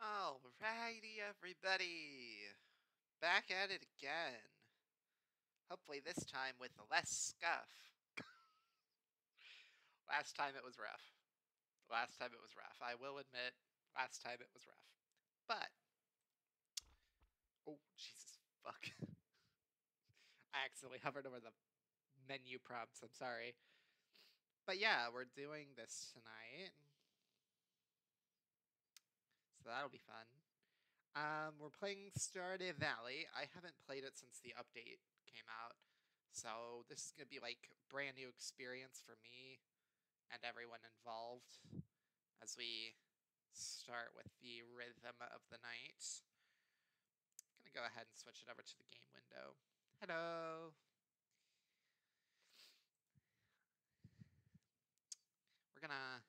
Alrighty, everybody. Back at it again. Hopefully, this time with less scuff. last time it was rough. Last time it was rough. I will admit, last time it was rough. But. Oh, Jesus, fuck. I accidentally hovered over the menu prompts. I'm sorry. But yeah, we're doing this tonight. That'll be fun. Um, we're playing Stardew Valley. I haven't played it since the update came out. So this is going to be like brand new experience for me and everyone involved as we start with the rhythm of the night. I'm going to go ahead and switch it over to the game window. Hello. We're to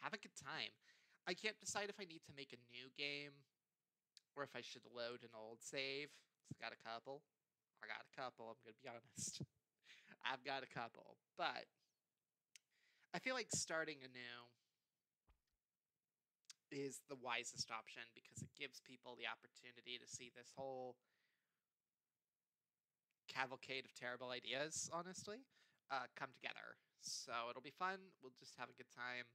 have a good time. I can't decide if I need to make a new game or if I should load an old save. I got a couple. I got a couple, I'm going to be honest. I've got a couple. But I feel like starting anew is the wisest option because it gives people the opportunity to see this whole cavalcade of terrible ideas, honestly, uh, come together. So it'll be fun. We'll just have a good time.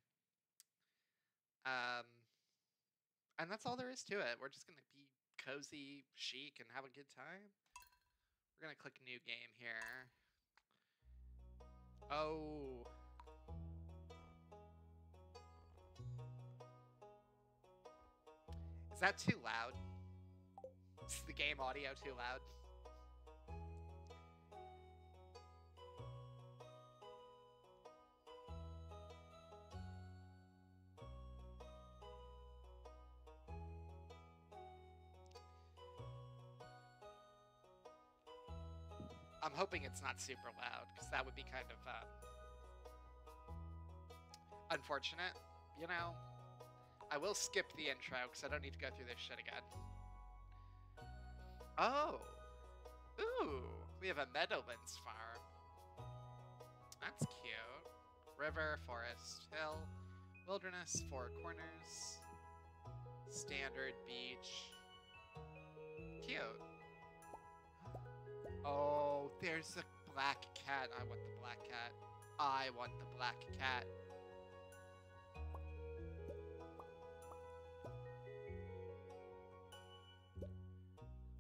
Um, and that's all there is to it. We're just gonna be cozy, chic, and have a good time. We're gonna click new game here. Oh. Is that too loud? Is the game audio too loud? I'm hoping it's not super loud, because that would be kind of um, unfortunate, you know? I will skip the intro, because I don't need to go through this shit again. Oh! Ooh! We have a Meadowlands farm. That's cute. River, forest, hill, wilderness, four corners, standard beach. Cute. Oh, there's a black cat. I want the black cat. I want the black cat.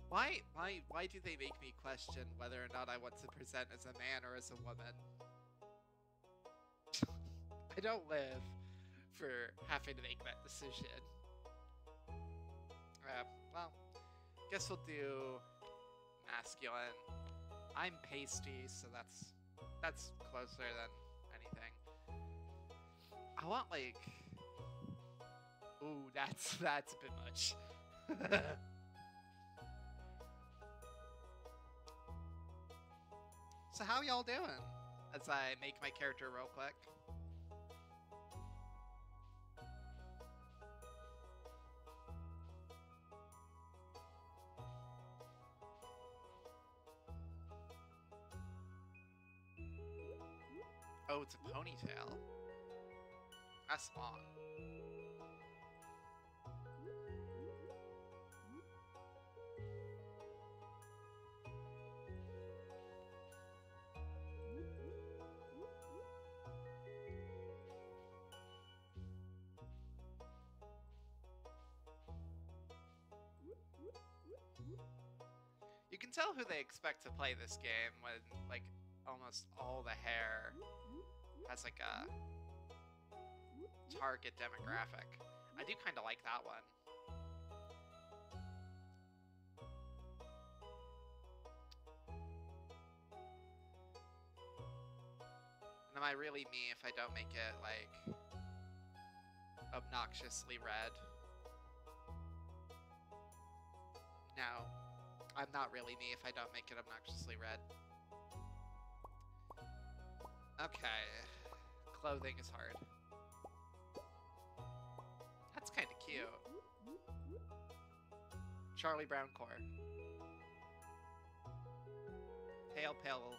Why, why, why do they make me question whether or not I want to present as a man or as a woman? I don't live for having to make that decision. Uh, well, guess we'll do masculine. I'm pasty, so that's that's closer than anything. I want like Ooh, that's that's a bit much. so how y'all doing? As I make my character real quick. Oh, it's a ponytail. That's long. You can tell who they expect to play this game when, like, almost all the hair has like a target demographic. I do kind of like that one. And am I really me if I don't make it like obnoxiously red? No, I'm not really me if I don't make it obnoxiously red. Okay. Clothing is hard. That's kind of cute. Charlie Brown core. Pale, pale.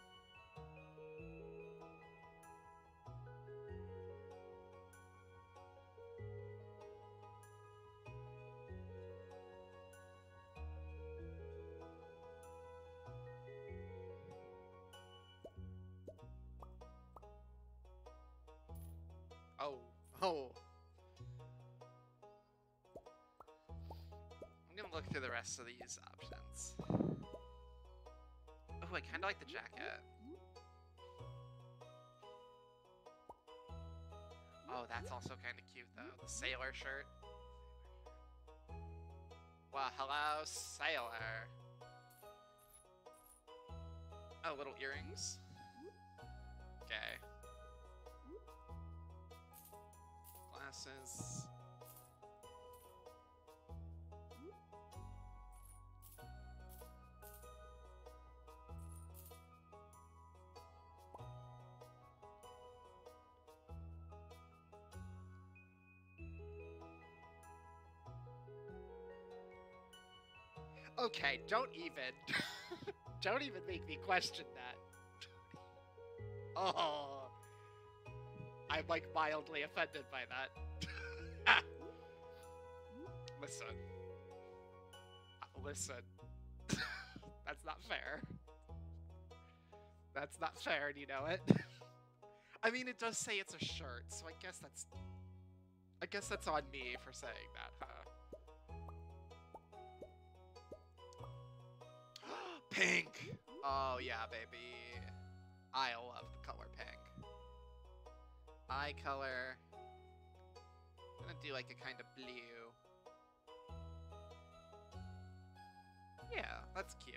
Oh. I'm gonna look through the rest of these options. Oh, I kinda like the jacket. Oh, that's also kinda cute though. The sailor shirt. Well, hello, sailor. Oh, little earrings. Okay. Glasses. Okay, don't even. don't even make me question that. oh. I'm like mildly offended by that. listen. Uh, listen. That's not fair. That's not fair, and you know it. I mean, it does say it's a shirt, so I guess that's... I guess that's on me for saying that, huh? Pink! Oh, yeah, baby. I love the color pink. Eye color. I'm gonna do like a kind of blue. Yeah, that's cute.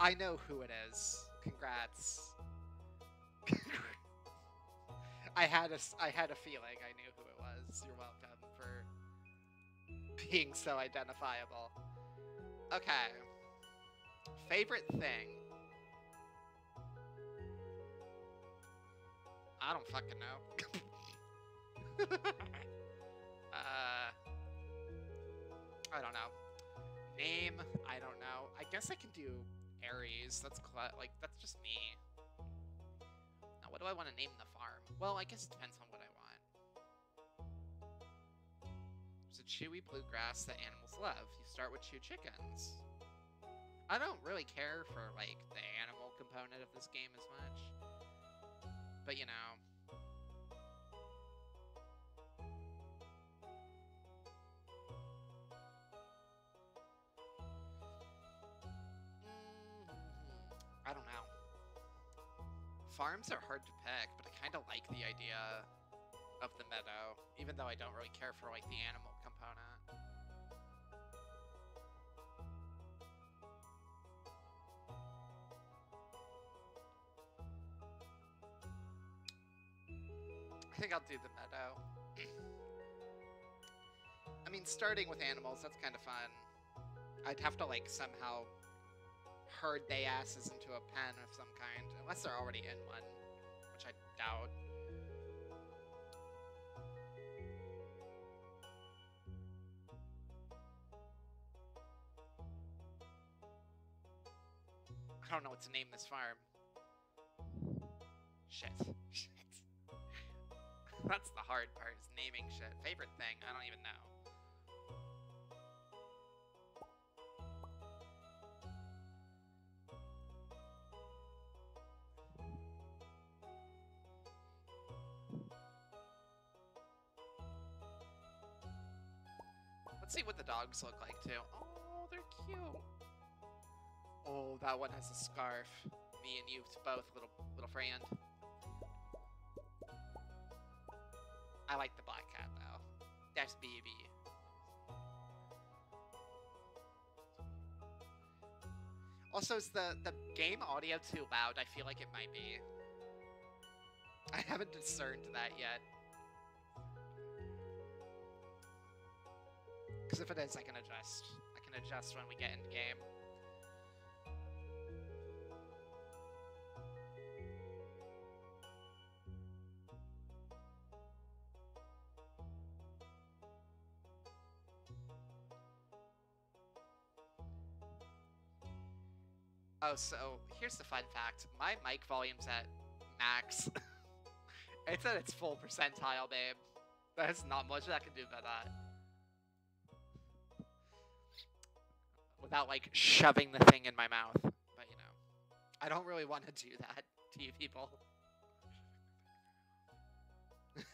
I know who it is. Congrats. I had a, I had a feeling I knew who it was. You're welcome for being so identifiable. Okay. Favorite thing. I don't fucking know. uh, I don't know. Name, I don't know. I guess I can do Aries. That's like that's just me. Now, what do I want to name the farm? Well, I guess it depends on what I want. A chewy bluegrass that animals love. You start with chew chickens. I don't really care for like the animal component of this game as much. But you know, mm-hmm. I don't know. Farms are hard to pick, but I kind of like the idea of the meadow, even though I don't really care for like the animal think I'll do the meadow. I mean, starting with animals, that's kind of fun. I'd have to like somehow herd they asses into a pen of some kind. Unless they're already in one, which I doubt. I don't know what to name this farm. Shit. That's the hard part, is naming shit. Favorite thing? I don't even know. Let's see what the dogs look like, too. Oh, they're cute. Oh, that one has a scarf. Me and you both, little little friend. I like the black cat, though. That's baby. Also, is the, the game audio too loud? I feel like it might be. I haven't discerned that yet. Because if it is, I can adjust. I can adjust when we get into game. Oh, so here's the fun fact. My mic volume's at max. it's at its full percentile, babe. There's not much that I can do about that. without like shoving the thing in my mouth. But you know, I don't really want to do that to you people.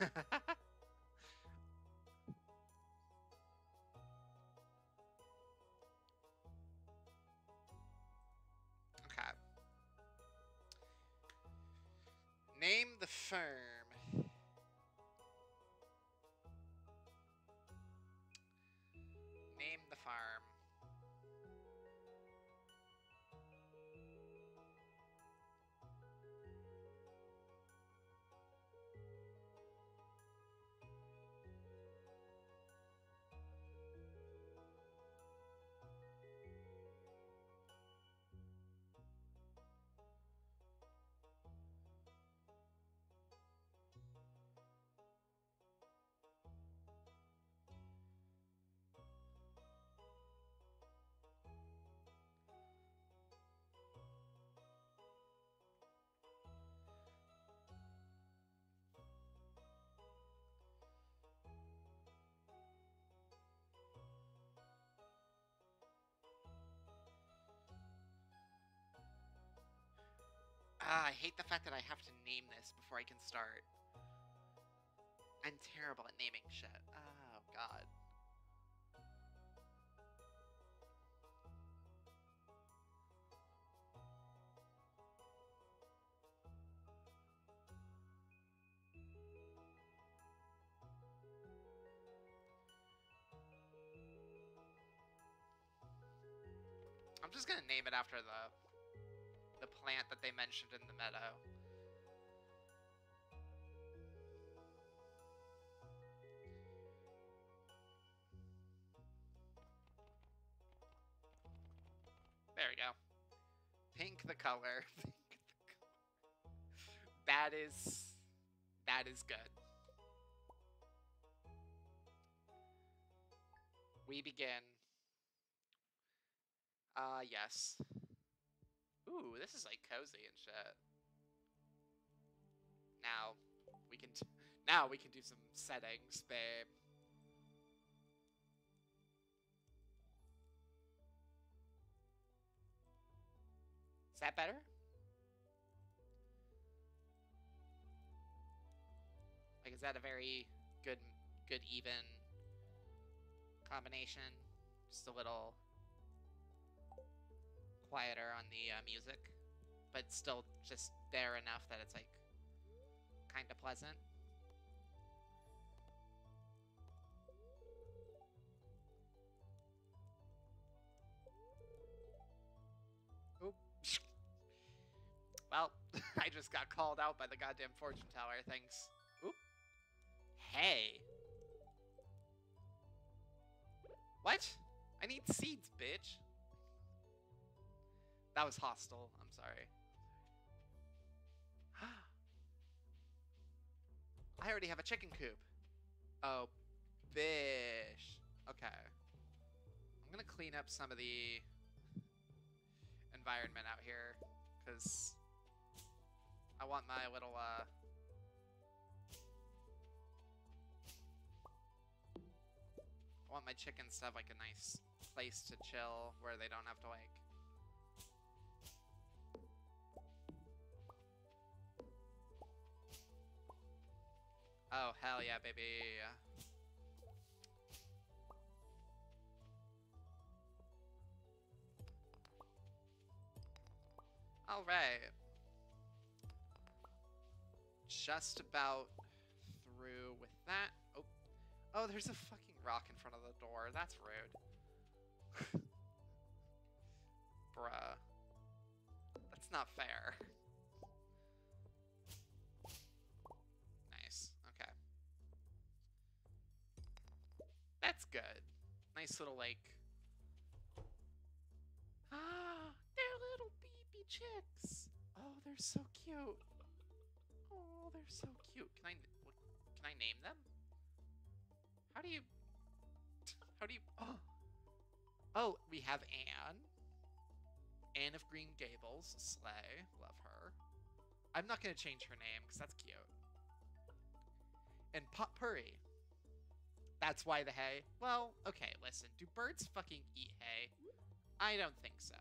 Ah, I hate the fact that I have to name this before I can start. I'm terrible at naming shit. Oh, God. I'm just gonna name it after the the plant that they mentioned in the meadow. There we go. Pink the color. Pink the color. That is that is good. We begin. Uh yes. Ooh, this is like cozy and shit. Now we can now we can do some settings, babe. Is that better? Like, is that a very good, good even combination? Just a little quieter on the uh, music, but still just there enough that it's like kind of pleasant. Oop. Well, I just got called out by the goddamn fortune teller. Thanks. Oop. Hey. What? I need seeds, bitch. That was hostile. I'm sorry. I already have a chicken coop. Oh, bish. Okay. I'm gonna clean up some of the environment out here, because I want my little, uh... I want my chickens to have, like, a nice place to chill where they don't have to, like, Oh, hell yeah, baby. Alright. Just about through with that. Oh. Oh, there's a fucking rock in front of the door. That's rude. Bruh. That's not fair. That's good. Nice little, like... Ah, they're little baby chicks. Oh, they're so cute. Oh, they're so cute. Can I, what, can I name them? How do you, how do you, oh. Oh, we have Anne. Anne of Green Gables, Slay, love her. I'm not gonna change her name, because that's cute. And Potpourri. That's why the hay. Well, okay, listen. Do birds fucking eat hay? I don't think so.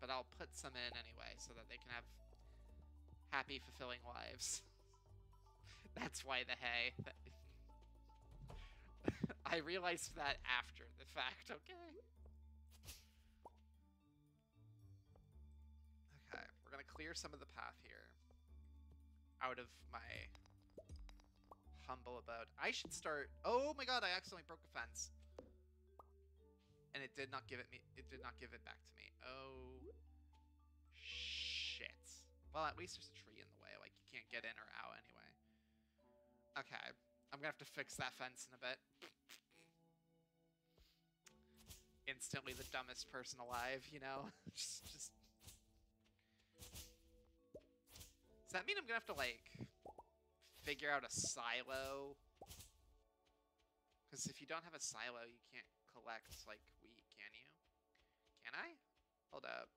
But I'll put some in anyway so that they can have happy, fulfilling lives. That's why the hay. I realized that after the fact, okay? Okay, we're gonna clear some of the path here. Out of my humble abode. I should start... Oh my god, I accidentally broke a fence. And it did not give it me... It did not give it back to me. Oh... Shit. Well, at least there's a tree in the way. Like, you can't get in or out anyway. Okay. I'm gonna have to fix that fence in a bit. Instantly the dumbest person alive, you know? just, just... Does that mean I'm gonna have to, like, figure out a silo? Because if you don't have a silo, you can't collect, like, wheat, can you? Can I? Hold up.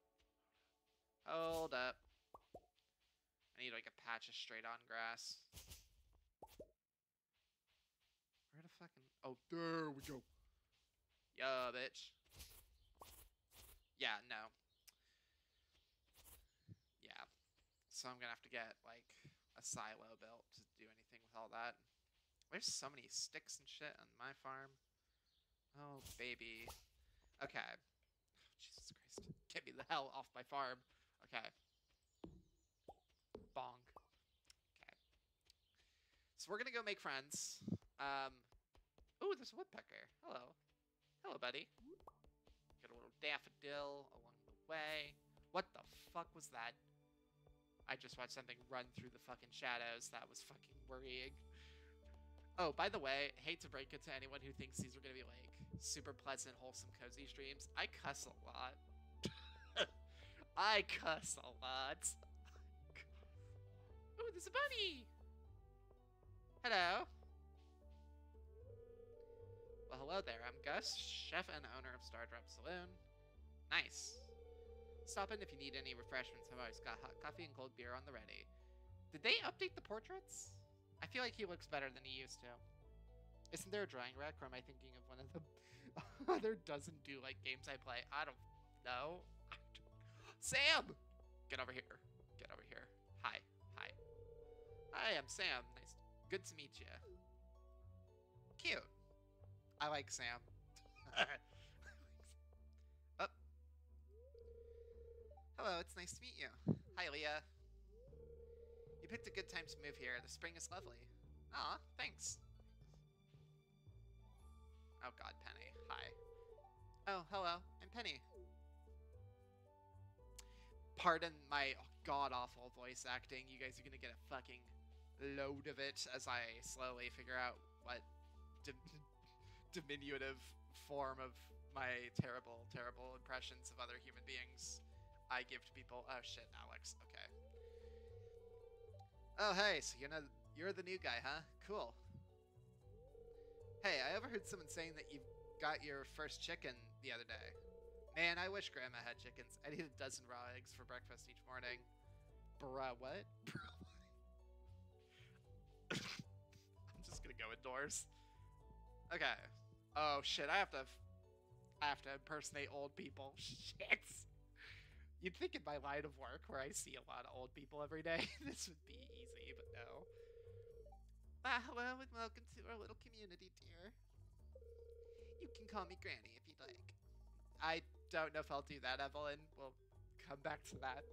Hold up. I need, like, a patch of straight-on grass. Where the fucking... Oh, there we go. Yeah, bitch. Yeah, no. Yeah. So I'm gonna have to get, like, a silo built with all that. There's so many sticks and shit on my farm. Oh, baby. Okay. Oh, Jesus Christ. Get me the hell off my farm. Okay. Bong. Okay. So we're gonna go make friends. Um. Ooh, there's a woodpecker. Hello. Hello, buddy. Get a little daffodil along the way. What the fuck was that? I just watched something run through the fucking shadows. That was fucking worrying. Oh, by the way, hate to break it to anyone who thinks these are gonna be like super pleasant, wholesome, cozy streams. I cuss a lot. I cuss a lot. Ooh, there's a bunny! Hello. Well, hello there. I'm Gus, chef and owner of Stardrop Saloon. Nice. Stop in if you need any refreshments. I've always got hot coffee and cold beer on the ready. Did they update the portraits? I feel like he looks better than he used to. Isn't there a drawing rack, or am I thinking of one of the other dozen do like games I play? I don't know. Sam! Get over here. Get over here. Hi. Hi. Hi, I'm Sam. Nice. Good to meet you. Cute. I like Sam. Hello, it's nice to meet you. Hi, Leah. You picked a good time to move here. The spring is lovely. Aw, thanks. Oh god, Penny. Hi. Oh, hello. I'm Penny. Pardon my god-awful voice acting. You guys are gonna get a fucking load of it as I slowly figure out what diminutive form of my terrible, terrible impressions of other human beings I give to people. Oh shit, Alex. Okay. Oh hey, so you're you're the new guy, huh? Cool. Hey, I overheard someone saying that you've got your first chicken the other day. Man, I wish Grandma had chickens. I eat a dozen raw eggs for breakfast each morning. Bruh, what? I'm just gonna go indoors. Okay. Oh shit, I have to I have to impersonate old people. Shit. You'd think in my line of work where I see a lot of old people every day, this would be easy, but no. Ah, hello and welcome to our little community, dear. You can call me Granny if you'd like. I don't know if I'll do that, Evelyn. We'll come back to that.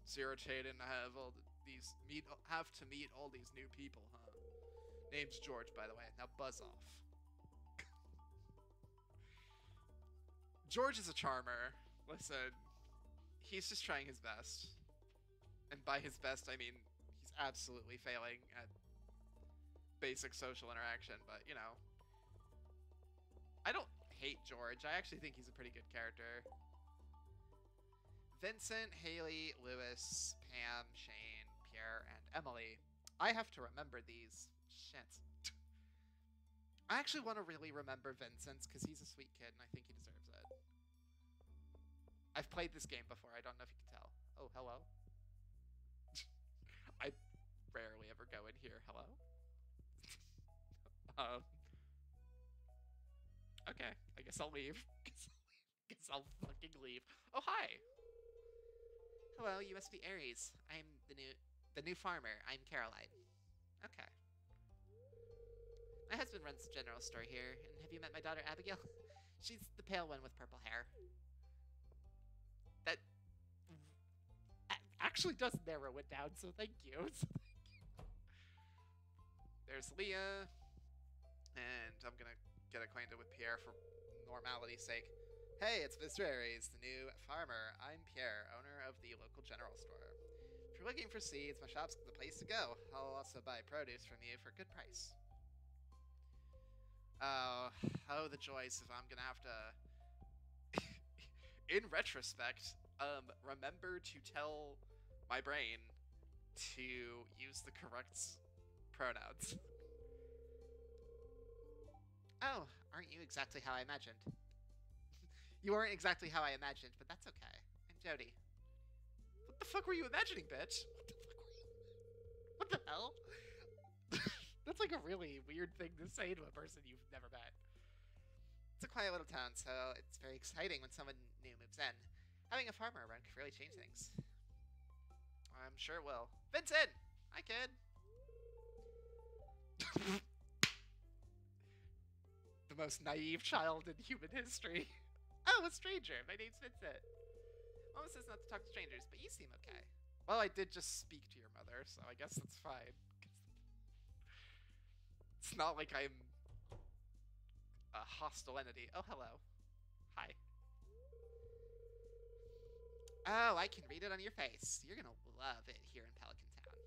it's irritating to have all these meet have to meet all these new people, huh? Name's George, by the way. Now buzz off. George is a charmer. Listen, he's just trying his best. And by his best, I mean he's absolutely failing at basic social interaction, but you know. I don't hate George. I actually think he's a pretty good character. Vincent, Haley, Lewis, Pam, Shane, Pierre, and Emily. I have to remember these. Shit. I actually want to really remember Vincent's because he's a sweet kid and I think he deserves. I've played this game before. I don't know if you can tell. Oh, hello. I rarely ever go in here. Hello. um. Okay, I guess I'll leave. guess I'll. Guess I'll fucking leave. Oh hi. Hello, you must be Aries. I'm the new the new farmer. I'm Caroline. Okay. My husband runs the general store here, and have you met my daughter Abigail? She's the pale one with purple hair. Actually does narrow it down, so thank you. So thank you. There's Leah, and I'm gonna get acquainted with Pierre for normality's sake. Hey, it's Mr. Aries, the new farmer. I'm Pierre, owner of the local general store. If you're looking for seeds, my shop's the place to go. I'll also buy produce from you for a good price. Oh, oh, the joys if I'm gonna have to. In retrospect, um, remember to tell my brain to use the correct pronouns. oh, aren't you exactly how I imagined? you weren't exactly how I imagined, but that's okay. I'm Jodi. What the fuck were you imagining, bitch? What the fuck were you? What the hell? that's like a really weird thing to say to a person you've never met. It's a quiet little town, so it's very exciting when someone new moves in. Having a farmer around could really change things. I'm sure it will. Vincent! Hi, kid! the most naive child in human history. Oh, a stranger. My name's Vincent. Mama says not to talk to strangers, but you seem okay. Well, I did just speak to your mother, so I guess that's fine. It's not like I'm a hostile entity. Oh, hello. Hi. Oh, I can read it on your face. You're gonna love it here in Pelican Town.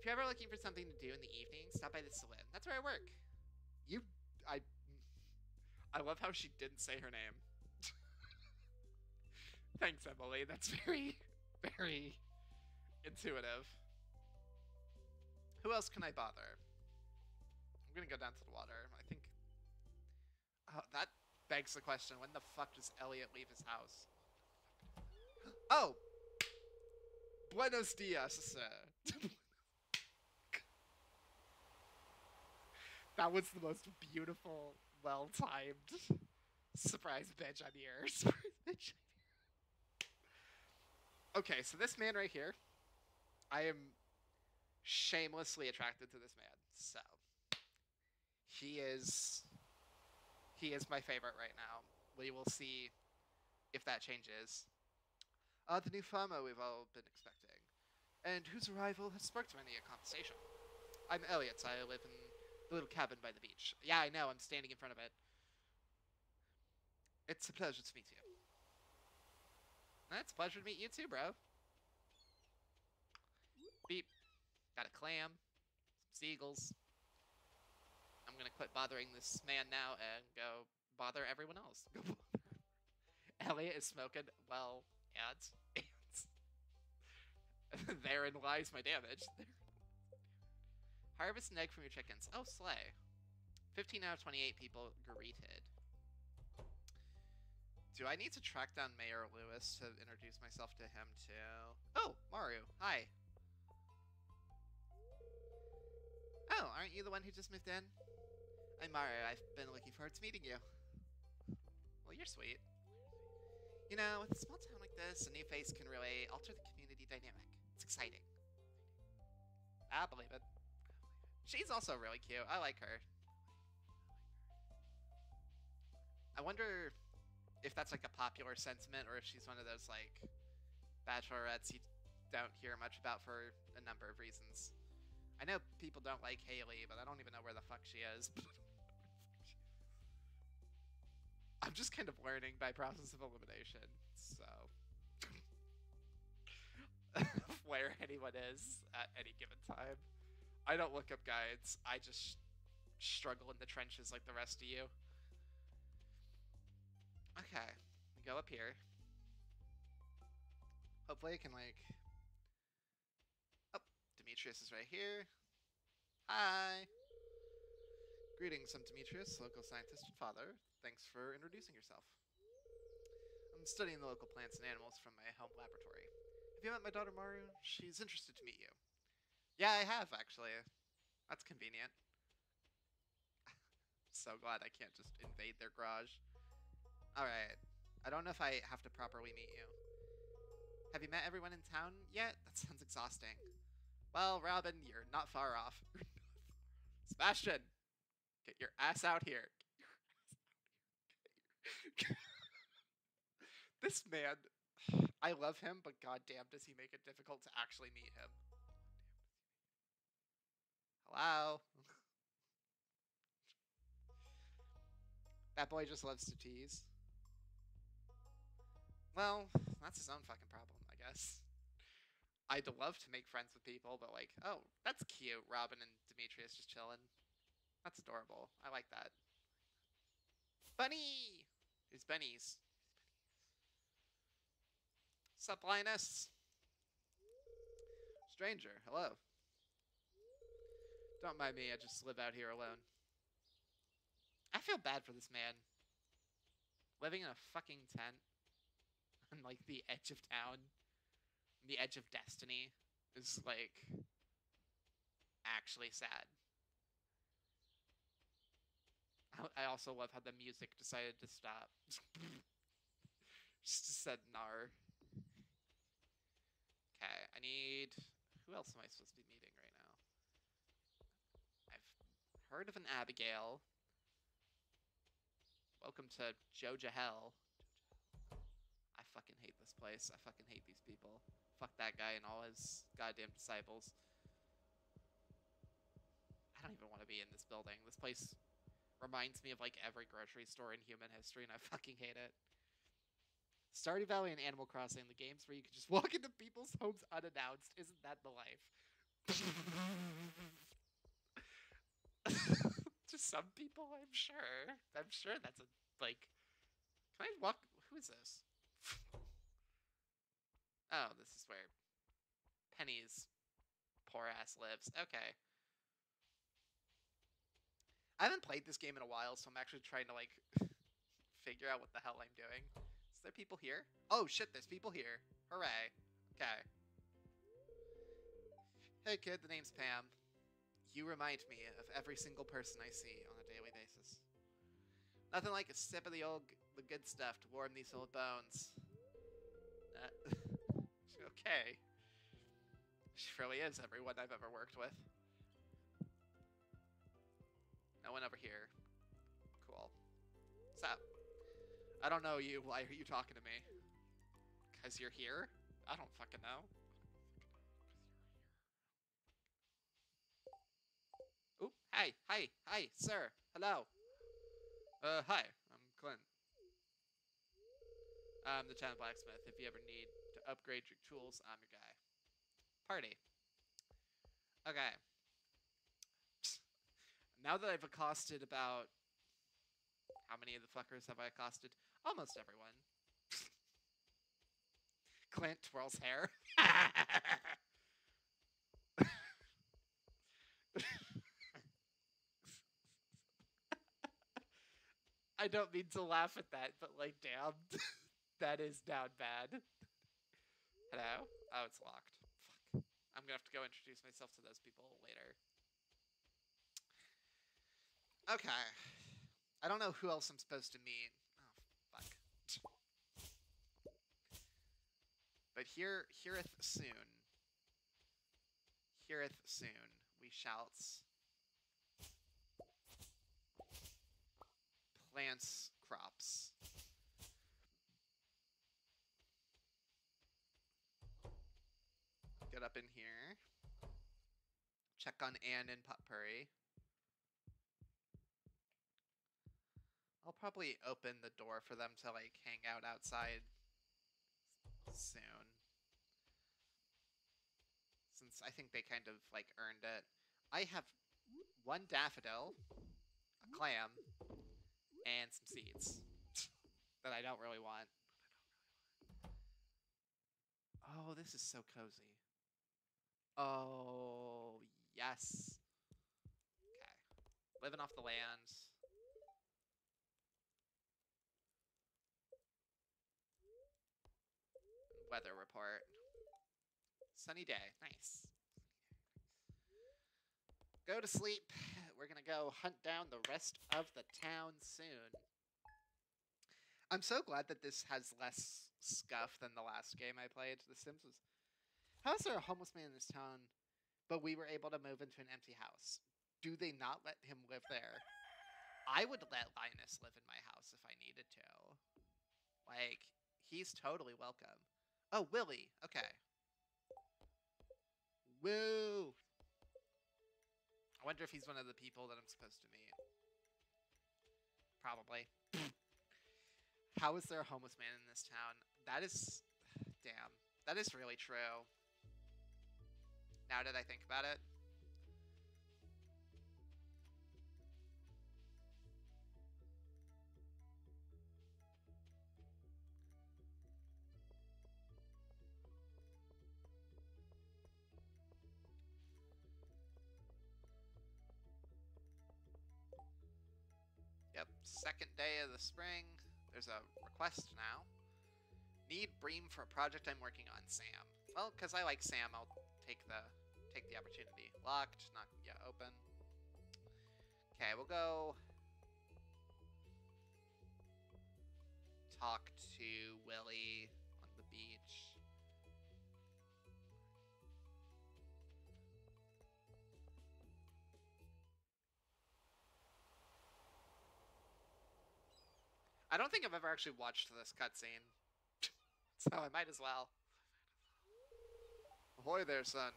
If you're ever looking for something to do in the evening, stop by the saloon. That's where I work. You, I, I love how she didn't say her name. Thanks, Emily. That's very, very intuitive. Who else can I bother? I'm gonna go down to the water. I think. Oh, that begs the question: When the fuck does Elliott leave his house? Oh, buenos dias, sir. that was the most beautiful, well-timed surprise bitch I'm here. Surprise bitch. Okay, so this man right here, I am shamelessly attracted to this man. So he is he is my favorite right now. We will see if that changes. Uh, the new farmer we've all been expecting, and whose arrival has sparked many a conversation. I'm Elliott. I live in the little cabin by the beach. Yeah, I know. I'm standing in front of it. It's a pleasure to meet you. It's a pleasure to meet you too, bro. Beep. Got a clam. Some seagulls. I'm gonna quit bothering this man now and go bother everyone else. Elliott is smoking well ads. Therein lies my damage. Harvest an egg from your chickens. Oh, slay. 15 out of 28 people greeted. Do I need to track down Mayor Lewis to introduce myself to him too? Oh, Maru. Hi. Oh, aren't you the one who just moved in? I'm Maru. I've been looking forward to meeting you. Well, you're sweet. You know, with a small town like this, a new face can really alter the community dynamic. It's exciting. I believe it. She's also really cute. I like her. I wonder if that's like a popular sentiment or if she's one of those like bachelorettes you don't hear much about for a number of reasons. I know people don't like Haley, but I don't even know where the fuck she is. I'm just kind of learning by process of elimination, so where anyone is at any given time. I don't look up guides. I just struggle in the trenches like the rest of you. Okay, we go up here. Hopefully I can like... Oh, Demetrius is right here. Hi! Greetings, I'm Demetrius, local scientist and father. Thanks for introducing yourself. I'm studying the local plants and animals from my home laboratory. Have you met my daughter Maru? She's interested to meet you. Yeah, I have, actually. That's convenient. so glad I can't just invade their garage. Alright. I don't know if I have to properly meet you. Have you met everyone in town yet? That sounds exhausting. Well, Robin, you're not far off. Sebastian! Get your ass out here. this man, I love him, but goddamn does he make it difficult to actually meet him. Hello? that boy just loves to tease. Well, that's his own fucking problem, I guess. I'd love to make friends with people, but like, oh, that's cute. Robin and Demetrius just chilling. That's adorable. I like that. Bunny! Who's Benny's. Sup, Linus? Stranger, hello. Don't mind me, I just live out here alone. I feel bad for this man. Living in a fucking tent on like the edge of town, the edge of destiny, is like actually sad. I also love how the music decided to stop. Just said nar. Okay, I need. Who else am I supposed to be meeting right now? I've heard of an Abigail. Welcome to Joja Hell. I fucking hate this place. I fucking hate these people. Fuck that guy and all his goddamn disciples. I don't even want to be in this building. This place reminds me of like every grocery store in human history, and I fucking hate it. Stardew Valley and Animal Crossing, the games where you can just walk into people's homes unannounced. Isn't that the life? to some people, I'm sure. I'm sure that's a like. Can I walk? Who is this? oh, this is where Penny's poor ass lives. Okay. I haven't played this game in a while, so I'm actually trying to like figure out what the hell I'm doing. Is there people here? Oh shit, there's people here. Hooray. Okay. Hey kid, the name's Pam. You remind me of every single person I see on a daily basis. Nothing like a sip of the old, the good stuff to warm these old bones. Uh, okay. She really is everyone I've ever worked with. No one over here. Cool. What's up? I don't know you. Why are you talking to me? Because you're here? I don't fucking know. Oop, hi, hi, hi, sir. Hello. Uh, hi, I'm Clint. I'm the town blacksmith. If you ever need to upgrade your tools, I'm your guy. Party. Okay. Now that I've accosted about... How many of the fuckers have I accosted? Almost everyone. Clint twirls hair. I don't mean to laugh at that, but like, damn, that is down bad. Hello? Oh, it's locked. Fuck. I'm gonna have to go introduce myself to those people later. Okay. I don't know who else I'm supposed to meet. Oh, fuck. But here, heareth soon. Heareth soon. We shouts. Plants, crops. Get up in here. Check on Anne and Potpourri. I'll probably open the door for them to like hang out outside soon. Since I think they kind of like earned it. I have one daffodil, a clam, and some seeds that I don't really want. Oh, this is so cozy. Oh, yes. Okay. Living off the land. Weather report. Sunny day. Nice. Go to sleep. we're gonna go hunt down the rest of the town soon. I'm so glad that this has less scuff than the last game I played. The Sims was. How is there a homeless man in this town, but we were able to move into an empty house? Do they not let him live there? I would let Linus live in my house if I needed to. Like, he's totally welcome. Oh, Willy. Okay. Woo! I wonder if he's one of the people that I'm supposed to meet. Probably. How is there a homeless man in this town? That is... Damn. That is really true. Now that I think about it. Second day of the spring. There's a request now. Need Bream for a project I'm working on, Sam. Well, because I like Sam, I'll take the take the opportunity. Locked, not yet open. Okay, we'll go talk to Willy I don't think I've ever actually watched this cutscene, so I might as well. Ahoy there, son.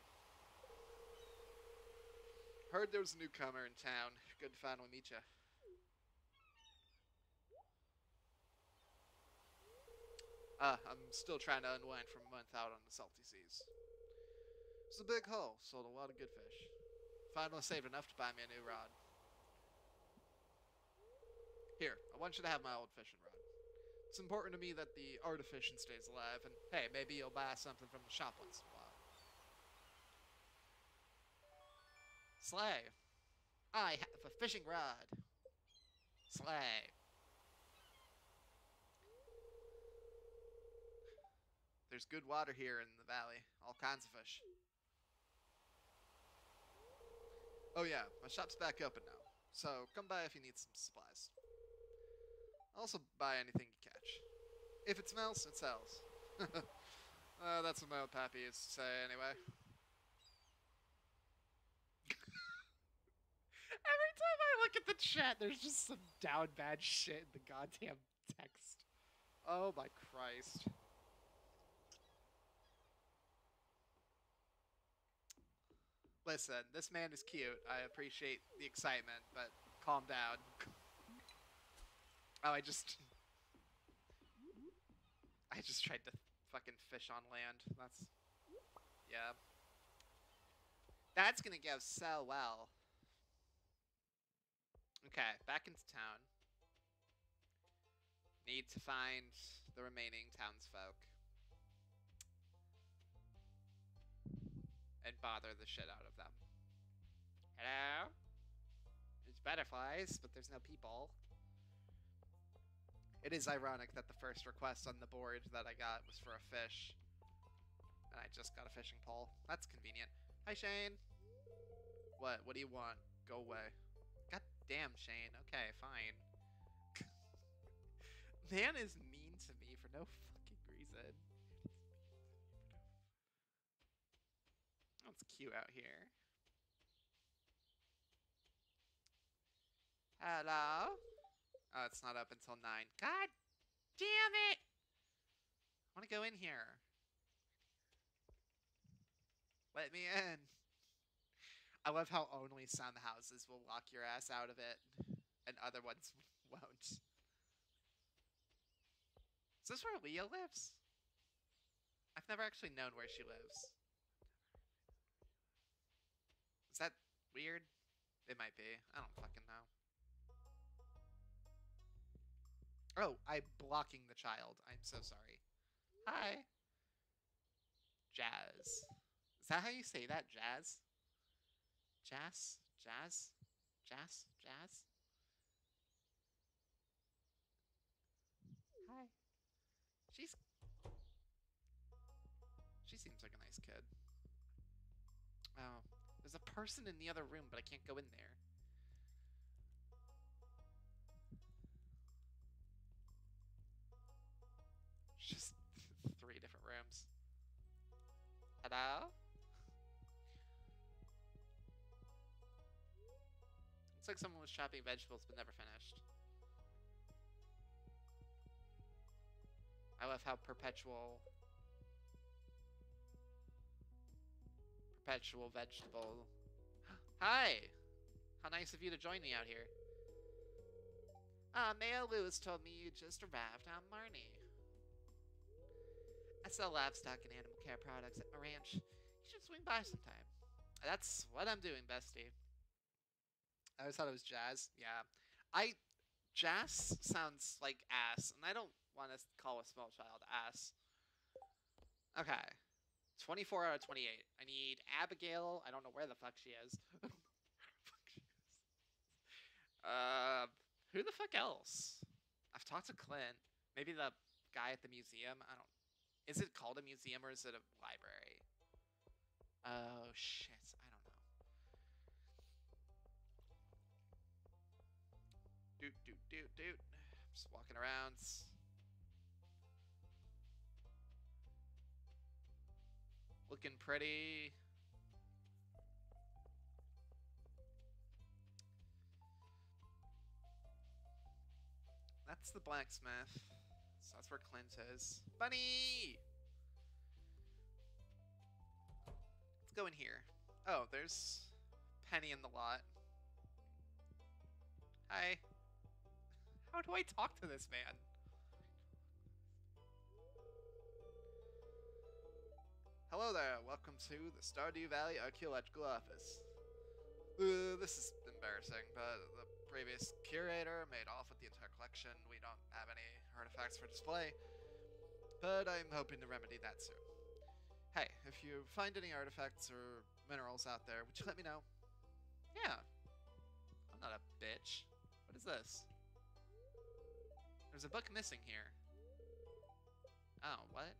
Heard there was a newcomer in town. Good to finally meet you. Uh, I'm still trying to unwind from a month out on the salty seas. It's a big haul, sold a lot of good fish. Finally saved enough to buy me a new rod. Want you to have my old fishing rod. It's important to me that the art of fishing stays alive, and hey, maybe you'll buy something from the shop once in a while. Slay. I have a fishing rod. Slay. There's good water here in the valley. All kinds of fish. Oh yeah, my shop's back open now. So come by if you need some supplies. Also buy anything you catch. If it smells, it sells. uh, that's what my old pappy used to say anyway. Every time I look at the chat, there's just some down bad shit in the goddamn text. Oh my Christ. Listen, this man is cute. I appreciate the excitement, but calm down. Oh, I just... I just tried to fucking fish on land. That's... Yeah. That's gonna go so well. Okay, back into town. Need to find the remaining townsfolk. And bother the shit out of them. Hello? There's butterflies, but there's no people. It is ironic that the first request on the board that I got was for a fish. And I just got a fishing pole. That's convenient. Hi, Shane. What? What do you want? Go away. God damn, Shane. Okay, fine. Man is mean to me for no fucking reason. Oh, it's cute out here. Hello? Oh, it's not up until 9. God damn it! I want to go in here. Let me in. I love how only some houses will lock your ass out of it, and other ones won't. Is this where Leah lives? I've never actually known where she lives. Is that weird? It might be. I don't fucking know. Oh, I'm blocking the child. I'm so sorry. Hi. Jazz. Is that how you say that? Jazz? Jazz? Jazz? Jazz? Jazz? Hi. She's... She seems like a nice kid. Oh. There's a person in the other room, but I can't go in there. Just three different rooms. Hello? Looks like someone was chopping vegetables but never finished. I love how perpetual perpetual vegetable. Hi! How nice of you to join me out here. Ah, uh, Mayor Lewis told me you just arrived on Marnie. I sell livestock and animal care products at my ranch. You should swing by sometime. That's what I'm doing, bestie. I always thought it was jazz. Yeah. I jazz sounds like ass, and I don't want to call a small child ass. Okay. 24 out of 28. I need Abigail. I don't know where the fuck she is. uh, who the fuck else? I've talked to Clint. Maybe the guy at the museum. I don't. Is it called a museum or is it a library? Oh shit! I don't know. Doot doot doot doot. Just walking around. Looking pretty. That's the blacksmith. So that's where Clint is. Bunny! Let's go in here. Oh, there's Penny in the lot. Hi. How do I talk to this man? Hello there, welcome to the Stardew Valley Archaeological Office. Uh, this is embarrassing, but the previous curator made off with the entire collection. We don't have any artifacts for display, but I'm hoping to remedy that soon. Hey, if you find any artifacts or minerals out there, would you let me know? Yeah. I'm not a bitch. What is this? There's a book missing here. Oh, what?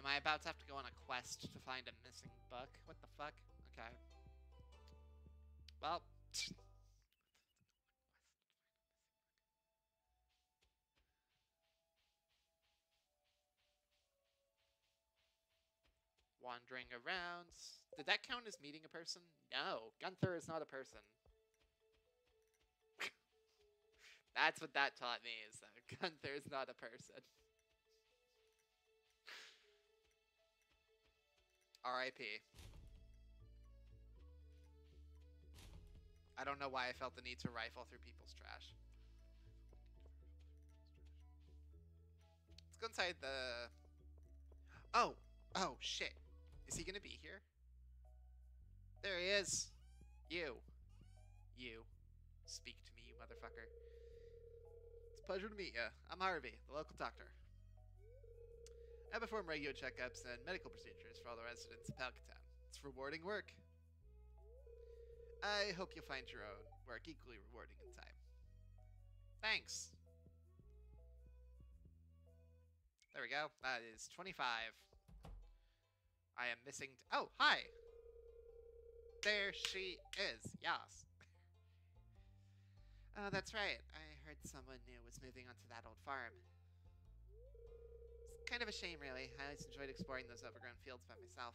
Am I about to have to go on a quest to find a missing book? What the fuck? Okay. Well. Wandering around. Did that count as meeting a person? No. Gunther is not a person. That's what that taught me, is that Gunther is not a person. R.I.P. I don't know why I felt the need to rifle through people's trash. Let's go inside the... Oh! Oh, shit. Is he gonna be here? There he is. You. You. Speak to me, you motherfucker. It's a pleasure to meet you. I'm Harvey, the local doctor. I perform regular checkups and medical procedures for all the residents of Pelican Town. It's rewarding work. I hope you'll find your own work equally rewarding in time. Thanks. There we go. That is 25. I am missing... oh, hi! There she is. Yes. oh, that's right. I heard someone new was moving onto that old farm It's kind of a shame, really. I always enjoyed exploring those overgrown fields by myself.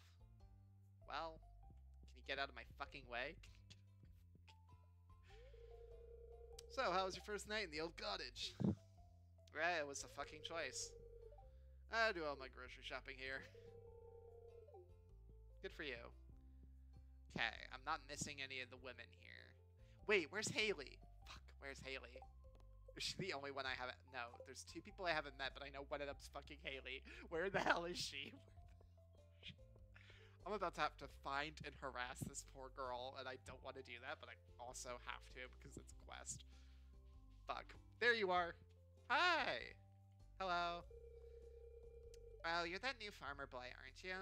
Well, can you get out of my fucking way? so, how was your first night in the old cottage? Right, it was a fucking choice. I do all my grocery shopping here. Good for you. Okay, I'm not missing any of the women here. Wait, where's Haley? Fuck, where's Haley? Is she the only one I haven't? No, there's two people I haven't met, but I know one of them's fucking Haley. Where the hell is she? I'm about to have to find and harass this poor girl, and I don't want to do that, but I also have to because it's a quest. Fuck. There you are. Hi. Hello. Well, you're that new farmer boy, aren't you?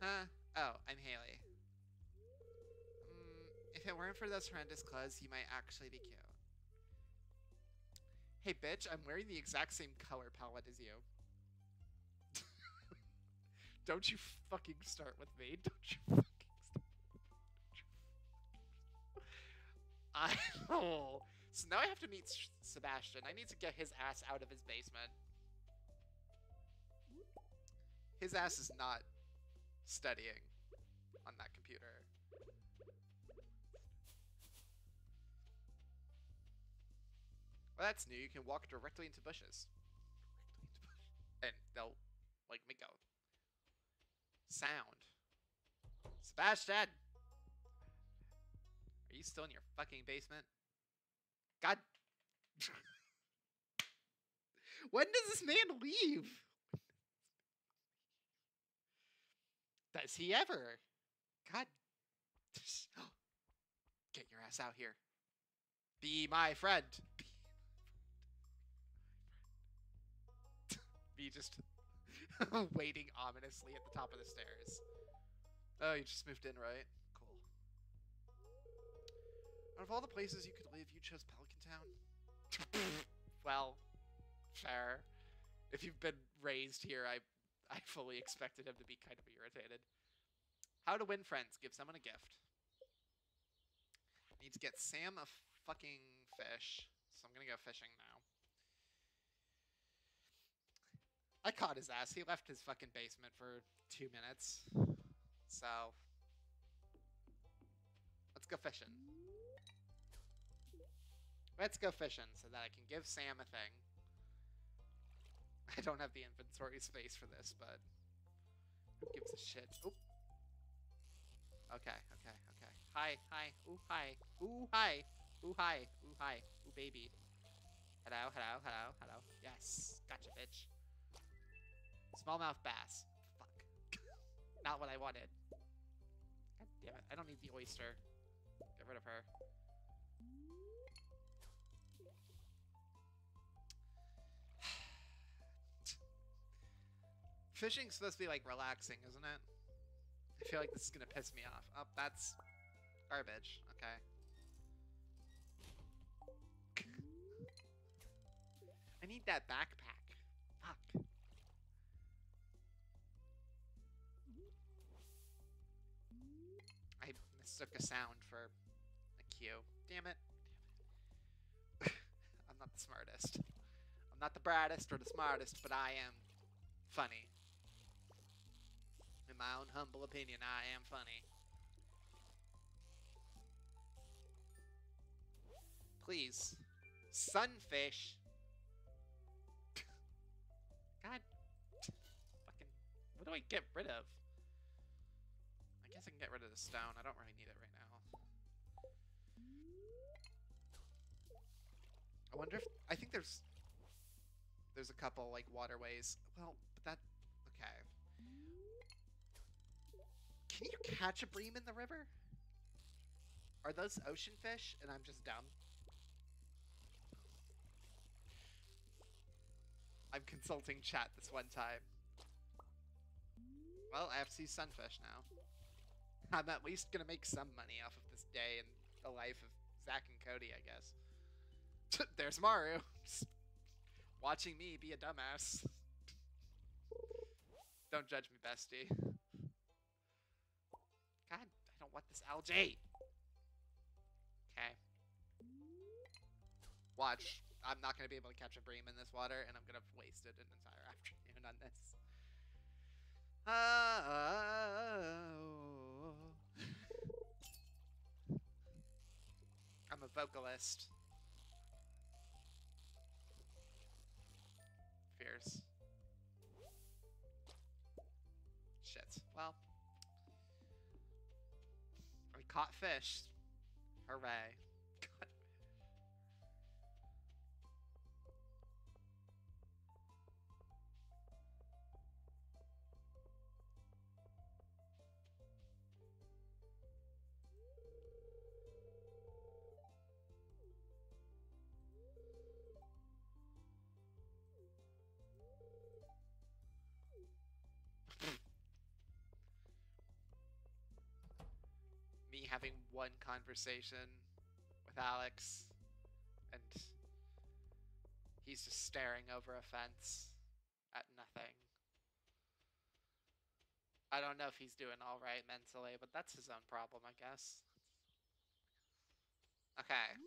Huh? Oh, I'm Haley. Mm, if it weren't for those horrendous clothes, you might actually be cute. Hey, bitch, I'm wearing the exact same color palette as you. Don't you fucking start with me. Don't you fucking start. I oh, So now I have to meet Sebastian. I need to get his ass out of his basement. His ass is not studying on that computer. Well, that's new. You can walk directly into bushes. And they'll, like, make a sound. Sebastian! Are you still in your fucking basement? God. when does this man leave? Does he ever? God. Get your ass out here. Be my friend. Be just waiting ominously at the top of the stairs. Oh, you just moved in, right? Cool. Out of all the places you could live, you chose Pelican Town? well, fair. If you've been raised here, I I fully expected him to be kind of irritated. How to win friends. Give someone a gift. Need to get Sam a fucking fish. So I'm gonna go fishing now. I caught his ass. He left his fucking basement for two minutes. So let's go fishing. Let's go fishing so that I can give Sam a thing. I don't have the inventory space for this, but who gives a shit? Oop. Okay, okay, okay. Hi, hi, ooh, hi, ooh, hi, ooh, hi, ooh, hi, ooh, baby. Hello, hello, hello, hello. Yes, gotcha, bitch. Smallmouth bass. Fuck. Not what I wanted. God damn it, I don't need the oyster. Get rid of her. Fishing's supposed to be like relaxing, isn't it? I feel like this is gonna piss me off. Oh, that's garbage. Okay. I need that backpack. Fuck. I mistook a sound for a cue. Damn it. I'm not the smartest. I'm not the brightest or the smartest, but I am funny. My own humble opinion, I am funny. Please. Sunfish. God. Fucking. What do I get rid of? I guess I can get rid of the stone. I don't really need it right now. I wonder if. I think there's. There's a couple, like, waterways. Well, catch a bream in the river? Are those ocean fish and I'm just dumb? I'm consulting chat this one time. Well, I have to see sunfish now. I'm at least gonna make some money off of this day in the life of Zack and Cody, I guess. There's Maru. Watching me be a dumbass. Don't judge me, bestie. Don't want this algae. Okay. Watch. I'm not going to be able to catch a bream in this water, and I'm going to have wasted an entire afternoon on this. Oh. I'm a vocalist. Fierce. Caught fish. Hooray. having one conversation with Alex, and he's just staring over a fence at nothing. I don't know if he's doing all right mentally, but that's his own problem, I guess. Okay.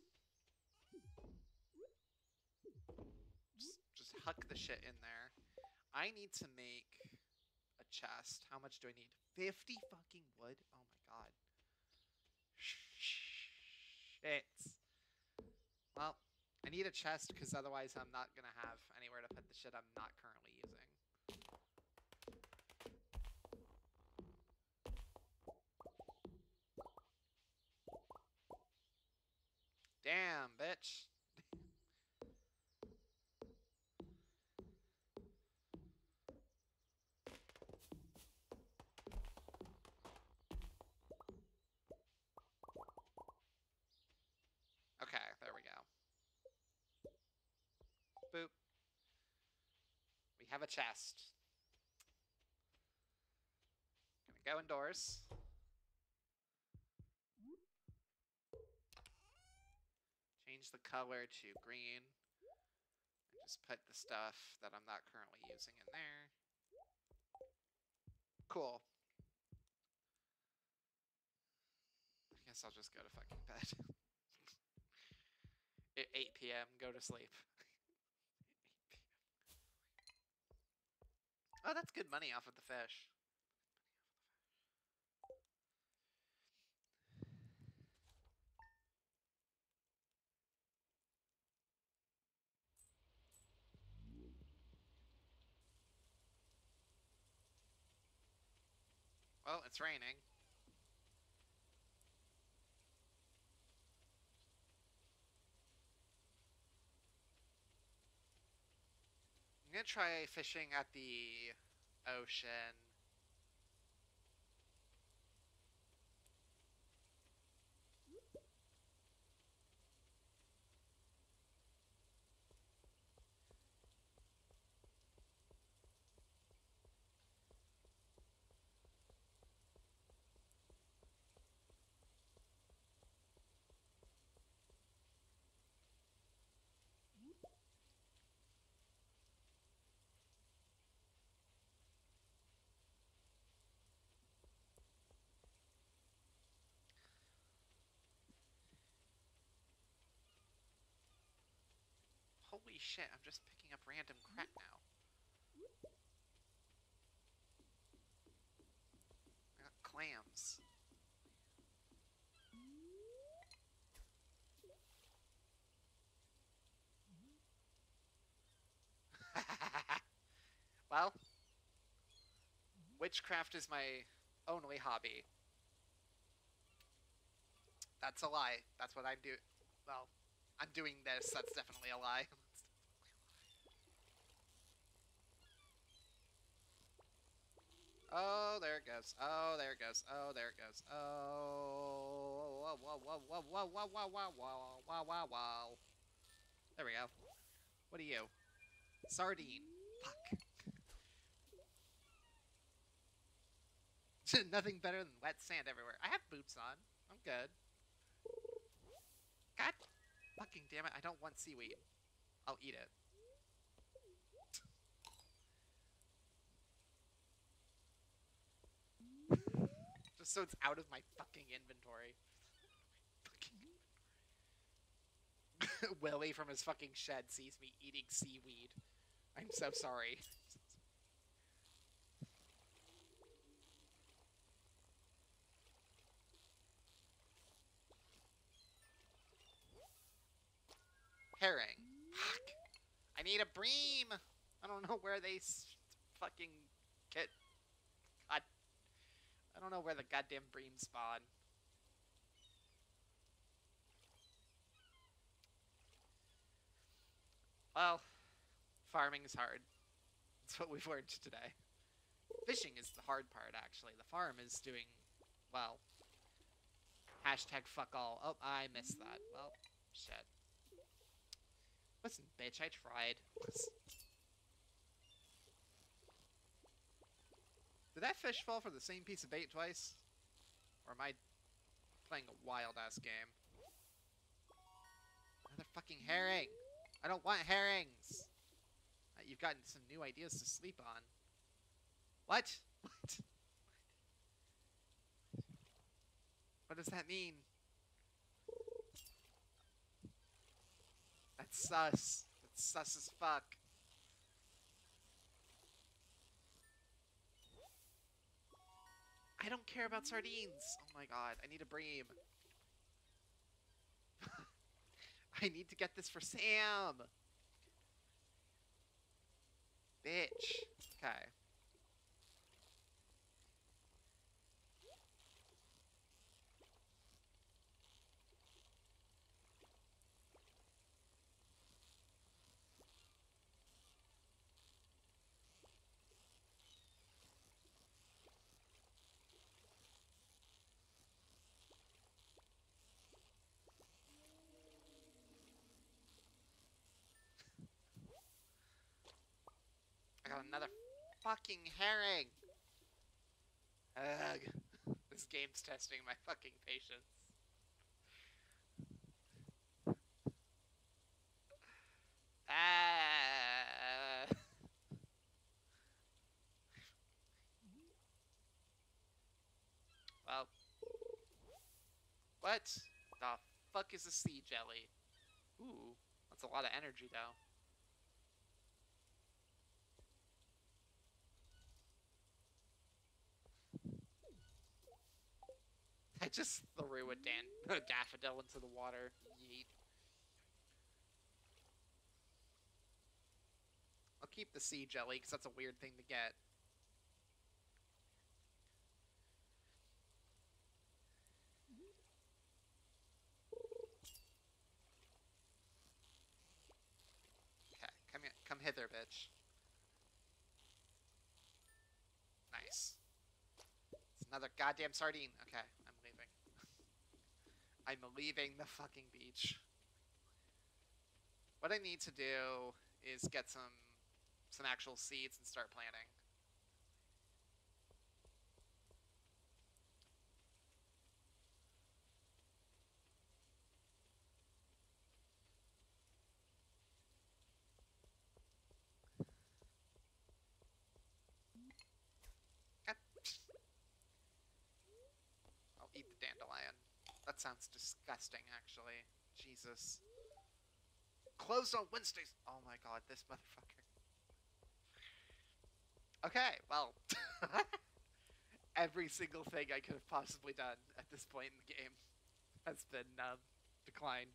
Just, just huck the shit in there. I need to make a chest. How much do I need? 50 fucking wood? Oh my god. Shit. Well, I need a chest because otherwise I'm not going to have anywhere to put the shit I'm not currently using. Damn, bitch. Okay, there we go. Boop. We have a chest. Gonna go indoors. Change the color to green. And just put the stuff that I'm not currently using in there. Cool. I guess I'll just go to fucking bed. At 8 p.m., go to sleep. 8 p.m. Oh, that's good money off of the fish. Well, it's raining. I'm gonna try fishing at the ocean. Holy shit, I'm just picking up random crap now. I got clams. well, witchcraft is my only hobby. That's a lie. That's what I do. Well, I'm doing this. That's definitely a lie. Oh, there it goes. Oh, there it goes. Oh, there it goes. Oh, whoa, whoa. There we go. What are you? Sardine. Fuck. Nothing better than wet sand everywhere. I have boots on. I'm good. God fucking damn it, I don't want seaweed. I'll eat it. It's out of my fucking inventory. Fucking Willy from his fucking shed sees me eating seaweed. I'm so sorry. Herring. Fuck. I need a bream. I don't know where they fucking get. Don't know where the goddamn bream spawn. Well, farming is hard. That's what we've learned today. Fishing is the hard part, actually. The farm is doing well. Hashtag fuck all. Oh, I missed that. Well, shit. Listen, bitch, I tried. Did that fish fall for the same piece of bait twice? Or am I playing a wild ass game? Another fucking herring! I don't want herrings! Uh, you've gotten some new ideas to sleep on. What? What? What does that mean? That's sus. That's sus as fuck. I don't care about sardines. Oh my god, I need a bream. I need to get this for Sam. Bitch. Okay. Another fucking herring. Ugh. This game's testing my fucking patience. Ah. Well. What the fuck is a sea jelly? Ooh, that's a lot of energy though. Just threw a, dan- a daffodil into the water. Yeet. I'll keep the sea jelly because that's a weird thing to get. Okay, come here, come hither, bitch. Nice. It's another goddamn sardine. Okay, I'm leaving. The fucking beach. What I need to do is get some some actual seeds and start planting. Yep. I'll eat the dandelion. That sounds disgusting, actually. Jesus. Closed on Wednesdays. Oh my god, this motherfucker. Okay, well. Every single thing I could have possibly done at this point in the game has been um, declined.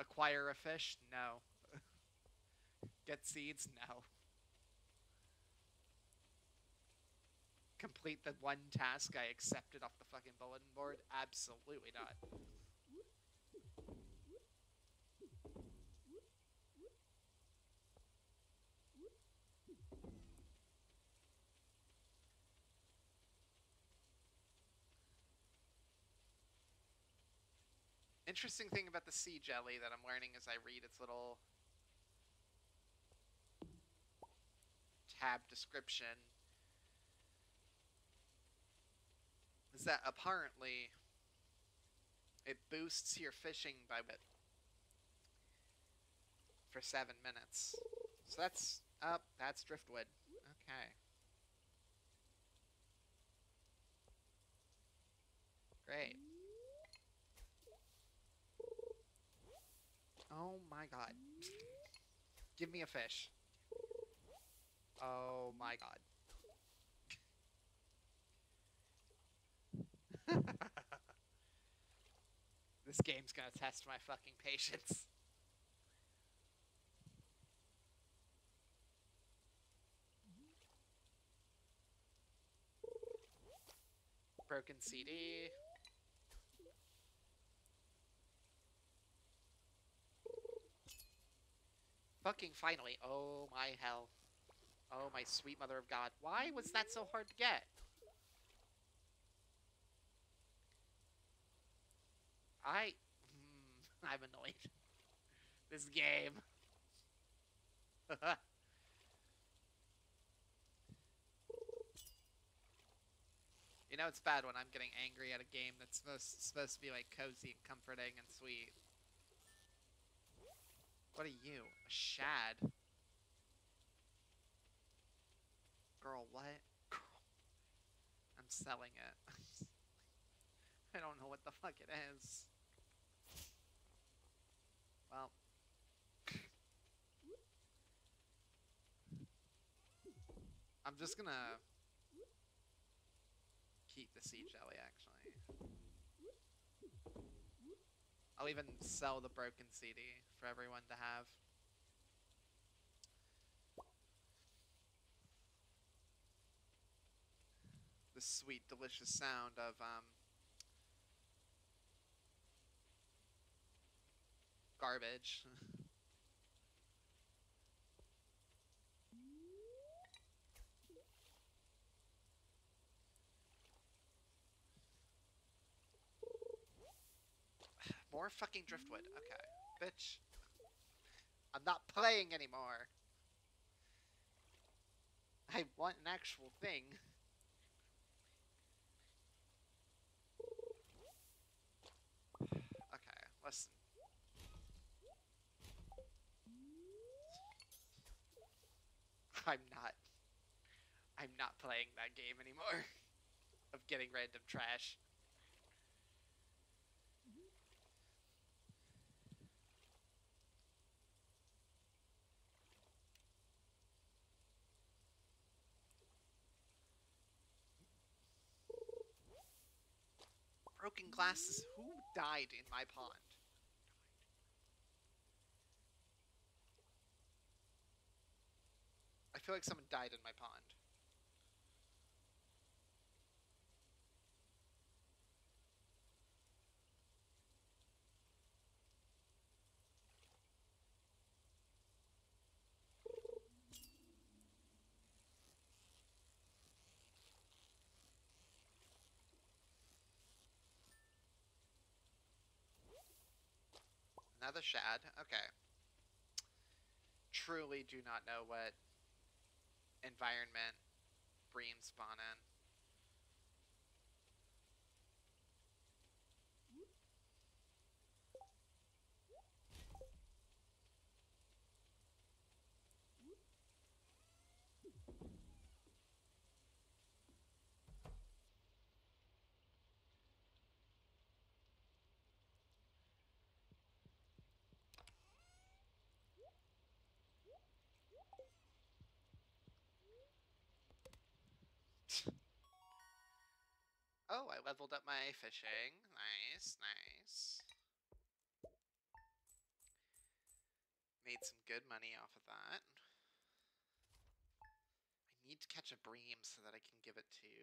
Acquire a fish? No. Get seeds? No. Complete the one task I accepted off the fucking bulletin board? Absolutely not. Interesting thing about the sea jelly that I'm learning as I read its little tab description is that apparently it boosts your fishing by bit for seven minutes. So that's up. that's driftwood. Okay. Great. Oh my god. Give me a fish. Oh my god. this game's gonna test my fucking patience. Broken CD. Fucking finally. Oh my hell. Oh my sweet mother of God. Why was that so hard to get? I... Hmm, I'm annoyed. This game. you know it's bad when I'm getting angry at a game that's supposed, supposed to be like cozy and comforting and sweet. What are you? A shad? Girl, what? Girl. I'm selling it. I don't know what the fuck it is. Well. I'm just gonna keep the sea jelly actually. I'll even sell the broken CD for everyone to have. The sweet, delicious sound of um, garbage. More fucking driftwood. Okay. Bitch. I'm not playing anymore. I want an actual thing. Okay, listen. I'm not. I'm not playing that game anymore. of getting random trash. Glasses. Who died in my pond? I feel like someone died in my pond. Another shad. Okay. Truly do not know what environment bream spawn in. Oh, I leveled up my fishing. Nice, nice. Made some good money off of that. I need to catch a bream so that I can give it to...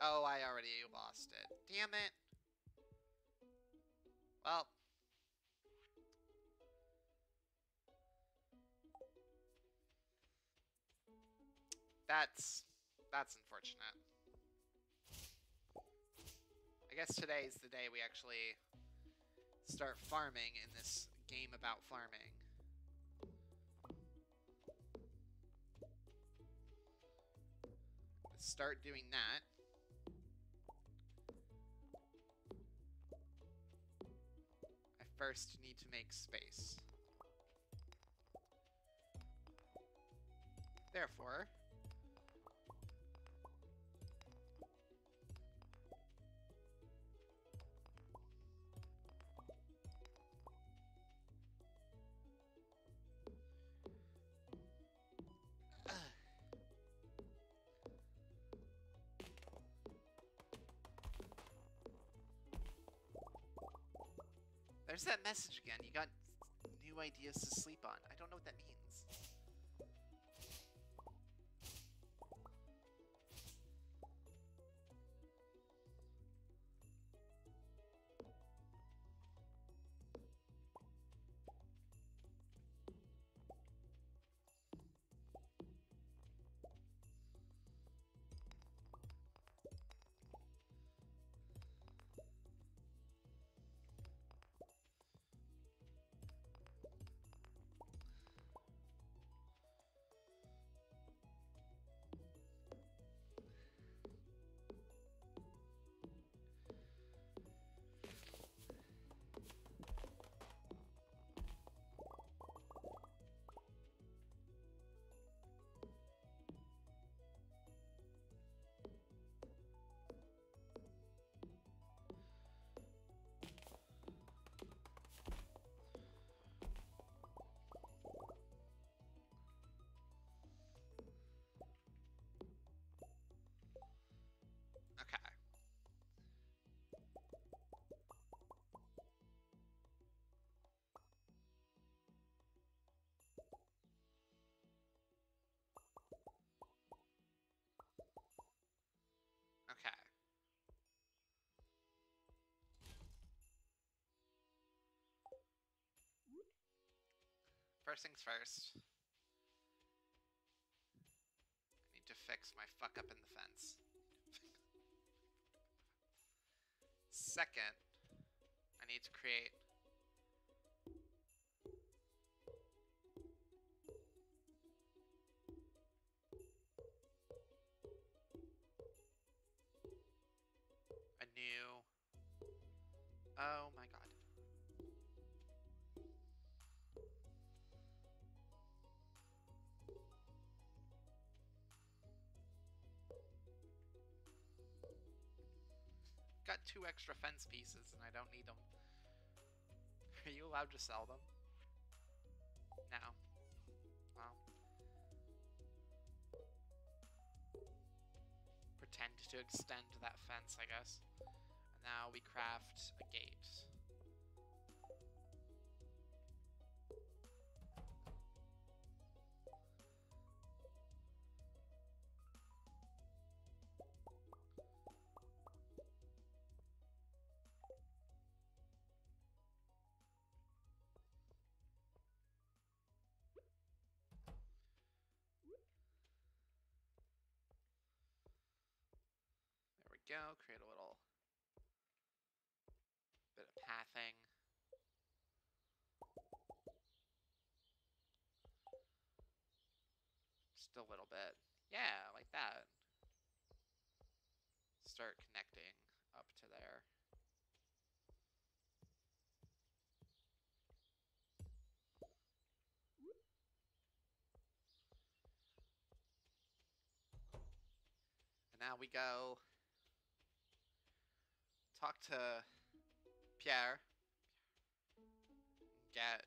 Oh, I already lost it. Damn it. Well, That's that's unfortunate. I guess today is the day we actually start farming in this game about farming. Start doing that. I first need to make space. Therefore, message again. You got new ideas to sleep on. I don't know what that means. First things first. I need to fix my fuck up in the fence. Second, I need to create Two extra fence pieces and I don't need them. Are you allowed to sell them? No. Well. Pretend to extend that fence, I guess. And now we craft a gate. Pathing. Just a little bit. Yeah, like that. Start connecting up to there. And now we go talk to Pierre. Get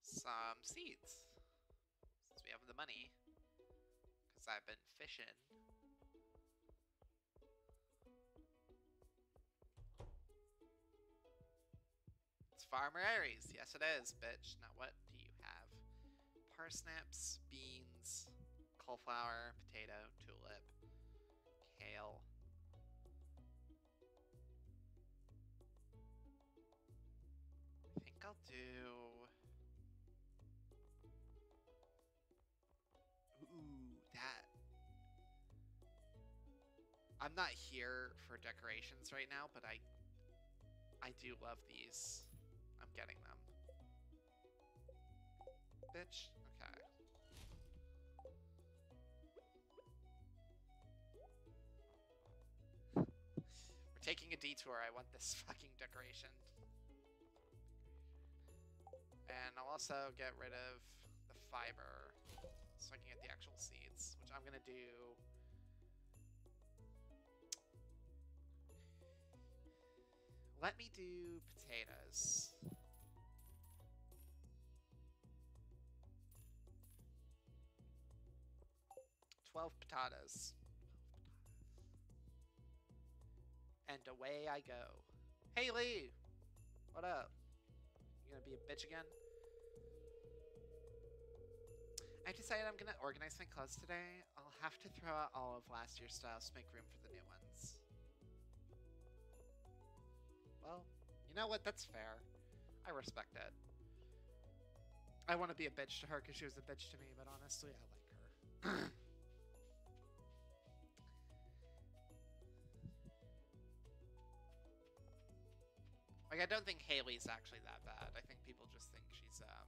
some seeds. Since we have the money. Because I've been fishing. It's Farmer Aries. Yes, it is, bitch. Now, what do you have? Parsnips, beans, cauliflower, potato, tulip, kale. I'll do. Ooh, that. I'm not here for decorations right now, but I I do love these. I'm getting them. Bitch. Okay. We're taking a detour. I want this fucking decoration. And I'll also get rid of the fiber so I can get the actual seeds, which I'm gonna do. Let me do potatoes. Twelve potatoes. And away I go. Haley! What up? You gonna be a bitch again? I decided I'm gonna organize my clothes today. I'll have to throw out all of last year's styles to make room for the new ones. Well, you know what? That's fair. I respect it. I want to be a bitch to her because she was a bitch to me, but honestly, I like her. like, I don't think Haley's actually that bad. I think people just think she's, um,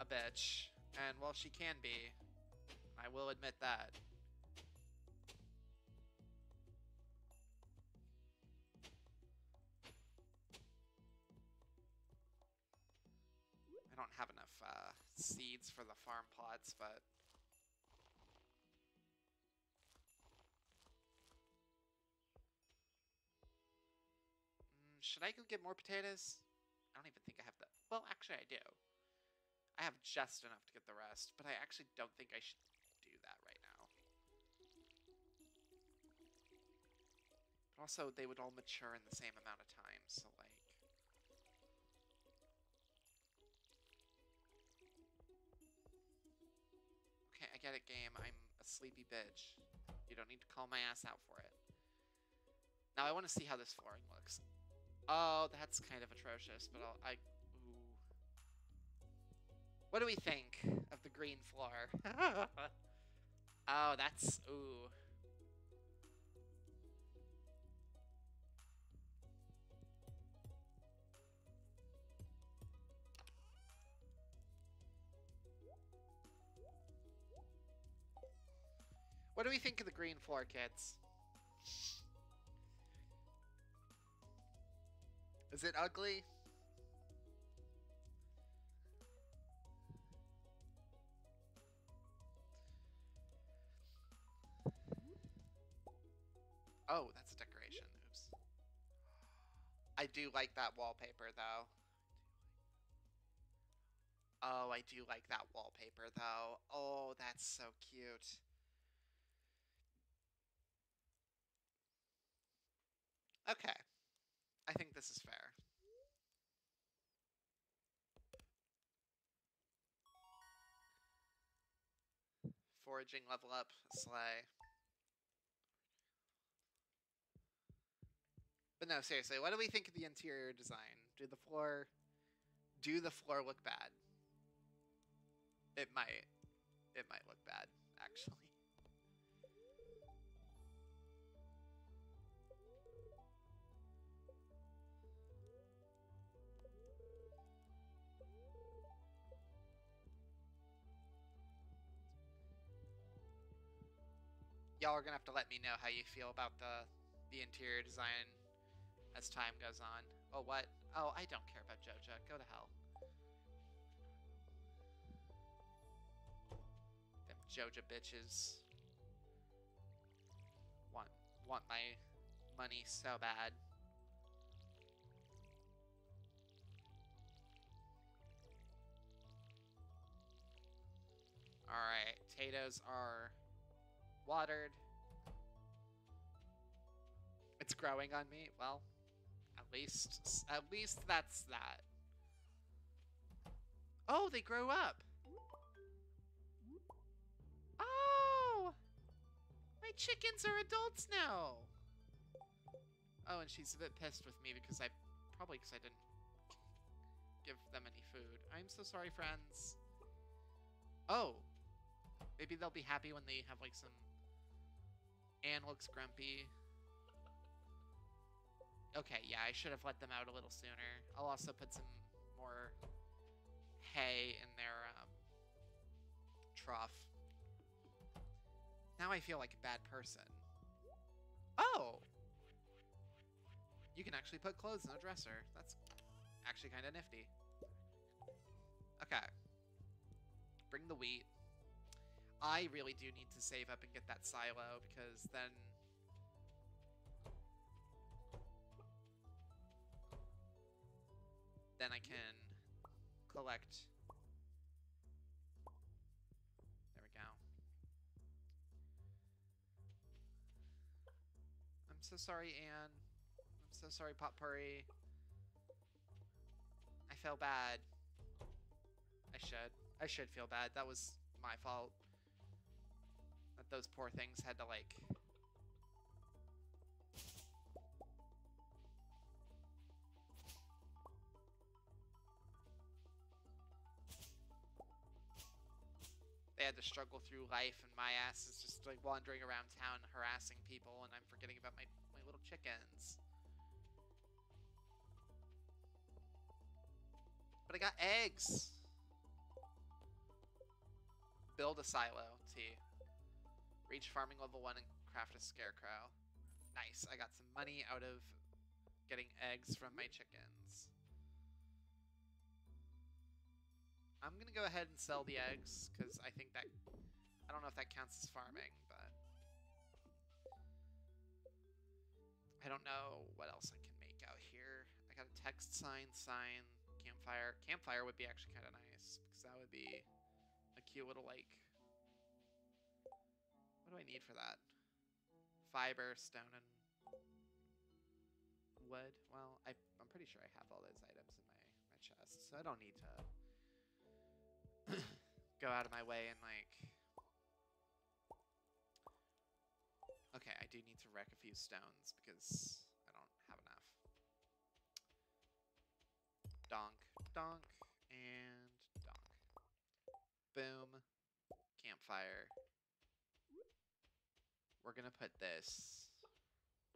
a bitch. And while she can be, I will admit that. I don't have enough uh, seeds for the farm plots, but Mm, should I go get more potatoes? I don't even think I have the. Well, actually, I do. I have just enough to get the rest, but I actually don't think I should do that right now. But also, they would all mature in the same amount of time, so like. Okay, I get it, game. I'm a sleepy bitch. You don't need to call my ass out for it. Now I want to see how this flooring looks. Oh, that's kind of atrocious, but I'll, I... What do we think of the green floor? oh, that's... Ooh. What do we think of the green floor, kids? Is it ugly? Oh, that's a decoration. Oops. I do like that wallpaper, though. Oh, I do like that wallpaper, though. Oh, that's so cute. Okay. I think this is fair. Foraging level up, slay. But no, seriously, what do we think of the interior design? Do the floor do the floor look bad? It might. It might look bad, actually. y'all are gonna have to let me know how you feel about the the interior design as time goes on. Oh, what? Oh, I don't care about Joja. Go to hell. Them Joja bitches want want my money so bad. All right, potatoes are watered. It's growing on me. Well, at least, at least that's that. Oh, they grow up. Oh, my chickens are adults now. Oh, and she's a bit pissed with me because I, probably because I didn't give them any food. I'm so sorry, friends. Oh, maybe they'll be happy when they have like some Anne looks grumpy. Okay, yeah, I should have let them out a little sooner. I'll also put some more hay in their um, trough. Now I feel like a bad person. Oh! You can actually put clothes in a dresser. That's actually kind of nifty. Okay. Bring the wheat. I really do need to save up and get that silo because then then I can collect. There we go. I'm so sorry Anne. I'm so sorry Potpourri. I feel bad. I should. I should feel bad. That was my fault. That those poor things had to like had to struggle through life and my ass is just like wandering around town harassing people and I'm forgetting about my, my little chickens. But I got eggs. Build a silo, T. Reach farming level 1 and craft a scarecrow. Nice, I got some money out of getting eggs from my chickens. I'm gonna go ahead and sell the eggs, because I think that... I don't know if that counts as farming, but... I don't know what else I can make out here. I got a text sign, sign, campfire. Campfire would be actually kind of nice, because that would be a cute little, like, what do I need for that? Fiber, stone, and wood. Well, I, I'm pretty sure I have all those items in my, my chest, so I don't need to go out of my way and, like... Okay, I do need to wreck a few stones, because I don't have enough. donk, donk, and donk. Boom. Campfire. We're gonna put this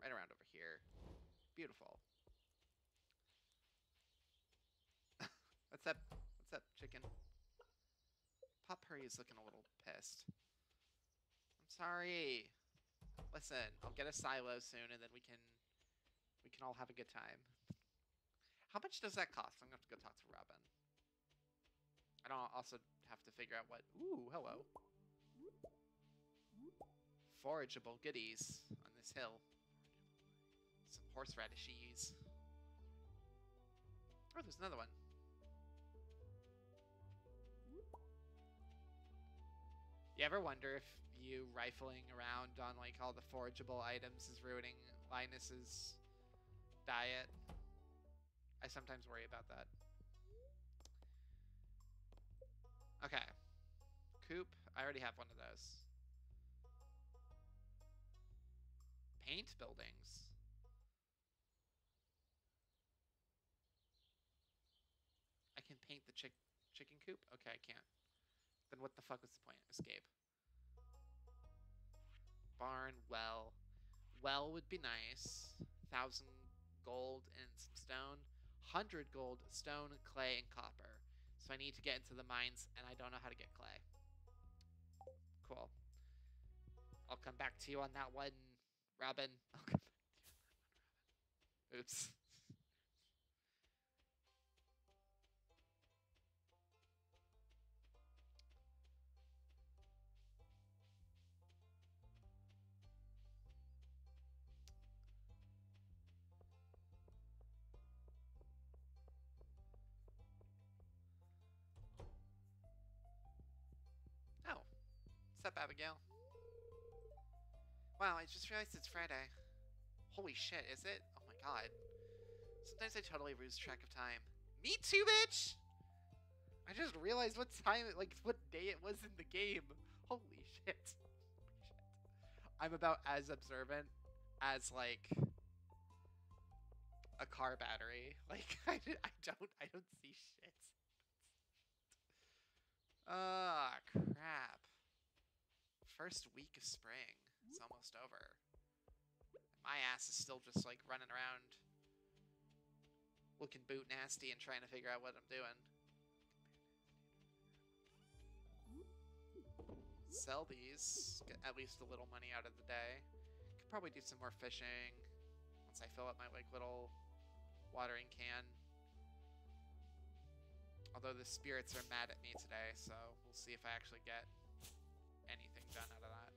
right around over here. Beautiful. what's up? What's up, chicken? Pop is looking a little pissed. I'm sorry. Listen, I'll get a silo soon, and then we can we can all have a good time. How much does that cost? I'm gonna have to go talk to Robin. I don't also have to figure out what. Ooh, hello. Forageable goodies on this hill. Some horseradishes. Oh, there's another one. You ever wonder if you rifling around on like all the forageable items is ruining Linus's diet? I sometimes worry about that. Okay. Coop. I already have one of those. Paint buildings. I can paint the chick chicken coop? Okay, I can't. Then what the fuck was the point? Escape. Barn, well. Well would be nice. Thousand gold and some stone. Hundred gold, stone, clay, and copper. So I need to get into the mines, and I don't know how to get clay. Cool. I'll come back to you on that one, Robin. I'll come back to you on that one, Robin. Oops. Abigail? Wow, I just realized it's Friday. Holy shit, is it? Oh my god. Sometimes I totally lose track of time. Me too, bitch! I just realized what time, like, what day it was in the game. Holy shit. Holy shit. I'm about as observant as, like, a car battery. Like, I, I don't, I don't see shit. Ah, crap. First week of spring. It's almost over. My ass is still just like running around looking boot nasty and trying to figure out what I'm doing. Sell these, get at least a little money out of the day. Could probably do some more fishing once I fill up my like little watering can. Although the spirits are mad at me today, so we'll see if I actually get out of that.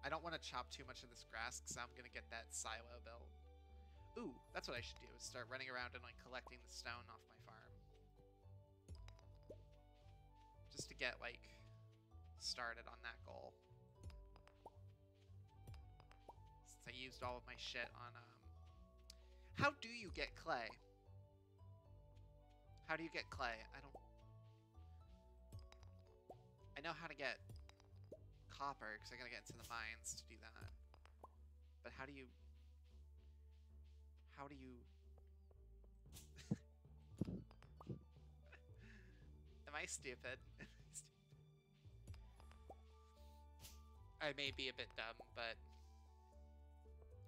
I don't want to chop too much of this grass because I'm going to get that silo built. Ooh, that's what I should do, is start running around and like collecting the stone off my farm. Just to get like started on that goal. Since I used all of my shit on um How do you get clay? How do you get clay? I don't I know how to get copper because I gotta get into the mines to do that. But how do you how do you Am I stupid? I may be a bit dumb, but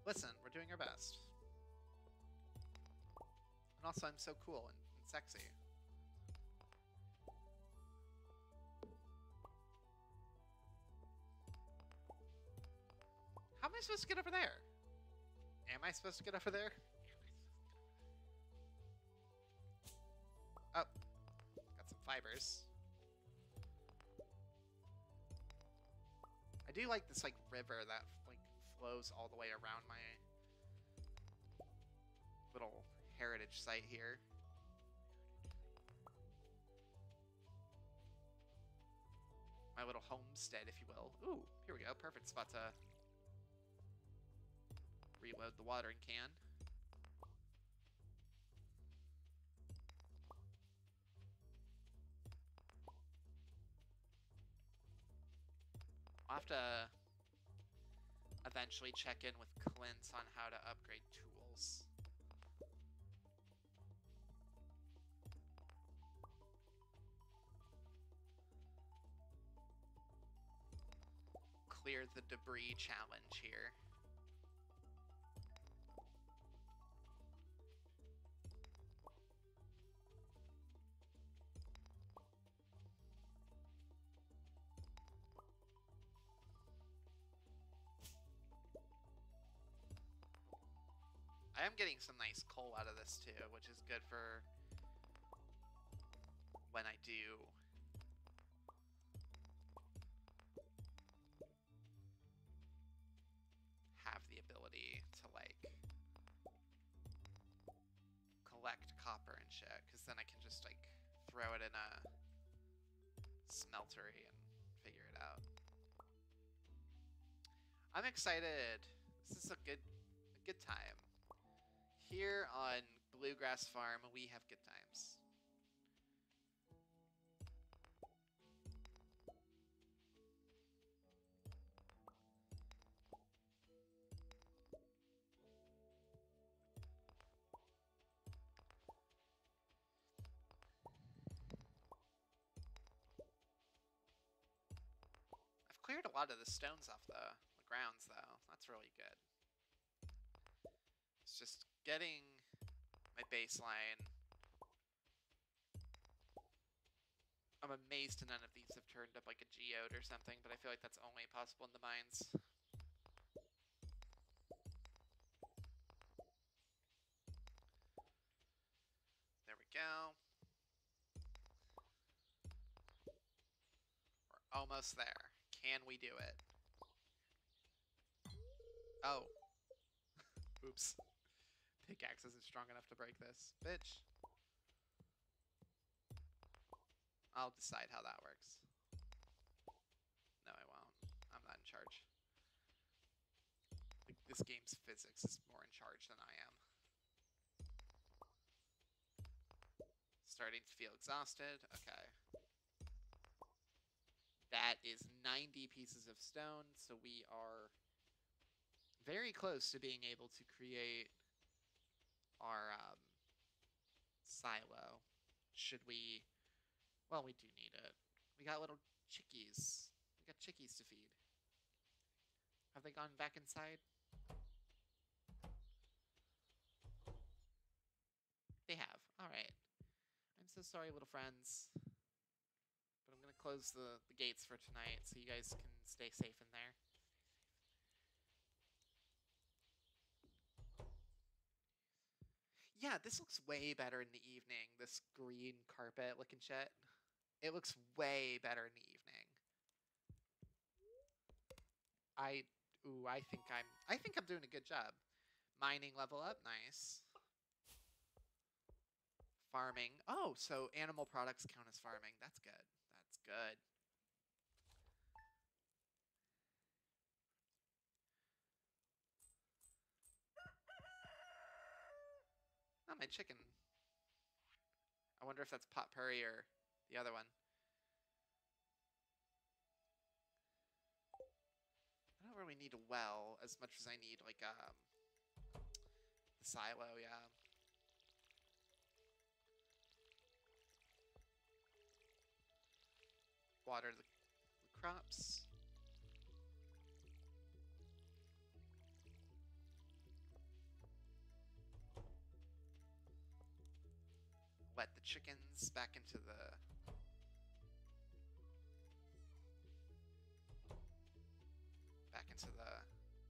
listen, we're doing our best. And also, I'm so cool and, and sexy. How am I supposed to get over there? Am I supposed to get over there? Oh, got some fibers. I do like this like river that like flows all the way around my little heritage site here. My little homestead, if you will. Ooh, here we go. Perfect spot to reload the watering can. I'll have to eventually check in with Clint on how to upgrade tools. Clear the debris challenge here. I am getting some nice coal out of this too, which is good for when I do have the ability to like collect copper and shit, because then I can just like throw it in a smeltery and figure it out. I'm excited. This is a good a good time. Here on Bluegrass Farm, we have good times. I've cleared a lot of the stones off the, the grounds, though. That's really good. It's just getting my baseline. I'm amazed none of these have turned up like a geode or something, but I feel like that's only possible in the mines. There we go. We're almost there. Can we do it? Oh. Oops. Pickaxe isn't strong enough to break this. Bitch. I'll decide how that works. No, I won't. I'm not in charge. This game's physics is more in charge than I am. Starting to feel exhausted. Okay. That is 90 pieces of stone, so we are very close to being able to create our um, silo. Should we? Well, we do need it. We got little chickies. We got chickies to feed. Have they gone back inside? They have. All right. I'm so sorry, little friends. But I'm going to close the, the gates for tonight so you guys can stay safe in there. Yeah, this looks way better in the evening. This green carpet looking shit. It looks way better in the evening. I ooh, I think I'm I think I'm doing a good job. Mining level up, nice. Farming. Oh, so animal products count as farming. That's good. That's good. My chicken. I wonder if that's Potpourri or the other one. I don't really need a well as much as I need, like, um, the silo, yeah. Water the, the crops. Chickens back into the back into the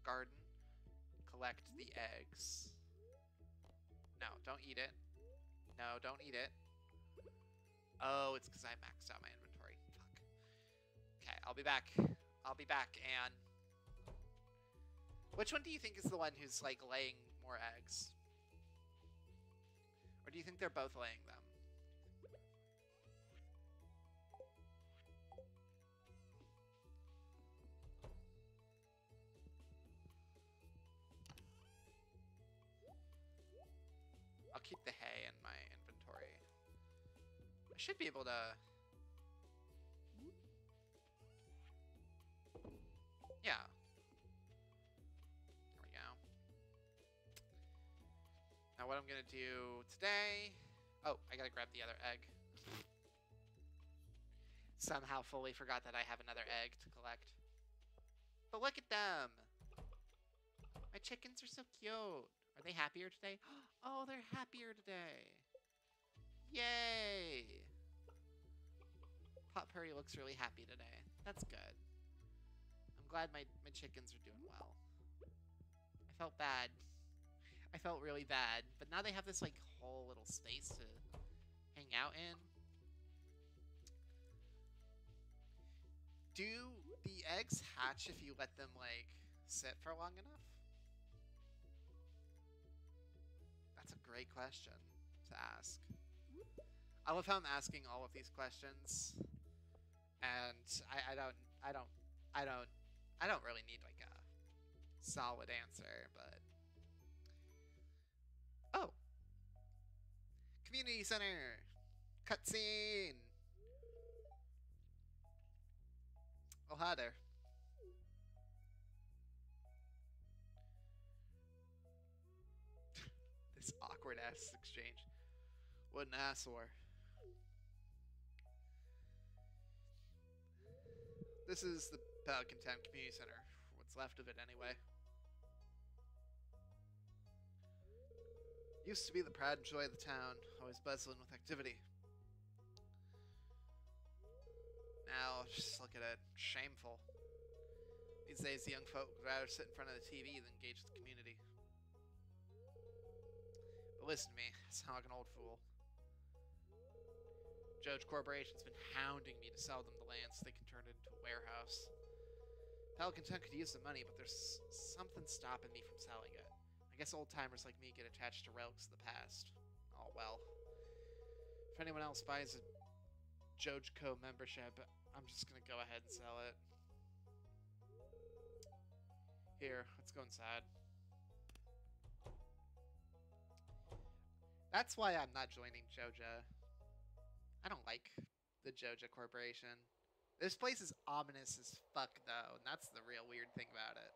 garden. Collect the eggs. No don't eat it. No don't eat it. Oh it's because I maxed out my inventory. Fuck. Okay I'll be back. I'll be back and which one do you think is the one who's like laying more eggs? Or do you think they're both laying them? Keep the hay in my inventory. I should be able to... Yeah. There we go. Now what I'm going to do today... Oh, I got to grab the other egg. Somehow fully forgot that I have another egg to collect. But look at them! My chickens are so cute. Are they happier today? Oh, they're happier today. Yay! Potpourri looks really happy today. That's good. I'm glad my, my chickens are doing well. I felt bad. I felt really bad. But now they have this, like, whole little space to hang out in. Do the eggs hatch if you let them, like, sit for long enough? That's a great question to ask. I love how I'm asking all of these questions, and I, I don't, I don't, I don't, I don't really need like a solid answer, but oh, community center, cutscene. Oh hi there. Awkward ass exchange. What an asswar. This is the Pelican Town Community Center. What's left of it, anyway. Used to be the pride and joy of the town, always bustling with activity. Now, just look at it. Shameful. These days, the young folk would rather sit in front of the TV than engage with the community. Listen to me, I sound like an old fool. Joja Corporation's been hounding me to sell them the land so they can turn it into a warehouse. Pelican Town could use the money, but there's something stopping me from selling it. I guess old timers like me get attached to relics of the past. Oh well. If anyone else buys a Joja membership, I'm just gonna go ahead and sell it. Here, let's go inside. That's why I'm not joining Joja. I don't like the Joja Corporation. This place is ominous as fuck, though, and that's the real weird thing about it.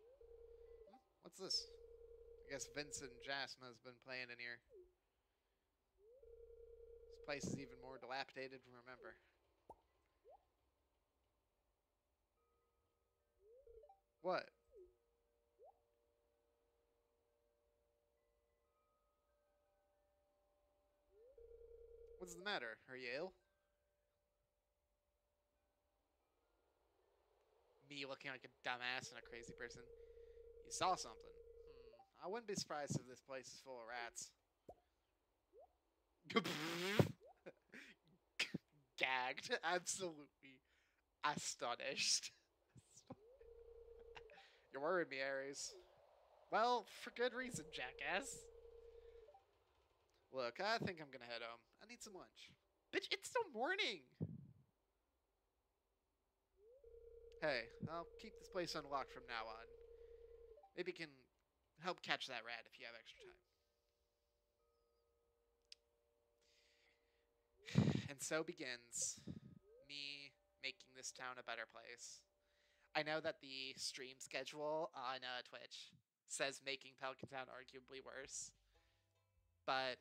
Hmm, what's this? I guess Vincent Jasma has been playing in here. This place is even more dilapidated remember. What? What's the matter? Are you ill? Me looking like a dumbass and a crazy person. You saw something. Hmm. I wouldn't be surprised if this place is full of rats. Gagged. Absolutely astonished. You're worried me, Ares. Well, for good reason, jackass. Look, I think I'm gonna head home. I need some lunch. Bitch, it's still morning! Hey, I'll keep this place unlocked from now on. Maybe you can help catch that rat if you have extra time. And so begins me making this town a better place. I know that the stream schedule on uh, Twitch says making Pelican Town arguably worse, but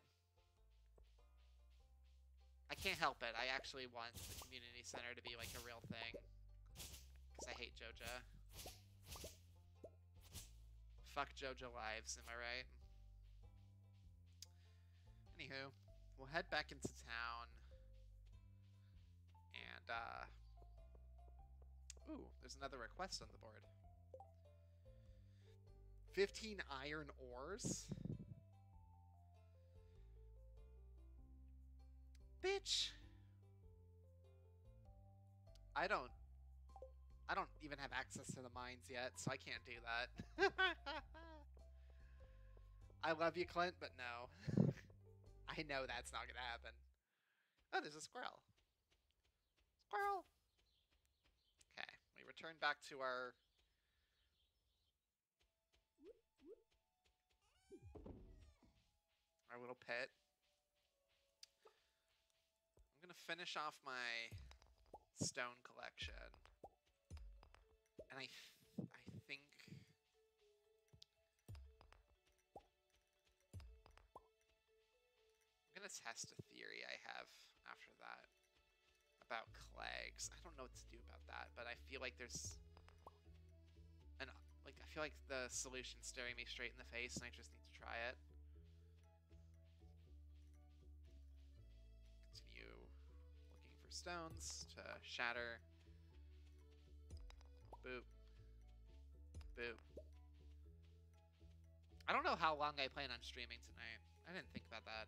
I can't help it. I actually want the community center to be like a real thing. Because I hate Joja. Fuck Joja lives, am I right? Anywho, we'll head back into town. And, uh... Ooh, there's another request on the board. 15 iron ores? Bitch! I don't... I don't even have access to the mines yet, so I can't do that. I love you, Clint, but no. I know that's not gonna happen. Oh, there's a squirrel. Squirrel! Okay, we return back to our... Our little pet finish off my stone collection. And I, I think... I'm gonna test a theory I have after that about Clags. I don't know what to do about that, but I feel like there's an like I feel like the solution's staring me straight in the face, and I just need to try it. For stones to shatter. Boop. Boop. I don't know how long I plan on streaming tonight. I didn't think about that.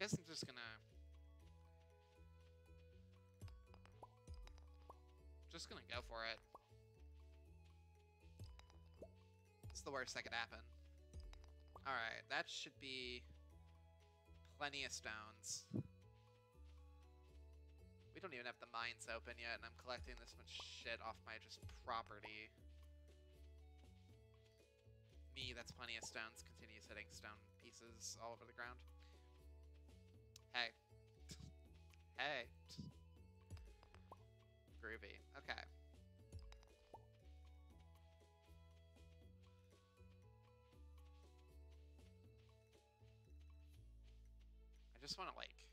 guess I'm just gonna... Just gonna go for it. It's the worst that could happen. Alright, that should be plenty of stones. We don't even have the mines open yet, and I'm collecting this much shit off my just property. Me, that's plenty of stones, continues hitting stone pieces all over the ground. Hey. Hey. Groovy. Okay. Just want to, like,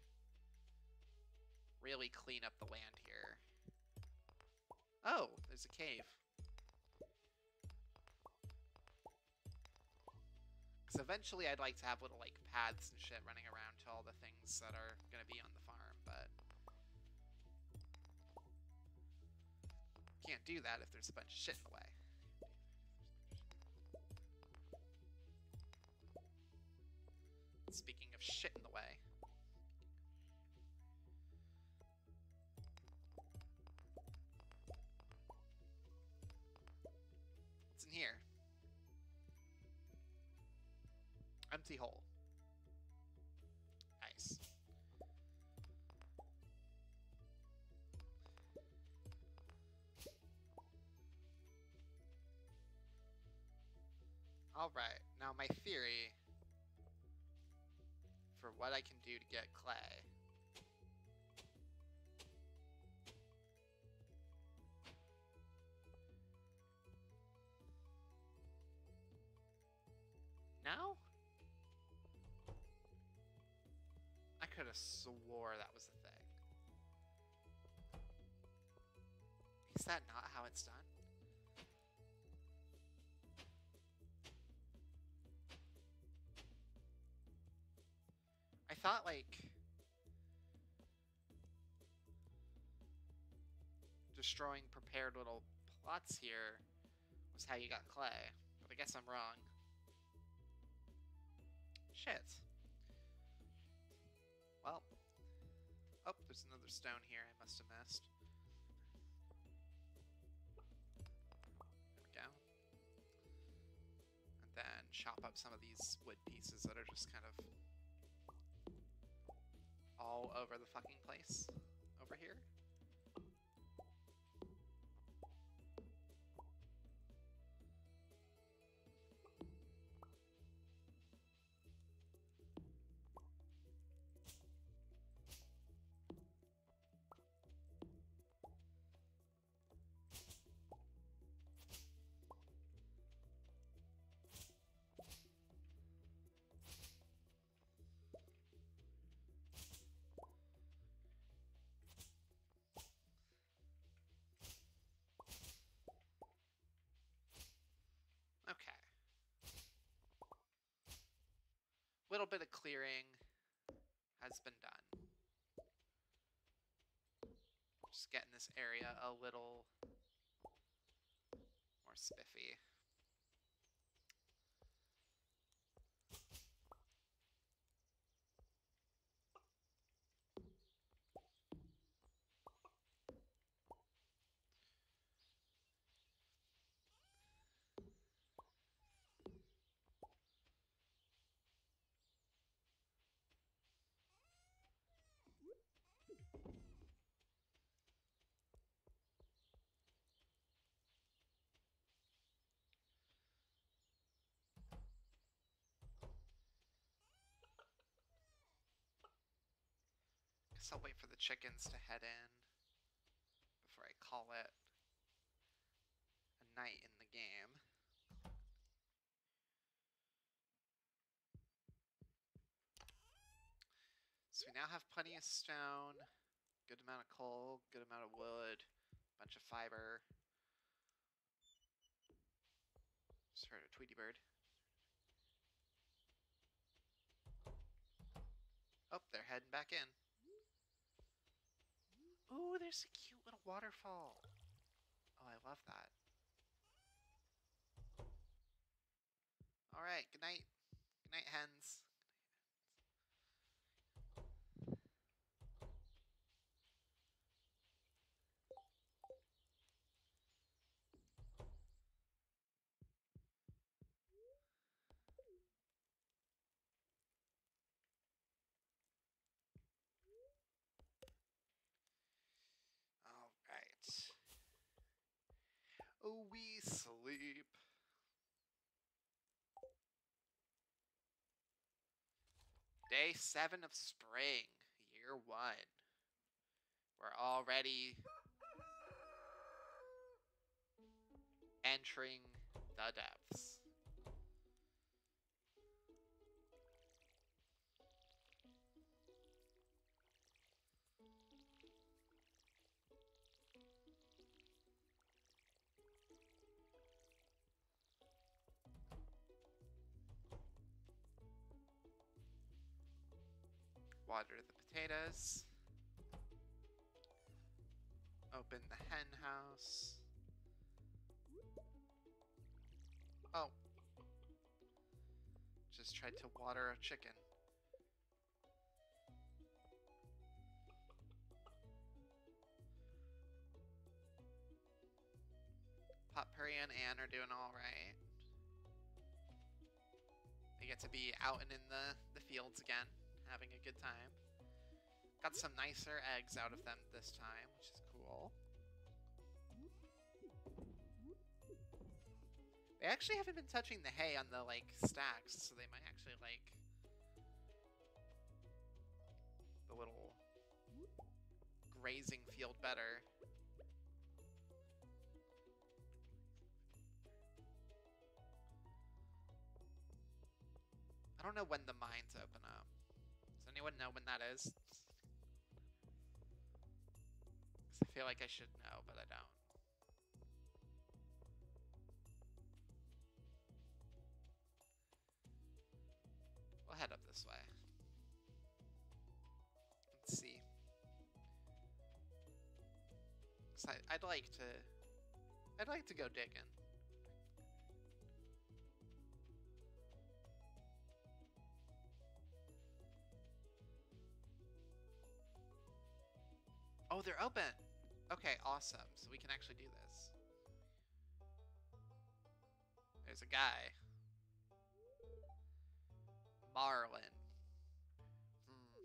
really clean up the land here. Oh, there's a cave. Because eventually I'd like to have little, like, paths and shit running around to all the things that are going to be on the farm, but... Can't do that if there's a bunch of shit in the way. Speaking of shit in the way... Empty hole. Nice. Alright, now my theory for what I can do to get clay. Swore that was the thing. Is that not how it's done? I thought, like... Destroying prepared little plots here was how you got clay. But I guess I'm wrong. Shit. There's another stone here I must have missed. There we go. And then chop up some of these wood pieces that are just kind of all over the fucking place over here. A little bit of clearing has been done. Just getting this area a little more spiffy. Guess I'll wait for the chickens to head in before I call it a night in the game. So we now have plenty of stone. good amount of coal, good amount of wood, bunch of fiber. Just heard a Tweety bird. Oh, they're heading back in. Ooh, there's a cute little waterfall. Oh, I love that. All right, good night. Good night, hens. All right. Oh, we sleep. Day seven of spring, year one. We're already entering the depths. Water the potatoes. Open the hen house. Oh. Just tried to water a chicken. Potpourri and Anne are doing alright. They get to be out and in the, the fields again having a good time. Got some nicer eggs out of them this time, which is cool. They actually haven't been touching the hay on the, like, stacks, so they might actually like the little grazing field better. I don't know when the mines open up. Anyone know when that is? I feel like I should know, but I don't. We'll head up this way. Let's see. I, I'd like to... I'd like to go digging. Oh, they're open. Okay, awesome. So we can actually do this. There's a guy. Marlon. Hmm.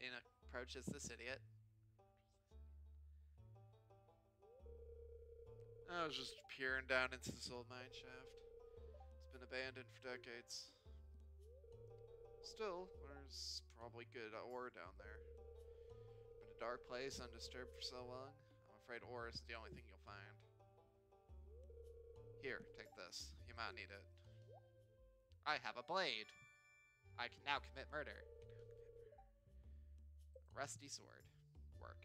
In approaches this idiot. I was just peering down into this old mine shaft. It's been abandoned for decades. Still, there's probably good ore down there. Dark place, undisturbed for so long. I'm afraid ore is the only thing you'll find. Here, take this. You might need it. I have a blade. I can now commit murder. Rusty sword. Work.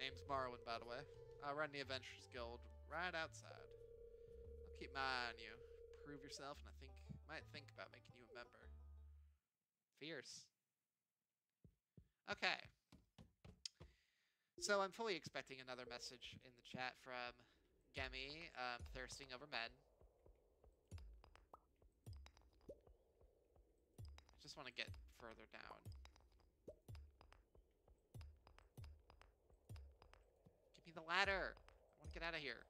Name's Marlon, by the way. I run the Adventurers Guild right outside. I'll keep my eye on you. Prove yourself, and I think might think about making you a member. Fierce. Okay. So I'm fully expecting another message in the chat from Gemi, um, thirsting over men. Just want to get further down. Give me the ladder. I want to get out of here.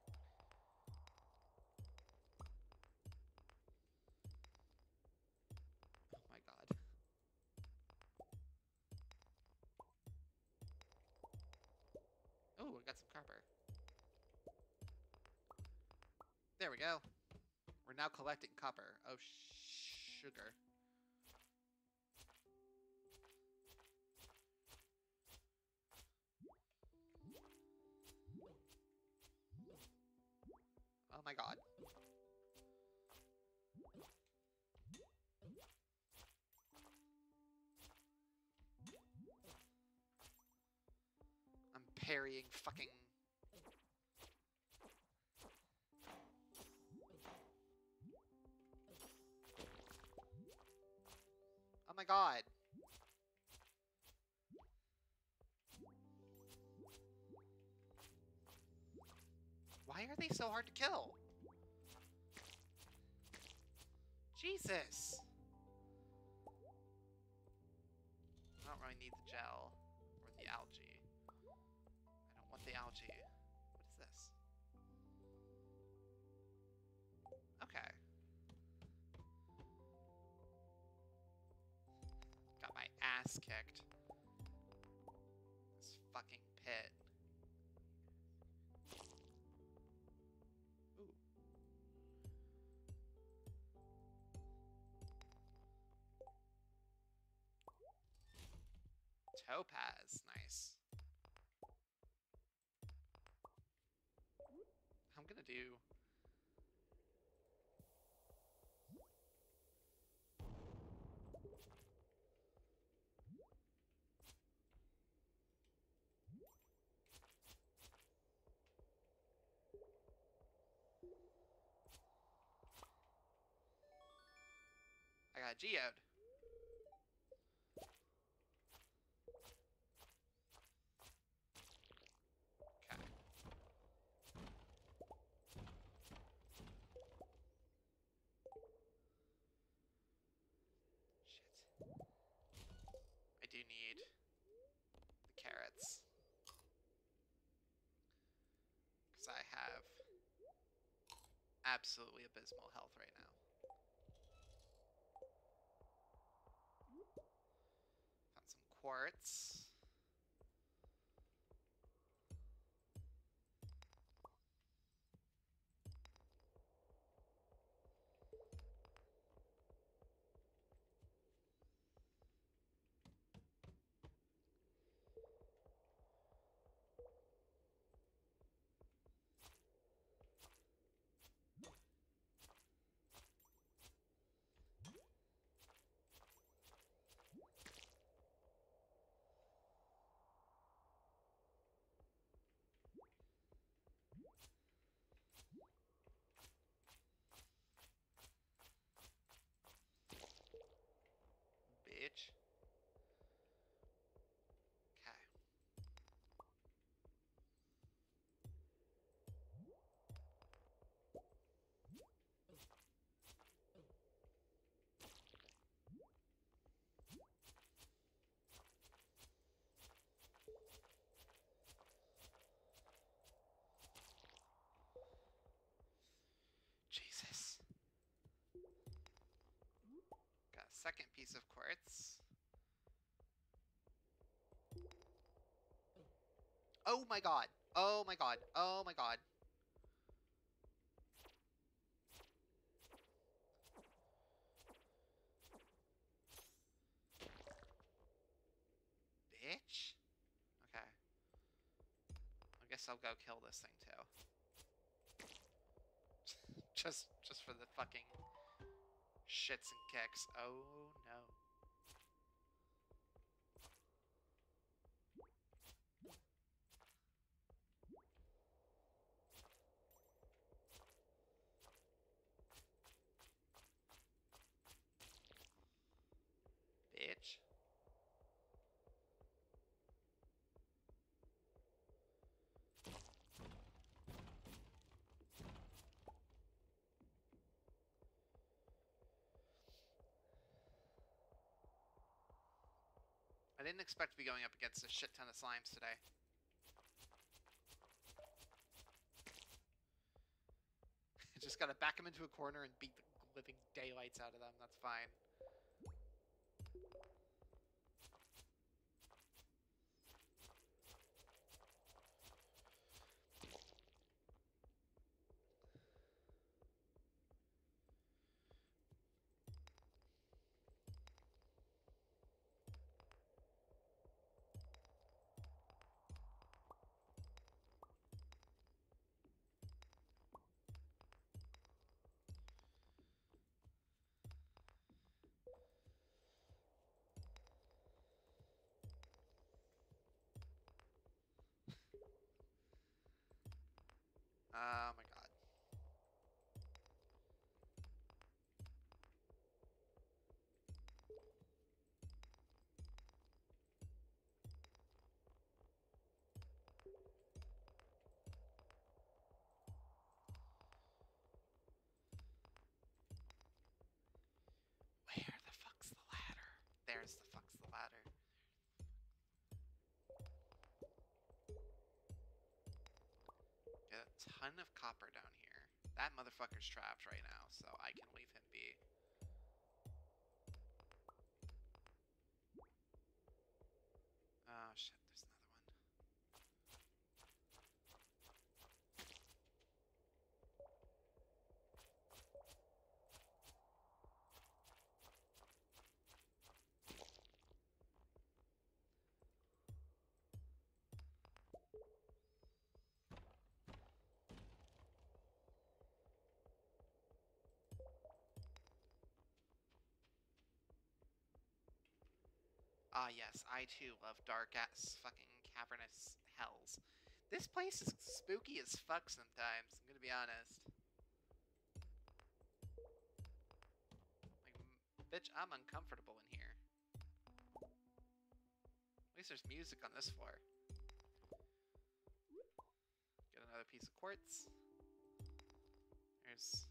Oh, I got some copper. There we go. We're now collecting copper. Oh, sugar. Oh my god. Parrying fucking... Oh my god. Why are they so hard to kill? Jesus! I don't really need the gel the algae. What is this? Okay. Got my ass kicked. This fucking pit. Topaz, nice. I got a geode. Okay. Shit. I do need the carrots. Because I have absolutely abysmal health right now. Found some quartz. Bitch. Okay. Jesus. Got a second piece of quartz. Oh my god. Oh my god. Oh my god. Bitch. Okay. I guess I'll go kill this thing too. just just for the fucking shits and kicks. Oh no. Bitch. I didn't expect to be going up against a shit ton of slimes today. Just gotta back them into a corner and beat the living daylights out of them. That's fine. There's the fuck's the ladder. Got a ton of copper down here. That motherfucker's trapped right now, so I can leave him be. Ah, yes, I too love dark ass fucking cavernous hells. This place is spooky as fuck sometimes, I'm gonna be honest. Like, bitch, I'm uncomfortable in here. At least there's music on this floor. Get another piece of quartz. There's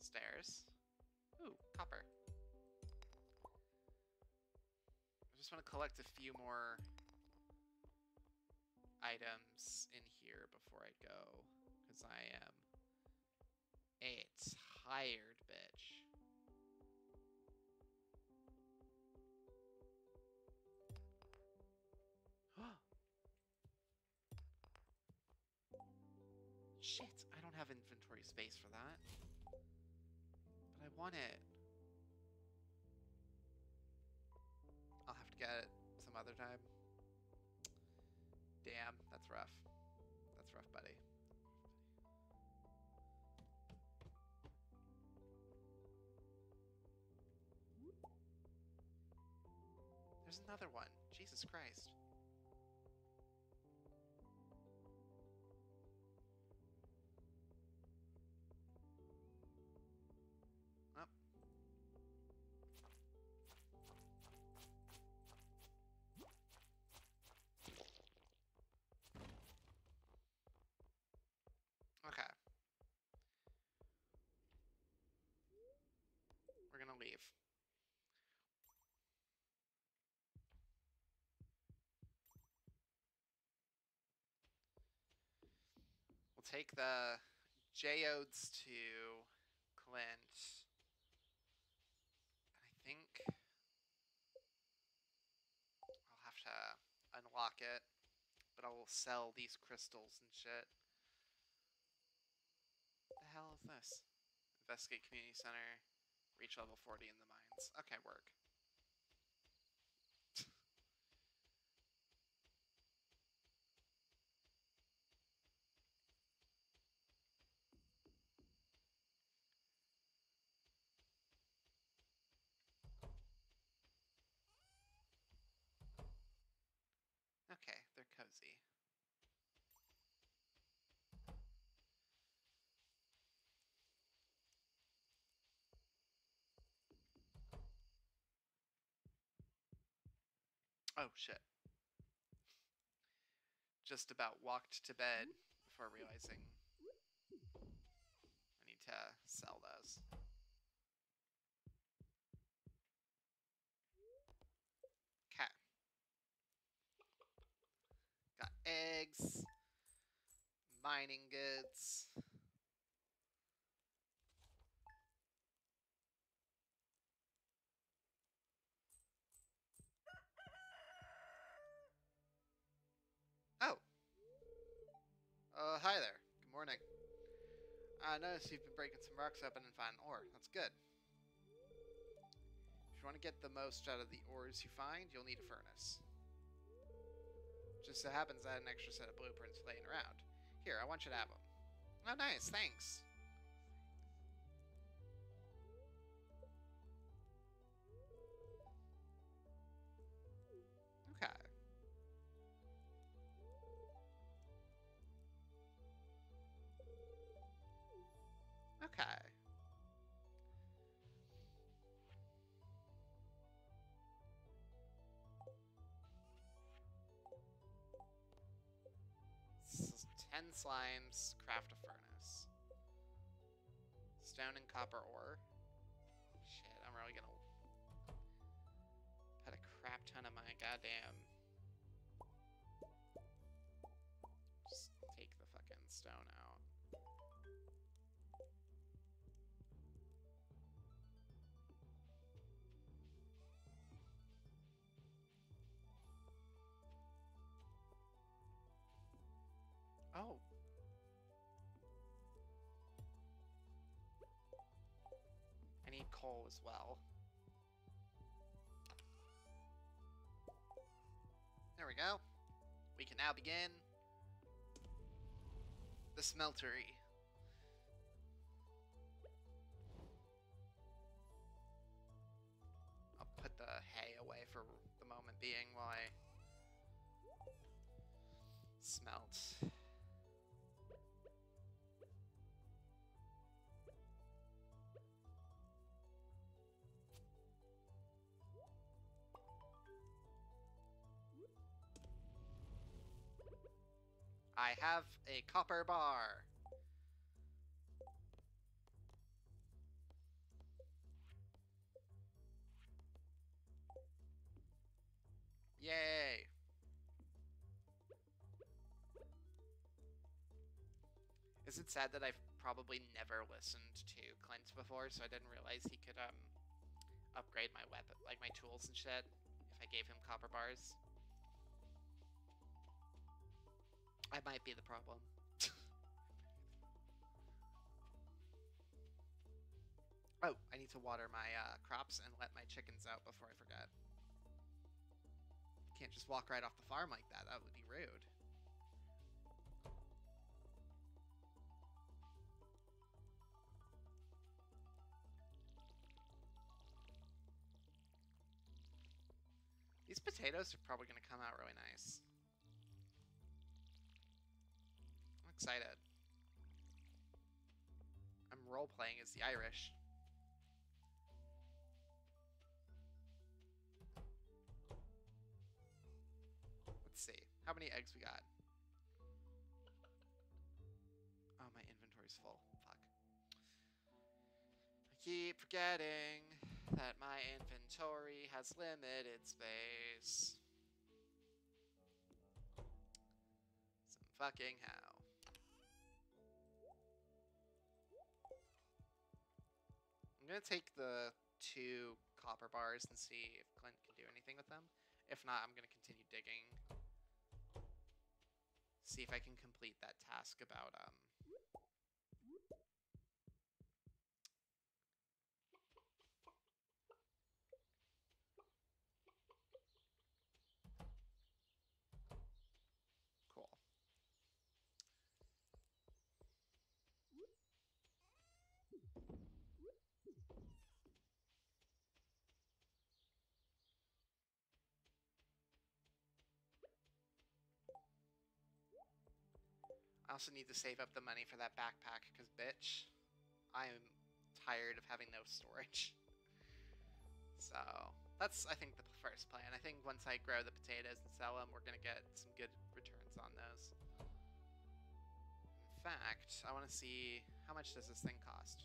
stairs. Ooh, copper. Just want to collect a few more items in here before I go, because I am a tired bitch. Shit, I don't have inventory space for that. But I want it. Get it some other time. Damn, that's rough. That's rough, buddy. There's another one. Jesus Christ. We'll take the geodes to Clint. I think I'll have to unlock it, but I will sell these crystals and shit. The hell is this? Investigate community center. Reach level 40 in the mines. Okay, work. Okay, they're cozy. Oh shit. Just about walked to bed before realizing I need to sell those. Okay. Got eggs, mining goods. Uh, hi there. Good morning. I noticed you've been breaking some rocks open and finding ore. That's good. If you want to get the most out of the ores you find, you'll need a furnace. Just so happens I had an extra set of blueprints laying around. Here, I want you to have them. Oh, nice. Thanks. Slimes, craft a furnace. Stone and copper ore. Shit, I'm really gonna put a crap ton of my goddamn. Just take the fucking stone out. Coal as well. There we go. We can now begin the smeltery. I'll put the hay away for the moment being while I smelt. I have a copper bar. Yay! Is it sad that I've probably never listened to Clint before, so I didn't realize he could um upgrade my weapon, like my tools and shit, if I gave him copper bars? I might be the problem. oh, I need to water my uh, crops and let my chickens out before I forget. Can't just walk right off the farm like that. That would be rude. These potatoes are probably going to come out really nice. Excited. I'm role playing as the Irish. Let's see. How many eggs we got? Oh, my inventory's full. Fuck. I keep forgetting that my inventory has limited space. Some fucking how. I'm gonna take the two copper bars and see if Clint can do anything with them. If not, I'm gonna continue digging. See if I can complete that task about um also need to save up the money for that backpack, because bitch, I am tired of having no storage. So, that's, I think, the first plan. I think once I grow the potatoes and sell them, we're going to get some good returns on those. In fact, I want to see, how much does this thing cost?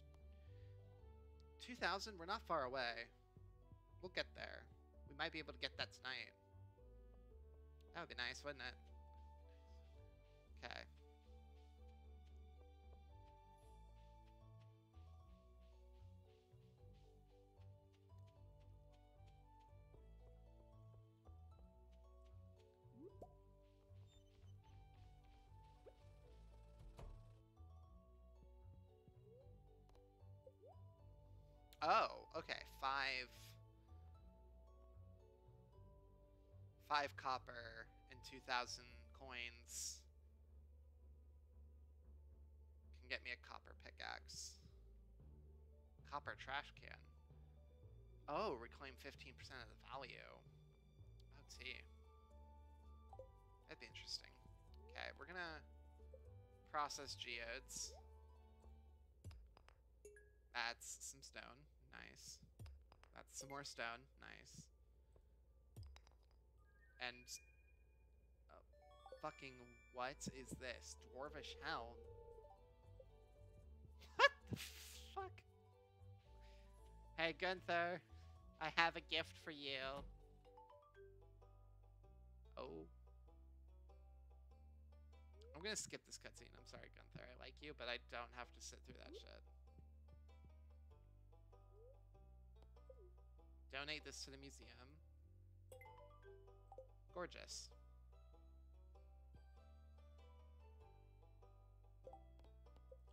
2,000? We're not far away. We'll get there. We might be able to get that tonight. That would be nice, wouldn't it? Okay. Oh, okay. Five. Five copper and 2,000 coins can get me a copper pickaxe. Copper trash can. Oh, reclaim 15% of the value. Let's see. That'd be interesting. Okay, we're gonna process geodes. That's some stone. Nice. That's some more stone. Nice. And... Oh, fucking what is this? Dwarvish Helm? What the fuck? Hey, Gunther. I have a gift for you. Oh. I'm gonna skip this cutscene. I'm sorry, Gunther. I like you, but I don't have to sit through that shit. Donate this to the museum. Gorgeous.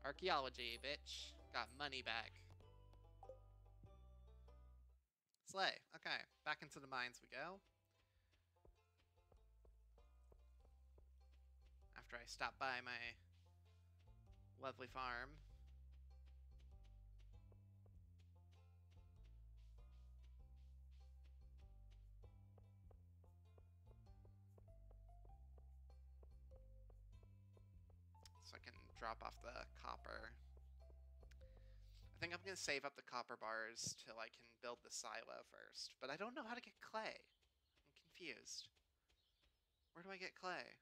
Archaeology, bitch. Got money back. Slay. Okay, back into the mines we go. After I stop by my lovely farm. So I can drop off the copper. I think I'm going to save up the copper bars till I can build the silo first. But I don't know how to get clay. I'm confused. Where do I get clay?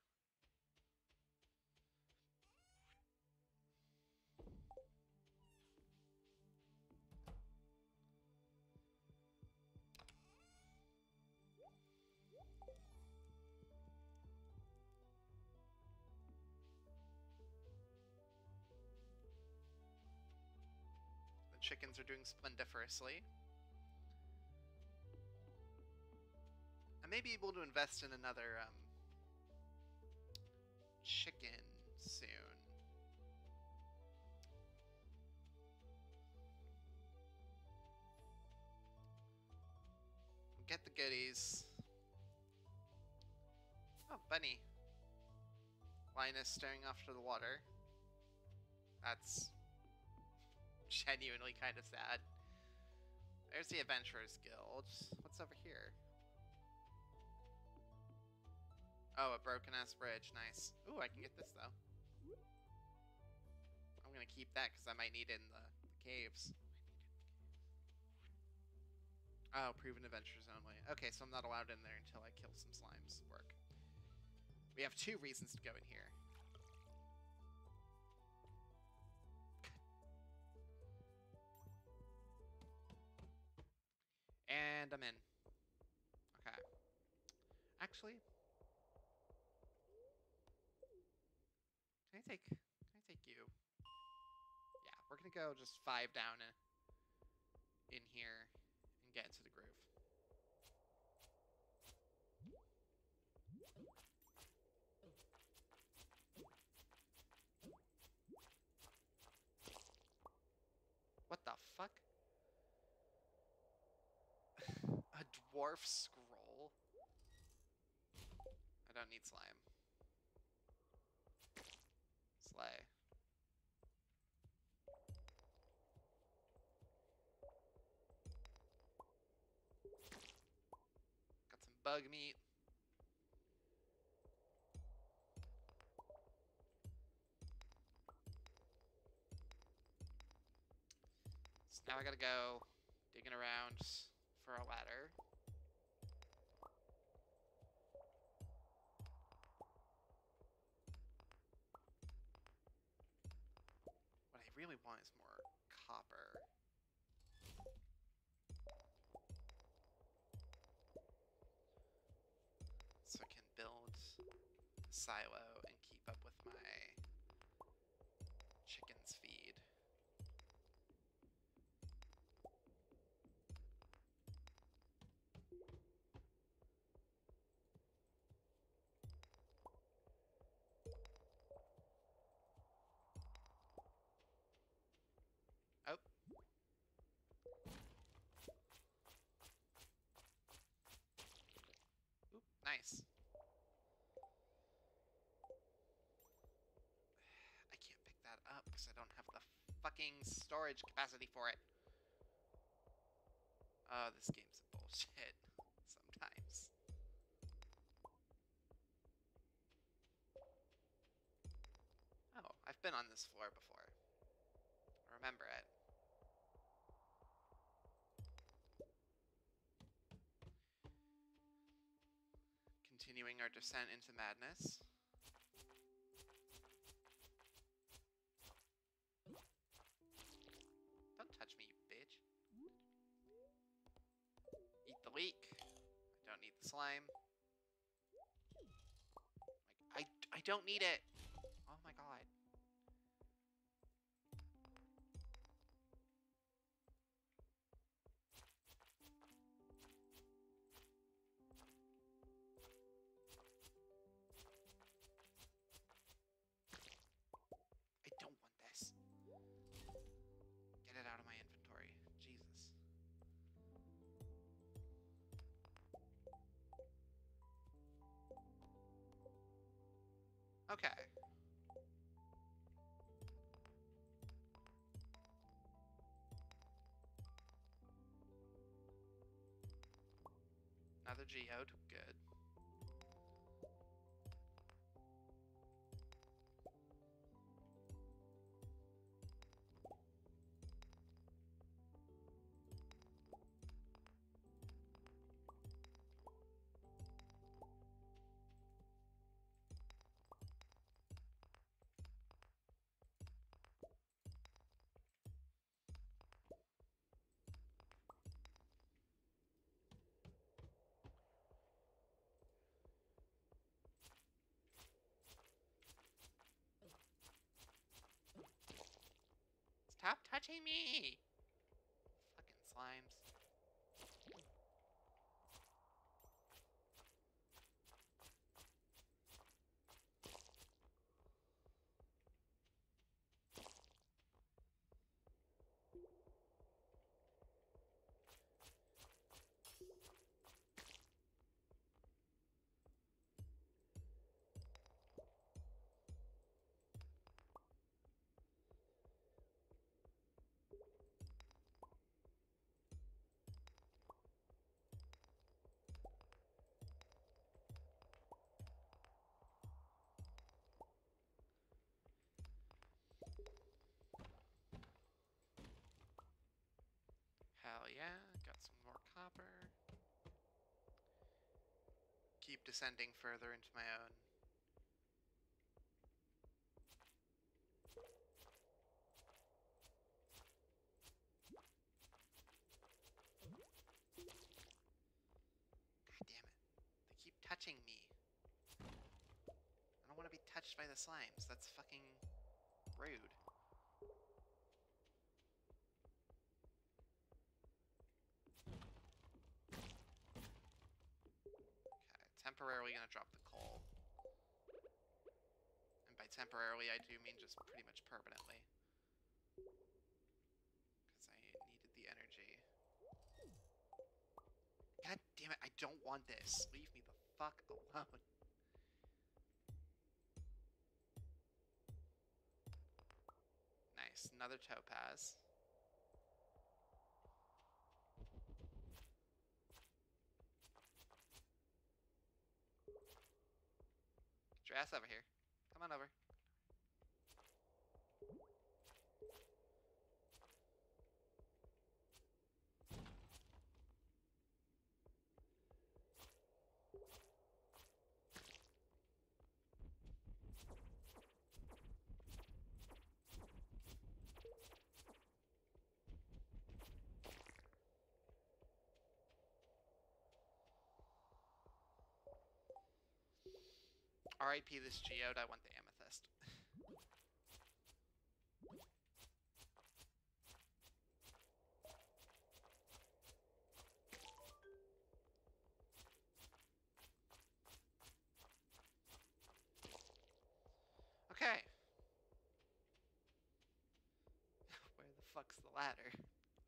Are doing splendiferously. I may be able to invest in another um, chicken soon. Get the goodies. Oh, bunny. Linus staring off to the water. That's genuinely kind of sad. There's the Adventurers Guild. What's over here? Oh, a broken ass bridge. Nice. Ooh, I can get this though. I'm gonna keep that because I might need it in the, the caves. Oh, proven adventures only. Okay, so I'm not allowed in there until I kill some slimes. Work. We have two reasons to go in here. And I'm in. Okay. Actually, can I take can I take you? Yeah, we're gonna go just five down in here and get into the groove. What the fuck? A dwarf scroll? I don't need slime. Slay. Got some bug meat. So now I gotta go digging around for a ladder. Really want is more copper. So I can build a silo and keep up with my chicken's feed. Oh. Oop, nice. I can't pick that up because I don't have the fucking storage capacity for it. Oh, this game's bullshit sometimes. Oh, I've been on this floor before. I remember it. Continuing our descent into madness. Leek. I don't need the slime. Like, I, I don't need it. Geode. Good. Stop touching me! Fucking slimes. Descending further into my own. God damn it. They keep touching me. I don't want to be touched by the slimes. That's fucking rude. Okay, temporarily gonna drop the coal. And by temporarily, I do mean just pretty much permanently. Because I needed the energy. God damn it, I don't want this. Leave me the fuck alone. Nice, another topaz. Get your ass over here. Come on over. RIP this geode, I want the amethyst. okay. Where the fuck's the ladder?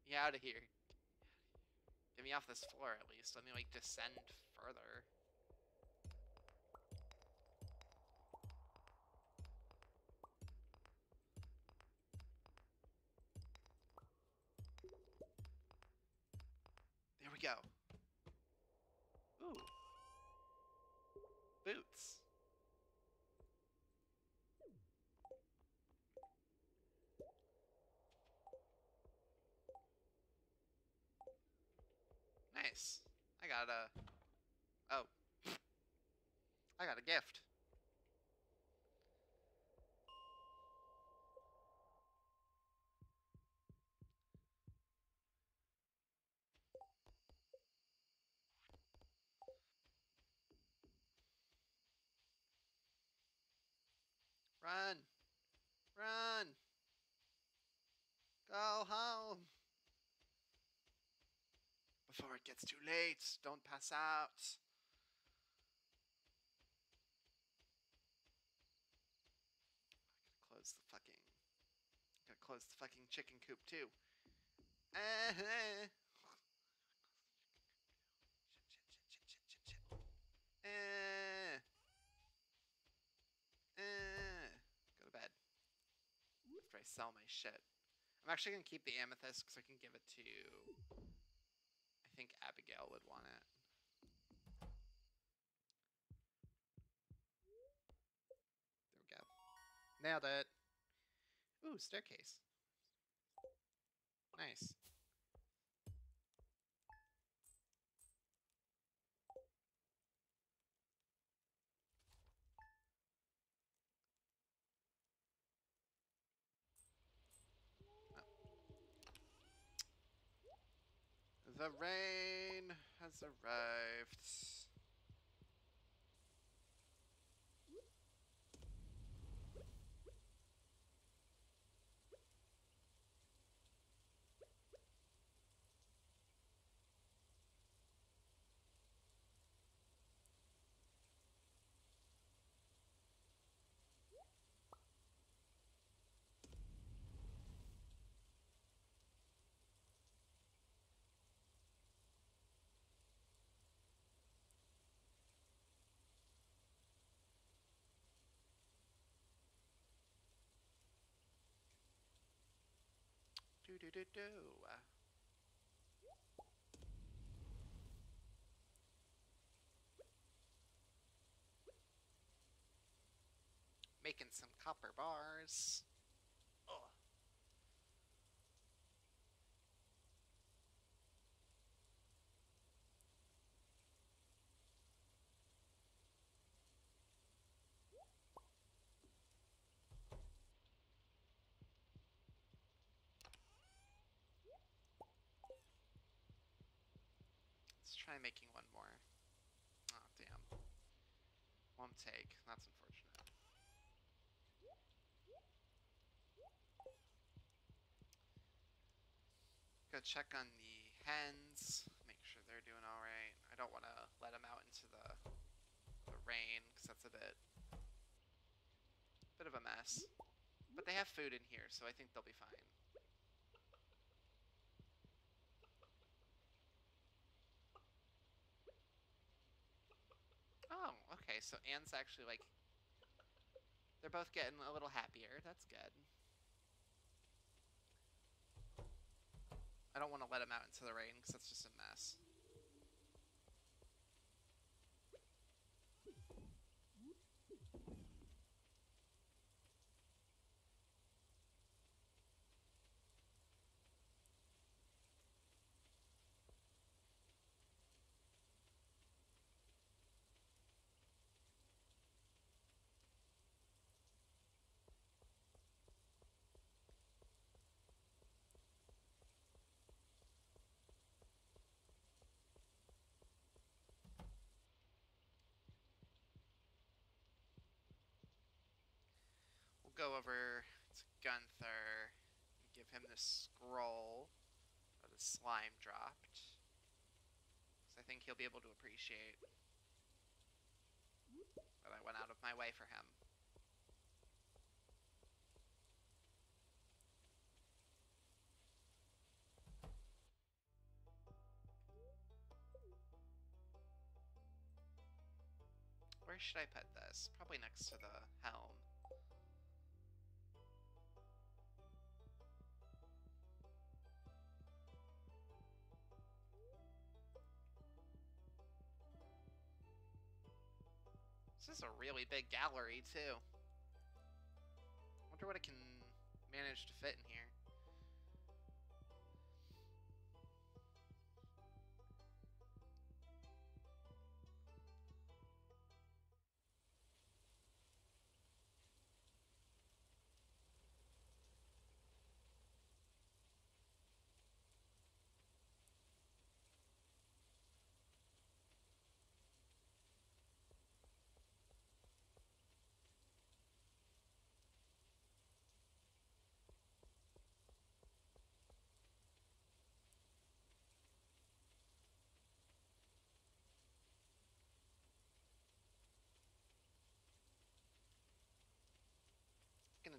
Get out of here. Get me off this floor at least. Let me like descend further. We go. Ooh. Boots. Nice. I got a... Oh. I got a gift. Run! Run! Go home! Before it gets too late, don't pass out. I gotta close the fucking. Gotta close the fucking chicken coop too. Uh -huh. Shit, shit, shit, shit, shit, shit. Uh. Uh. sell my shit. I'm actually gonna keep the amethyst because I can give it to. I think Abigail would want it. There we go. Nailed it. Ooh, staircase. Nice. The rain has arrived. Do do do. Making some copper bars. Try making one more. Oh, damn. Won't take. That's unfortunate. Go check on the hens. Make sure they're doing alright. I don't want to let them out into the, the rain, because that's a bit... Bit of a mess. But they have food in here, so I think they'll be fine. Oh, okay, so Anne's actually like... They're both getting a little happier. That's good. I don't want to let them out into the rain because that's just a mess. Go over to Gunther and give him the scroll that the slime dropped. Because I think he'll be able to appreciate that I went out of my way for him. Where should I put this? Probably next to the helm. Really big gallery, too. Wonder what it can manage to fit in here.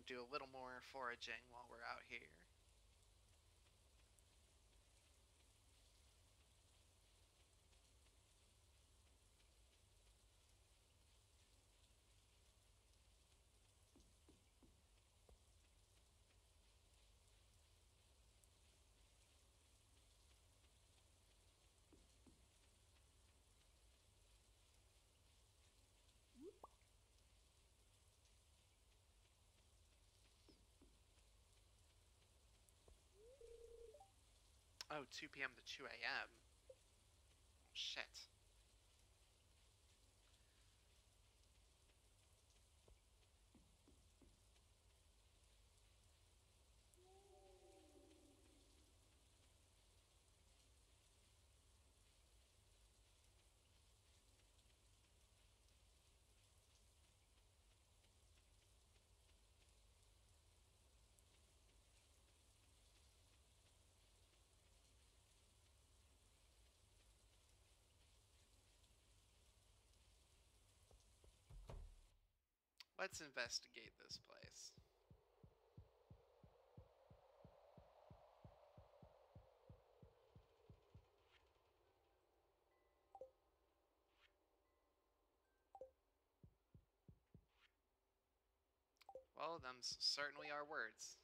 Do a little more foraging while we're out here. Oh, 2 p.m. to 2 a.m. Shit. Let's investigate this place. Well, them certainly are words.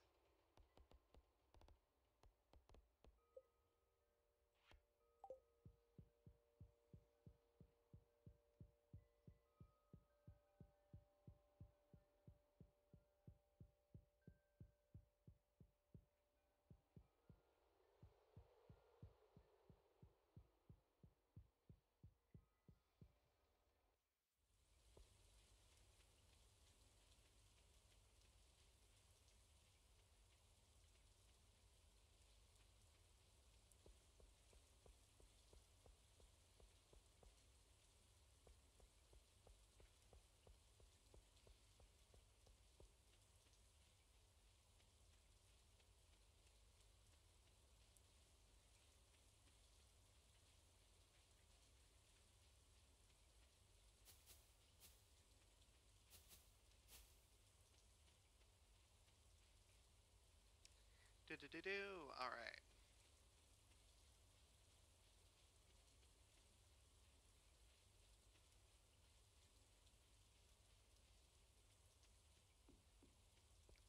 Do do do do. All right.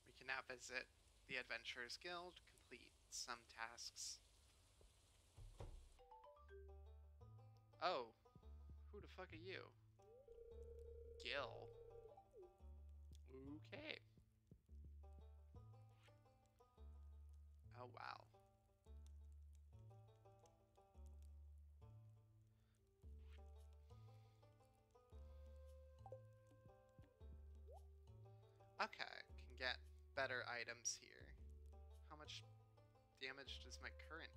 We can now visit the Adventurers Guild, complete some tasks. Oh, who the fuck are you? Gil. Okay. Oh, wow. Okay, can get better items here. How much damage does my current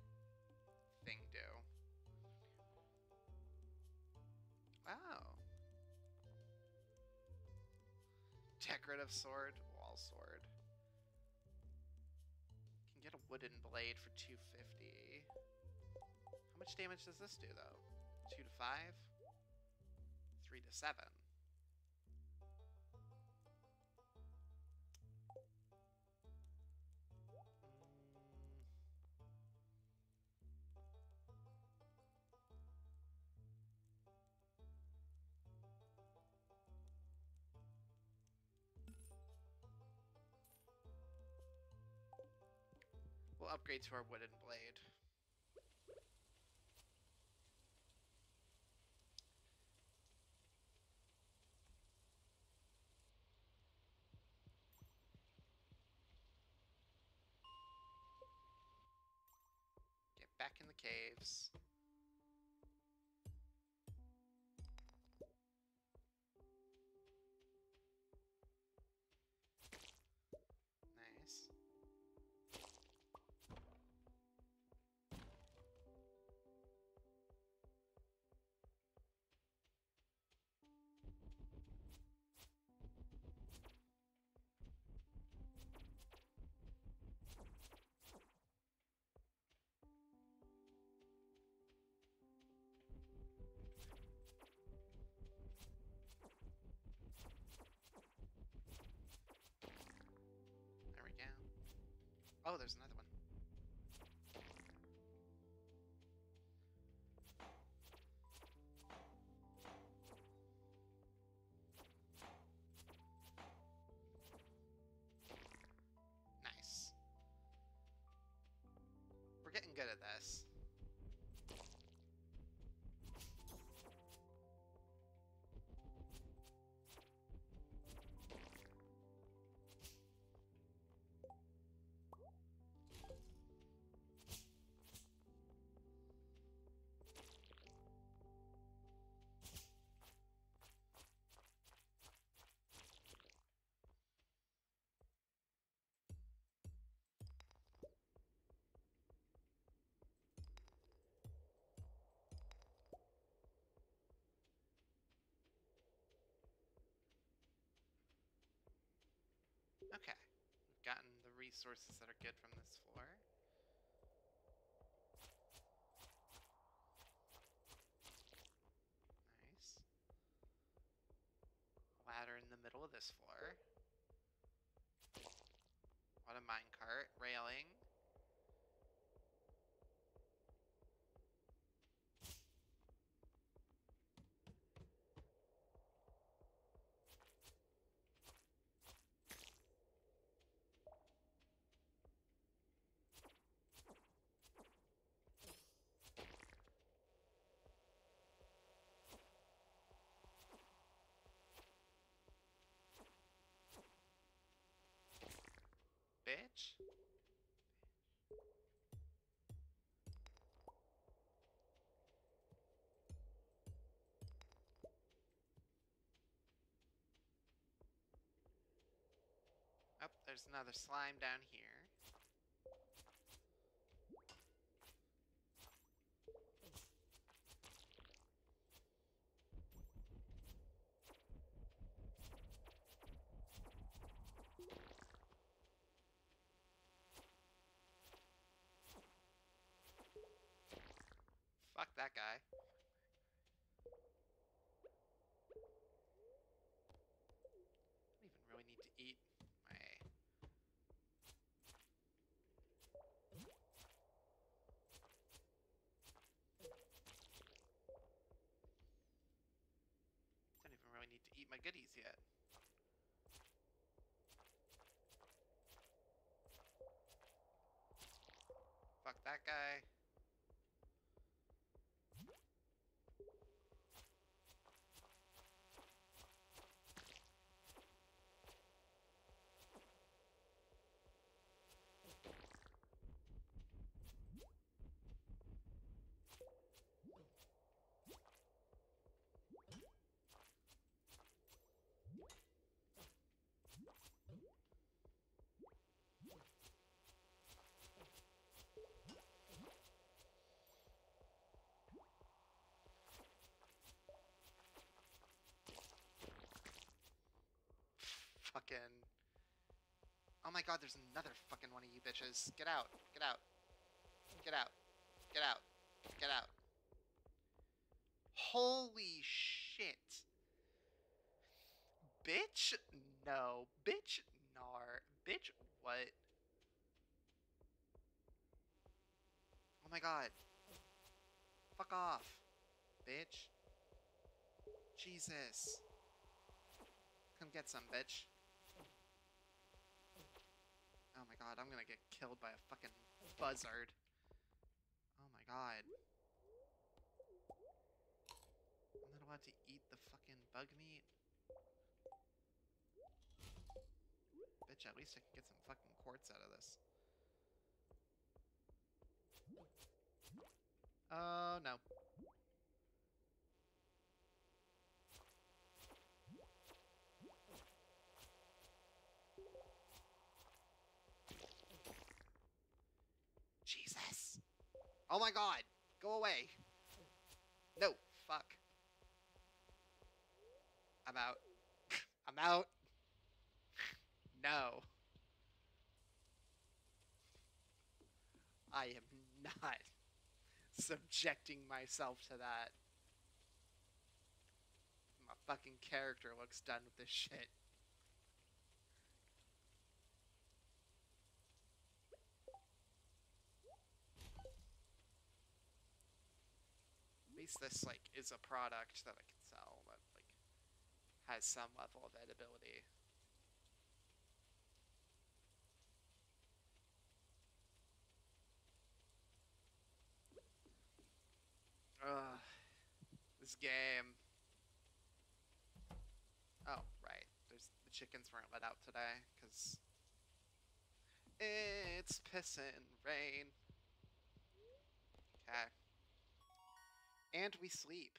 thing do? Wow. Decorative sword, wall sword. Wooden blade for 250. How much damage does this do though? 2 to 5? 3 to 7. Upgrade to our wooden blade. Get back in the caves. Oh, there's another one. Nice. We're getting good at this. Resources that are good from this floor. Nice. Ladder in the middle of this floor. What a minecart. Railing. Bitch. Oh, there's another slime down here. Fuck that guy. I don't even really need to eat my. Don't even really need to eat my goodies yet. Fuck that guy. Fucking. Oh my god, there's another fucking one of you bitches. Get out. Get out. Get out. Get out. Get out. Holy shit. Bitch? No. Bitch? Nar. Bitch? What? Oh my god. Fuck off. Bitch. Jesus. Come get some, bitch. Oh my god, I'm gonna get killed by a fucking buzzard. Oh my god. I'm not allowed to eat the fucking bug meat. Bitch, at least I can get some fucking quartz out of this. Oh no. Jesus. Oh my god. Go away. No. Fuck. I'm out. I'm out. No. I am not subjecting myself to that. My fucking character looks done with this shit. Least this like is a product that I can sell that like has some level of edibility. Ugh. This game. Oh, right. There's the chickens weren't let out today because it's pissing rain. Okay. And we sleep.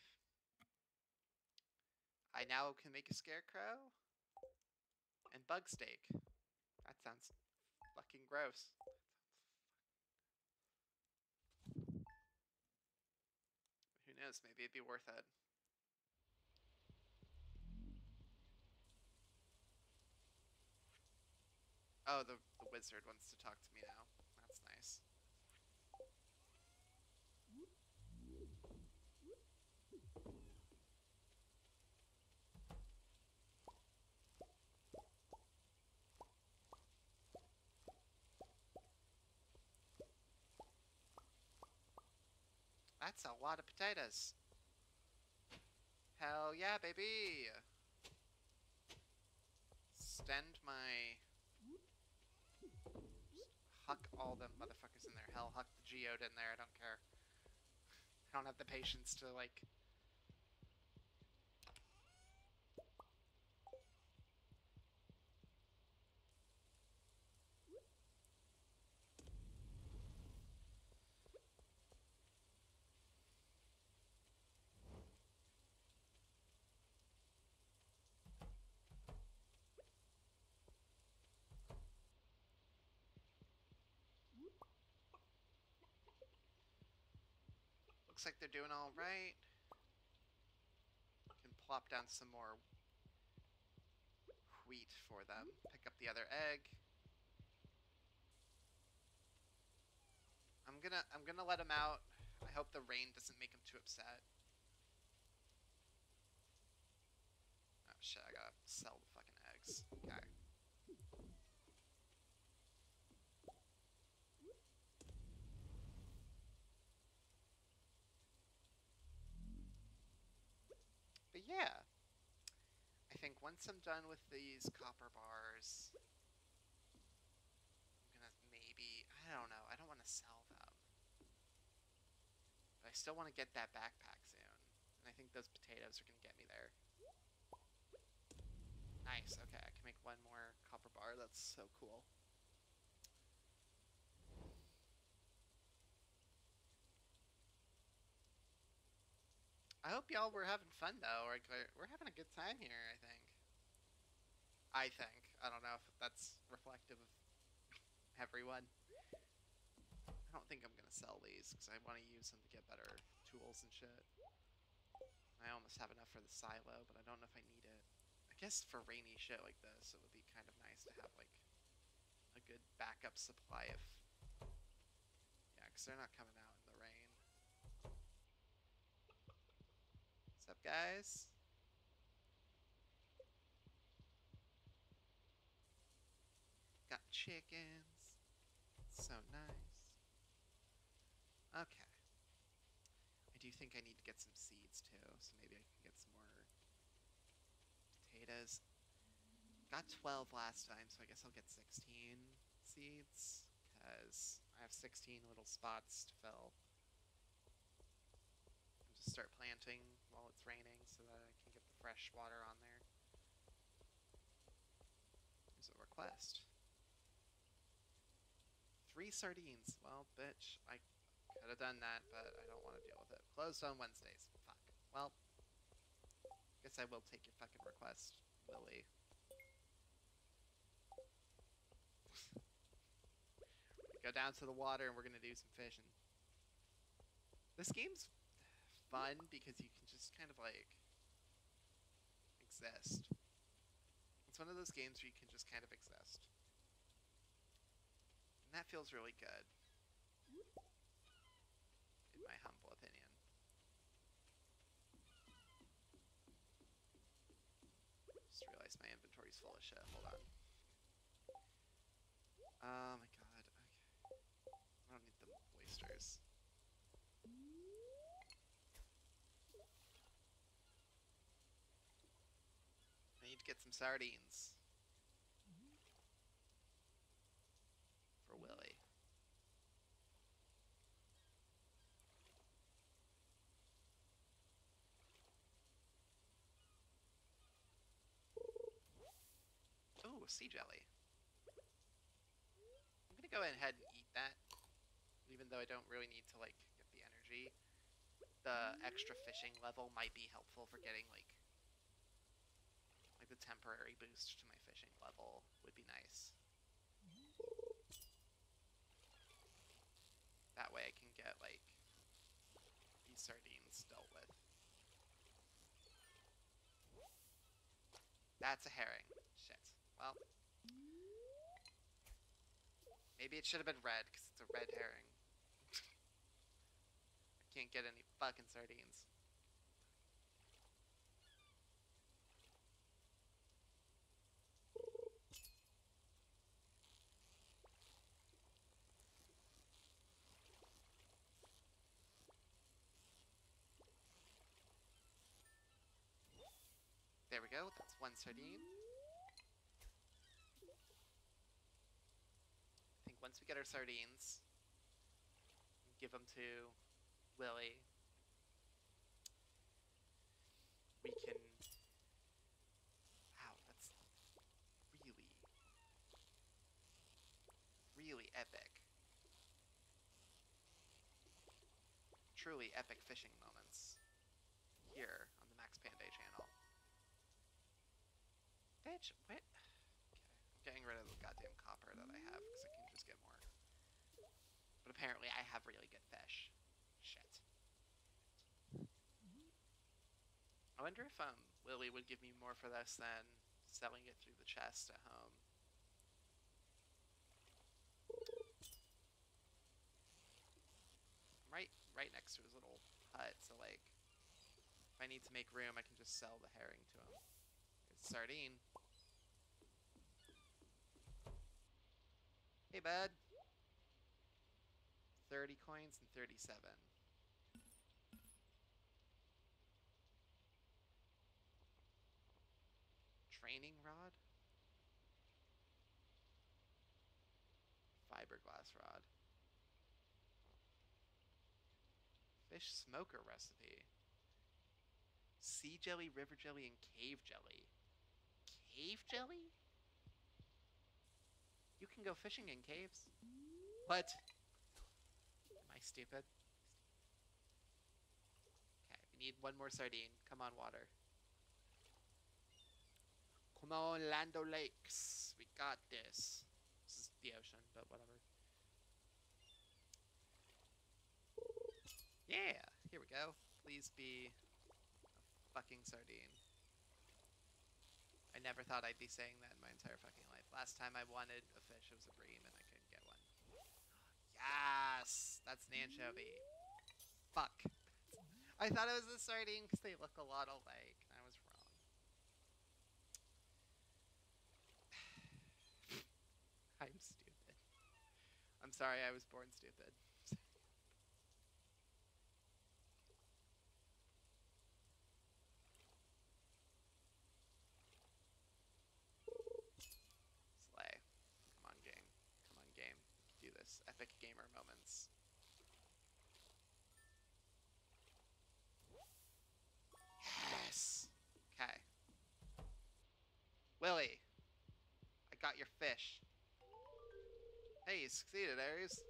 I now can make a scarecrow and bug steak. That sounds fucking gross. Who knows? Maybe it'd be worth it. Oh, the, the wizard wants to talk to me now. That's nice. That's a lot of potatoes. Hell yeah, baby! Stend my... Huck all them motherfuckers in there. Hell, huck the geode in there, I don't care. I don't have the patience to, like... Looks like they're doing all right. Can plop down some more wheat for them. Pick up the other egg. I'm gonna I'm gonna let them out. I hope the rain doesn't make them too upset. Oh shit, I gotta sell the fucking eggs. Okay. Yeah, I think once I'm done with these copper bars, I'm gonna maybe, I don't know, I don't want to sell them. But I still want to get that backpack soon. And I think those potatoes are gonna get me there. Nice, okay, I can make one more copper bar, that's so cool. I hope y'all were having fun though. We're, we're having a good time here, I think. I think. I don't know if that's reflective of everyone. I don't think I'm gonna sell these because I want to use them to get better tools and shit. I almost have enough for the silo, but I don't know if I need it. I guess for rainy shit like this, it would be kind of nice to have like a good backup supply of. Yeah, because they're not coming out in the rain. What's up, guys? Got chickens. So nice. Okay. I do think I need to get some seeds too, so maybe I can get some more potatoes. Got 12 last time, so I guess I'll get 16 seeds, because I have 16 little spots to fill. I'll just start planting while it's raining so that I can get the fresh water on there. There's a request. Three sardines. Well, bitch, I could have done that, but I don't want to deal with it. Closed on Wednesdays. Fuck. Well, guess I will take your fucking request, Willy. Go down to the water and we're gonna do some fishing. This game's fun because you just kind of like exist. It's one of those games where you can just kind of exist. And that feels really good. In my humble opinion. Just realized my inventory's full of shit. Hold on. Oh my god. Okay. I don't need the oysters. I need to get some sardines. For Willy. Ooh, sea jelly. I'm gonna go ahead and eat that. Even though I don't really need to, like, get the energy. The extra fishing level might be helpful for getting, like... Temporary boost to my fishing level would be nice. That way I can get, like, these sardines dealt with. That's a herring. Shit. Well. Maybe it should have been red because it's a red herring. I can't get any fucking sardines. Go, that's one sardine. I think once we get our sardines, give them to Willy, we can. Wow, that's really, really epic. Truly epic fishing moments here Bitch, what? Okay, getting rid of the goddamn copper that I have because I can just get more. But apparently I have really good fish. Shit. I wonder if um Willy would give me more for this than selling it through the chest at home. Right right next to his little hut, so like if I need to make room I can just sell the herring to him. It's sardine. Hey bud. 30 coins and 37. Training rod? Fiberglass rod. Fish smoker recipe. Sea jelly, river jelly, and cave jelly. Cave jelly? You can go fishing in caves. What? Am I stupid? Okay, we need one more sardine. Come on, water. Come on, Land O'Lakes. We got this. This is the ocean, but whatever. Yeah, here we go. Please be a fucking sardine. I never thought I'd be saying that in my entire fucking life. Last time I wanted a fish, it was a bream, and I couldn't get one. Yes! That's an anchovy. Fuck. I thought it was a sardine because they look a lot alike, I was wrong. I'm stupid. I'm sorry I was born stupid. Slay. Come on, game. Come on, game. Do this. Epic gamer moments. Yes! Okay. Willy! I fish. Hey, you succeeded, Aries.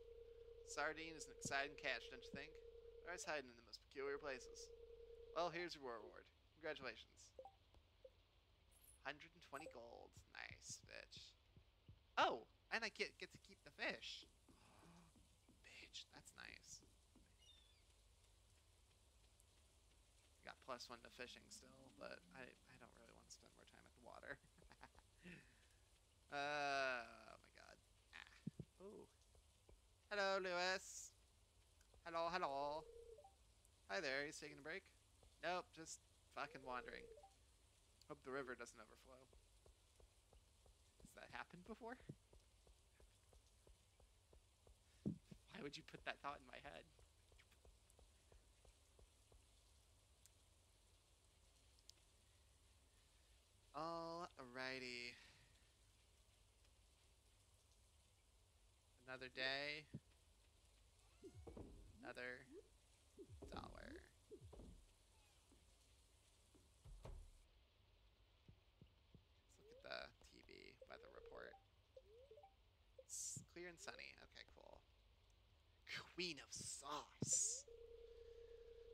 Sardine is an exciting catch, don't you think? Always hiding in the most peculiar places. Well, here's your reward. Congratulations. 120 gold. Nice, bitch. Oh, and I get get to keep the fish. bitch, that's nice. Got plus one to fishing still, but I I don't really want to spend more time at the water. uh, oh my god. Ah. Ooh. Hello, Lewis. Hello, hello. Hi there. He's taking a break. Nope, just fucking wandering. Hope the river doesn't overflow. Has that happened before? Why would you put that thought in my head? Alrighty. Another day. Another dollar. Let's look at the TV weather report. It's clear and sunny. Okay, cool. Queen of Sauce.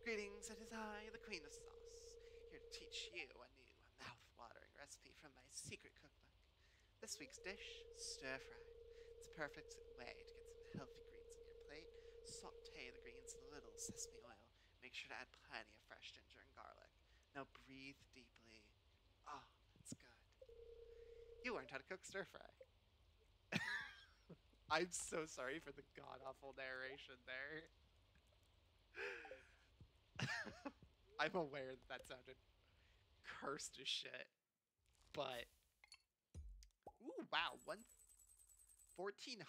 Greetings, it is I, the Queen of Sauce, here to teach you a new mouth-watering recipe from my secret cookbook. This week's dish, stir fry. It's a perfect way to get some healthy greens on your plate. Saute the greens in a little sesame oil. Make sure to add plenty of fresh ginger and garlic. Now breathe deeply. Ah, oh, that's good. You learned how to cook stir fry. I'm so sorry for the god awful narration there. I'm aware that that sounded cursed as shit, but ooh, wow, one. 1400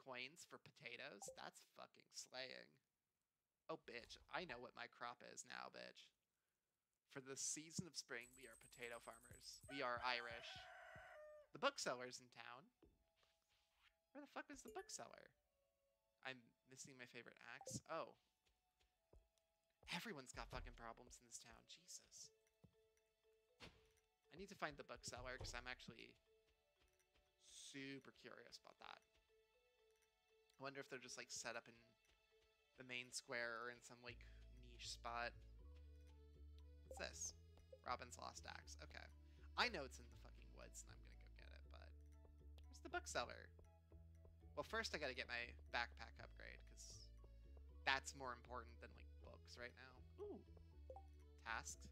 coins for potatoes? That's fucking slaying. Oh, bitch. I know what my crop is now, bitch. For the season of spring, we are potato farmers. We are Irish. The bookseller's in town. Where the fuck is the bookseller? I'm missing my favorite axe. Oh. Everyone's got fucking problems in this town. Jesus. I need to find the bookseller because I'm actually super curious about that. I wonder if they're just like set up in the main square or in some like niche spot. What's this? Robin's Lost Axe. Okay. I know it's in the fucking woods and I'm gonna go get it, but where's the bookseller? Well, first I gotta get my backpack upgrade because that's more important than like books right now. Ooh. Tasked.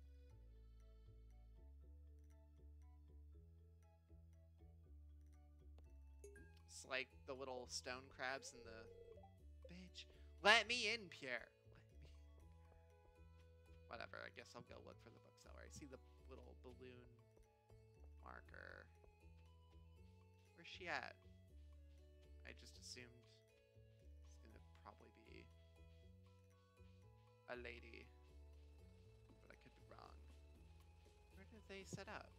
Like the little stone crabs in the... Bitch. Let me in, Pierre. Let me Whatever, I guess I'll go look for the bookseller. I see the little balloon marker. Where's she at? I just assumed it's gonna probably be a lady. But I could be wrong. Where did they set up?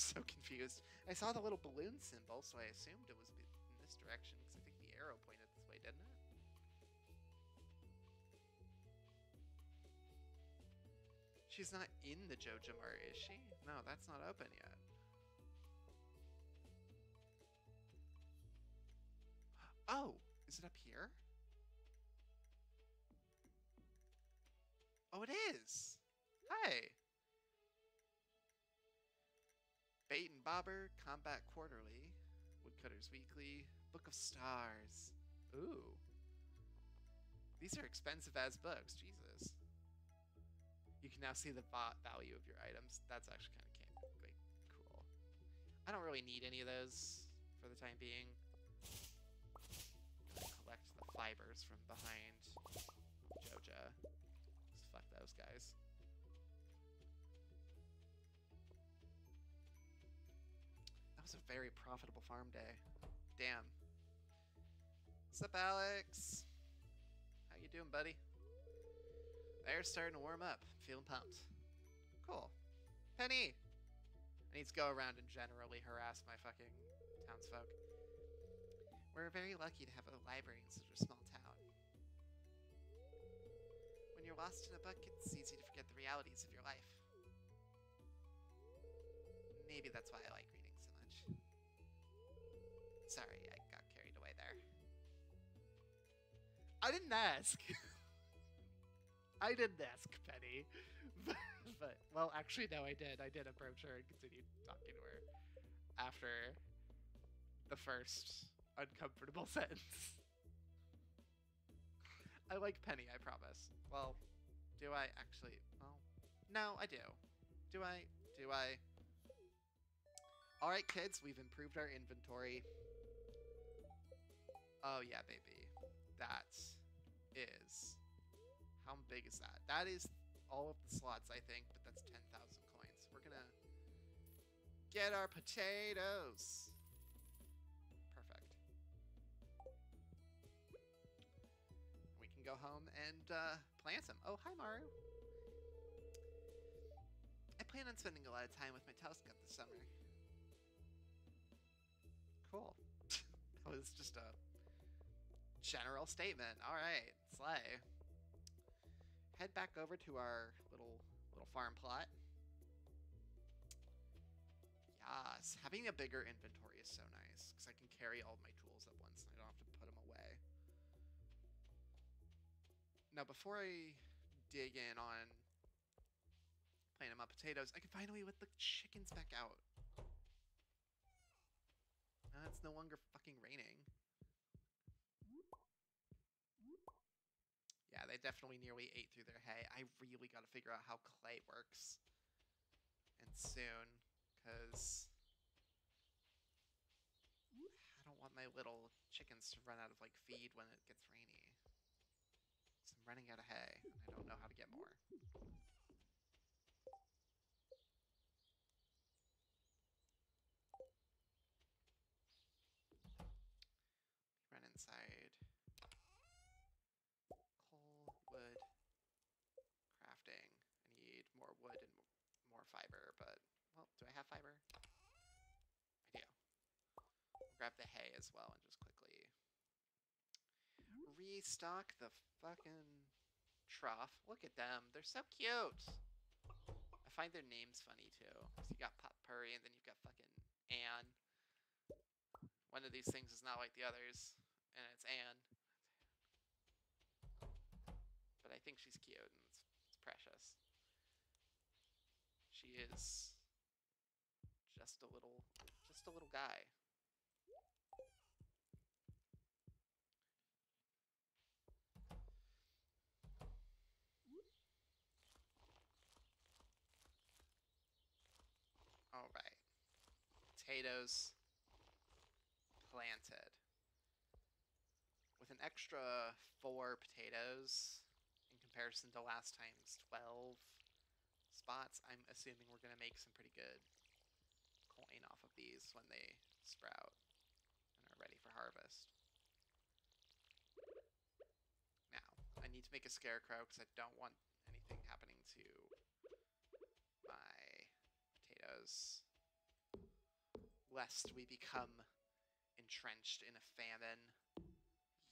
so confused. I saw the little balloon symbol, so I assumed it was in this direction, because I think the arrow pointed this way, didn't it? She's not in the Joja Mart, is she? No, that's not open yet. Oh, is it up here? Oh, it is. Hi. Bait and Bobber, Combat Quarterly, Woodcutters Weekly, Book of Stars. Ooh. These are expensive as books, Jesus. You can now see the value of your items. That's actually kind of like cool. I don't really need any of those for the time being. Collect the fibers from behind Joja. Just fuck those guys. Was a very profitable farm day. Damn. What's up, Alex? How you doing, buddy? They're starting to warm up. Feeling pumped. Cool. Penny! I need to go around and generally harass my fucking townsfolk. We're very lucky to have a library in such a small town. When you're lost in a book, it's easy to forget the realities of your life. Maybe that's why I like I didn't ask. I didn't ask Penny. But, but, well, actually, no, I did. I did approach her and continued talking to her after the first uncomfortable sentence. I like Penny, I promise. Well, do I actually? Well, no, I do. Do I? Do I? All right, kids, we've improved our inventory. Oh, yeah, baby. That is... How big is that? That is all of the slots, I think, but that's 10,000 coins. We're gonna get our potatoes. Perfect. We can go home and uh, plant them. Oh, hi, Maru. I plan on spending a lot of time with my telescope this summer. Cool. that was just a general statement. All right, slay. Head back over to our little little farm plot. Yes, having a bigger inventory is so nice because I can carry all my tools at once and I don't have to put them away. Now, before I dig in on planting my potatoes, I can finally let the chickens back out. Now it's no longer fucking raining. Yeah, they definitely nearly ate through their hay. I really got to figure out how clay works. And soon, because... I don't want my little chickens to run out of, like, feed when it gets rainy. So I'm running out of hay, and I don't know how to get more. Grab the hay as well and just quickly mm-hmm. restock the fucking trough. Look at them. They're so cute. I find their names funny too. So you got Pop Purry and then you've got fucking Anne. One of these things is not like the others, and it's Anne. But I think she's cute and it's, it's precious. She is just a little just a little guy. All right. Potatoes planted. With an extra four potatoes in comparison to last time's 12 spots, I'm assuming we're going to make some pretty good coin off of these when they sprout and are ready for harvest. Now, I need to make a scarecrow because I don't want anything happening to my potatoes lest we become entrenched in a famine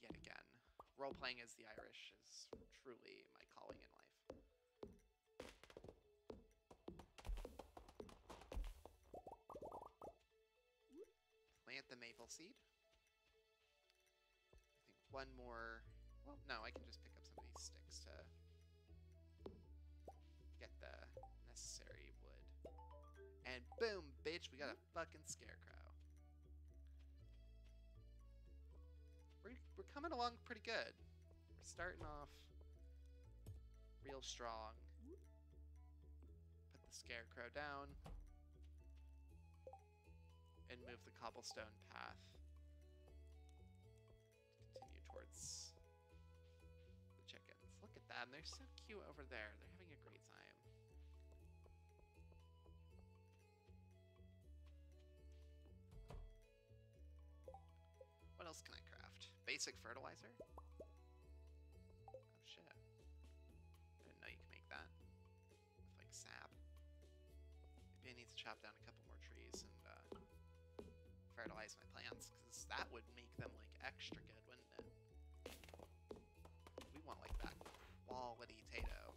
yet again. Role playing as the Irish is truly my calling in life. Plant the maple seed. I think one more. Well, no, I can just pick up some of these sticks to And boom, bitch, we got a fucking scarecrow. We're, we're coming along pretty good. We're starting off real strong. Put the scarecrow down. And move the cobblestone path. Continue towards the chickens. Look at them. They're so cute over there. They're else can I craft? Basic fertilizer? Oh shit. I didn't know you could make that. With like sap. Maybe I need to chop down a couple more trees and uh, fertilize my plants, because that would make them like extra good, wouldn't it? We want like that quality tato.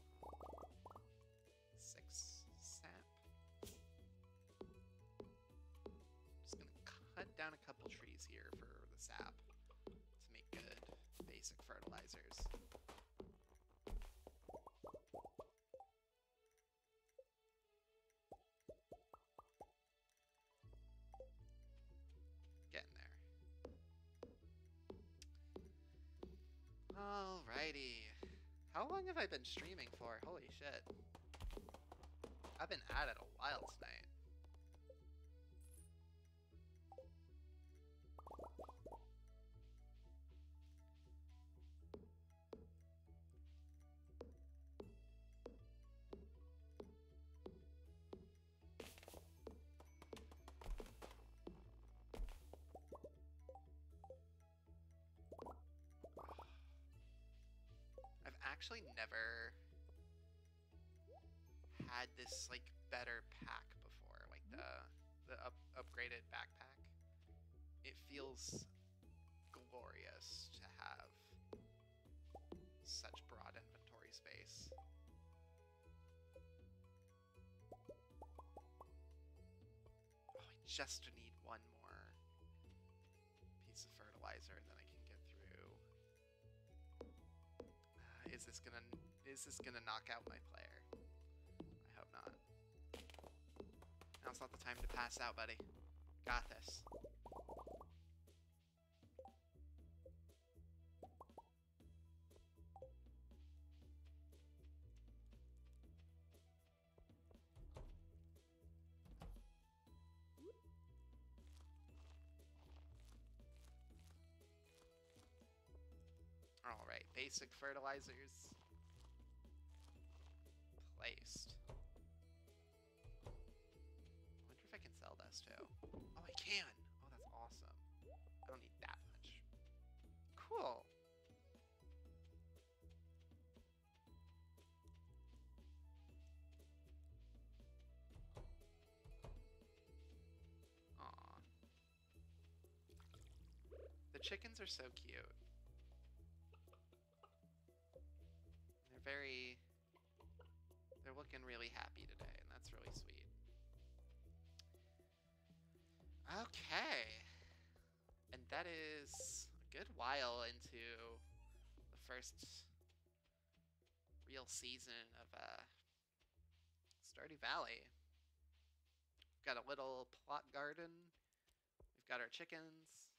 Basic fertilizers. Getting there. Alrighty. How long have I been streaming for? Holy shit. I've been at it a while tonight. Never had this like better pack before, like the the up, upgraded backpack. It feels glorious to have such broad inventory space. Oh, I just need one more piece of fertilizer, and is this gonna is this gonna knock out my player? I hope not. Now's not the time to pass out, buddy. Got this. Basic fertilizers placed. I wonder if I can sell this too. Oh, I can! Oh, that's awesome. I don't need that much. Cool. Aw. The chickens are so cute. Really happy today, and that's really sweet. Okay. And that is a good while into the first real season of uh, Stardew Valley. We've got a little plot garden. We've got our chickens.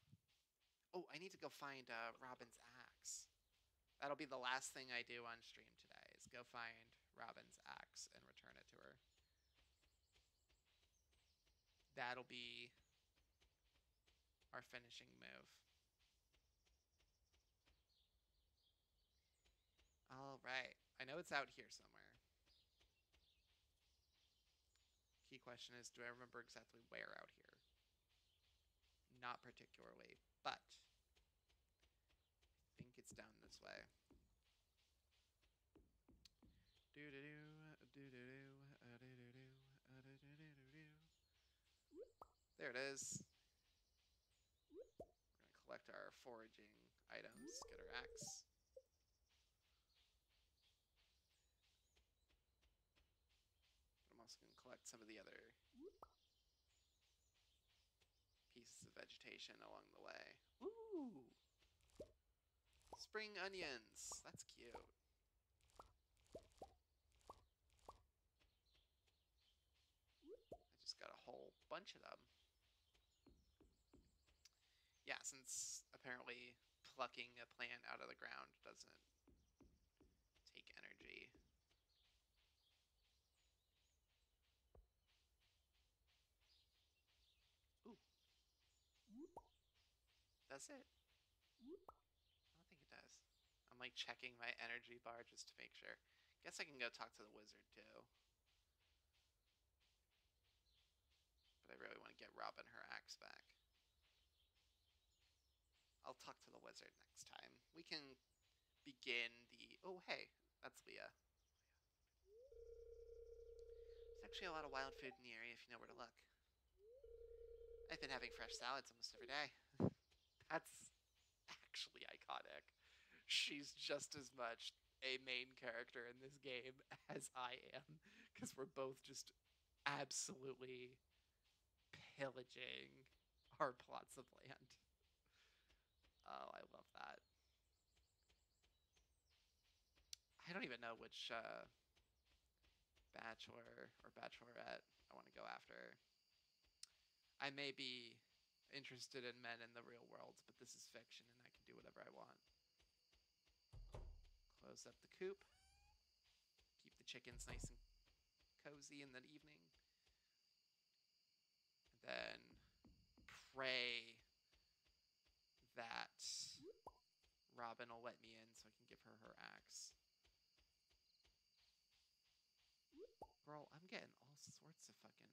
Oh, I need to go find uh, Robin's axe. That'll be the last thing I do on stream today, is go find Robin's axe and return it to her. That'll be our finishing move. All right. I know it's out here somewhere. Key question is, do I remember exactly where out here? Not particularly, but I think it's down this way. Do do do do do do do do do do do do. There it is. We're gonna collect our foraging items, get our axe. I'm also gonna collect some of the other pieces of vegetation along the way. Ooh! Spring onions! That's cute. I just got a whole bunch of them. Yeah, since apparently plucking a plant out of the ground doesn't take energy. Ooh. Does it? I don't think it does. I'm like checking my energy bar just to make sure. Guess I can go talk to the wizard too. But I really want to get Robin her axe back. I'll talk to the wizard next time. We can begin the. Oh, hey, that's Leah. There's actually a lot of wild food in the area if you know where to look. I've been having fresh salads almost every day. That's actually iconic. She's just as much a main character in this game as I am, because we're both just absolutely pillaging our plots of land. Oh, I love that. I don't even know which uh, bachelor or bachelorette I want to go after. I may be interested in men in the real world, but this is fiction and I can do whatever I want. Close up the coop. Keep the chickens nice and cozy in the evening. Then pray that Robin will let me in so I can give her her axe. Girl, I'm getting all sorts of fucking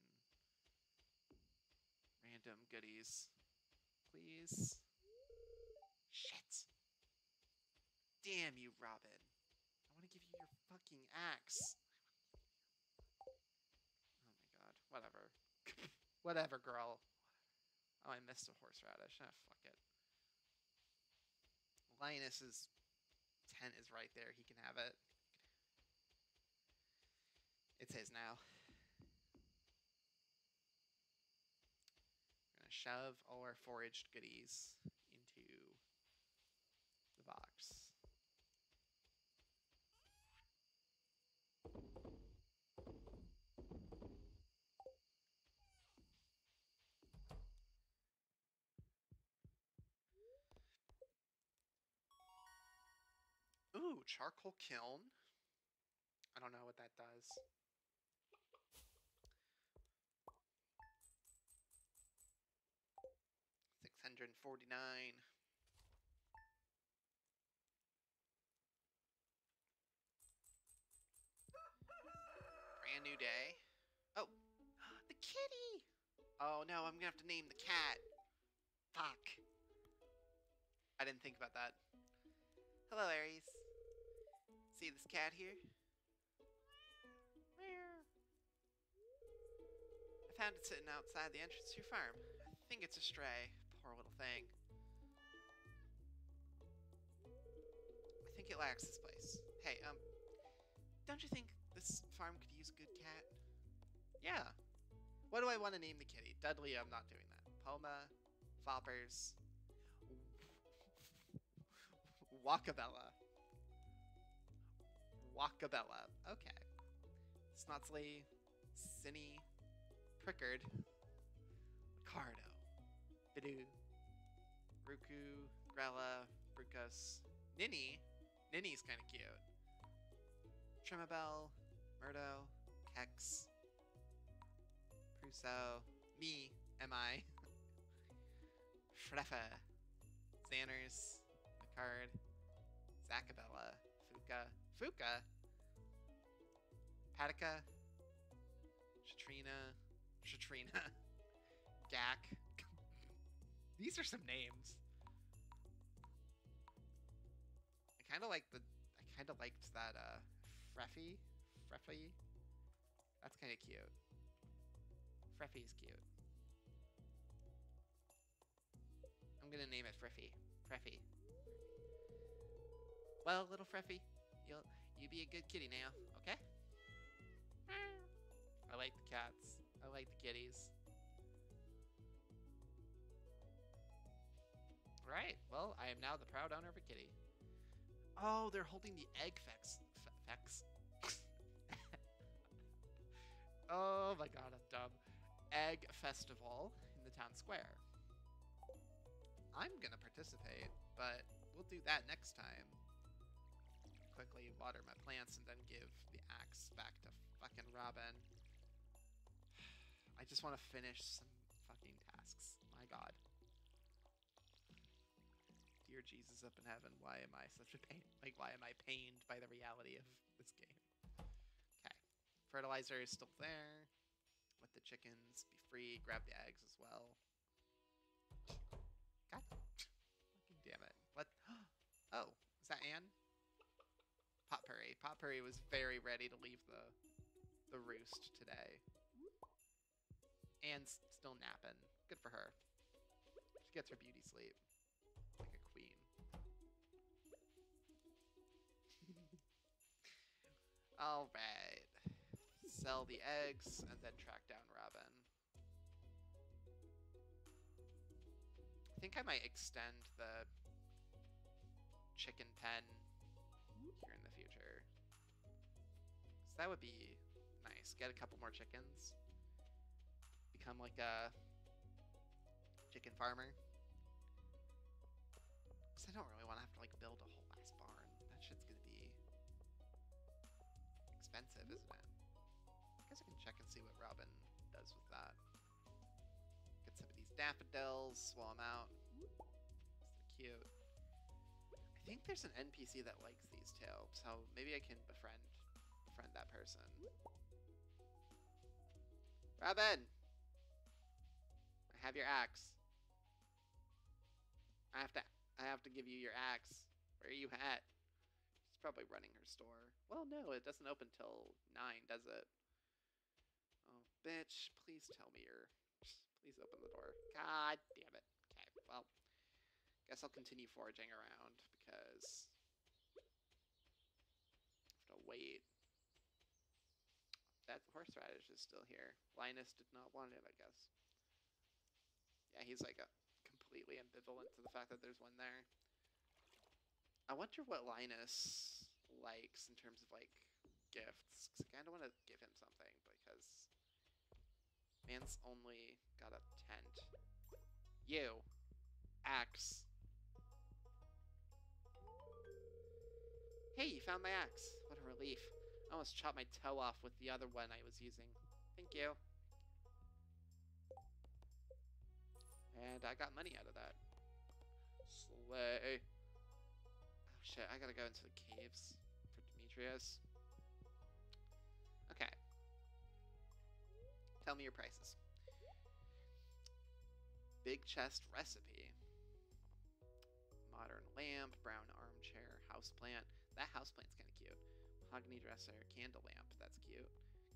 random goodies. Please. Shit. Damn you, Robin. I want to give you your fucking axe. Oh my god. Whatever. Whatever, girl. Oh, I missed a horseradish. Ah, fuck it. Linus's tent is right there. He can have it. It's his now. We're gonna shove all our foraged goodies Ooh, charcoal kiln. I don't know what that does. Six hundred and forty-nine. Brand new day. Oh, the kitty! Oh no, I'm gonna have to name the cat. Fuck. I didn't think about that. Hello, Aries. See this cat here? I found it sitting outside the entrance to your farm. I think it's a stray. Poor little thing. I think it lacks this place. Hey, um, don't you think this farm could use a good cat? Yeah. What do I want to name the kitty? Dudley, I'm not doing that. Poma, Foppers, Wakabella. Wakabella. Okay. Snotsley, Cinny, Prickard, Cardo, Bidoo, Ruku, Grella, Brucus, Ninny. Ninny's kind of cute. Tremabel, Murdo, Kex, Pruso, me, am I? Freffa, Xanners, Picard, Zachabella, Fuka, Fuka, Patica, Shatrina, Shatrina, Gak. These are some names. I kind of like the. I kind of liked that uh, Freffy, Freffy. That's kind of cute. Freffy's cute. I'm gonna name it Freffy. Freffy. Well, little Freffy, you'll you be a good kitty now, okay? I like the cats. I like the kitties. Right. Well, I am now the proud owner of a kitty. Oh, they're holding the egg fex. Fex. oh my god, I'm dumb. Egg festival in the town square. I'm gonna participate, but we'll do that next time. Quickly water my plants and then give the axe back to fucking Robin. I just want to finish some fucking tasks. My god. Dear Jesus up in heaven, why am I such a pain? Like, why am I pained by the reality of this game? Okay. Fertilizer is still there. Let the chickens be free. Grab the eggs as well. God. Damn it. What? Oh, is that Anne? Potpourri. Was very ready to leave the the roost today. And still napping. Good for her. She gets her beauty sleep. Like a queen. Alright. Sell the eggs and then track down Robin. I think I might extend the chicken pen here in the that would be nice. Get a couple more chickens. Become like a chicken farmer. Because I don't really want to have to like build a whole ass barn. That shit's gonna be expensive, isn't it? I guess I can check and see what Robin does with that. Get some of these daffodils, while I'm out. They're cute. I think there's an NPC that likes these too, so maybe I can befriend befriend that person. Robin! I have your axe. I have to I have to give you your axe. Where are you at? She's probably running her store. Well, no, it doesn't open till 9, does it? Oh, bitch, please tell me you're... Please open the door. God damn it. Okay, well, guess I'll continue foraging around because I have to wait. That horseradish is still here. Linus did not want it, I guess. Yeah, he's like a completely ambivalent to the fact that there's one there. I wonder what Linus likes in terms of like gifts. Cause I kind of want to give him something because man's only got a tent. You, axe. Hey, you found my axe. What a relief. I almost chopped my toe off with the other one I was using. Thank you. And I got money out of that. Slay. Oh shit, I gotta go into the caves for Demetrius. Okay. Tell me your prices. Big chest recipe. Modern lamp, brown armchair, houseplant. That houseplant's kind of cute. Mahogany dresser, candle lamp. That's cute.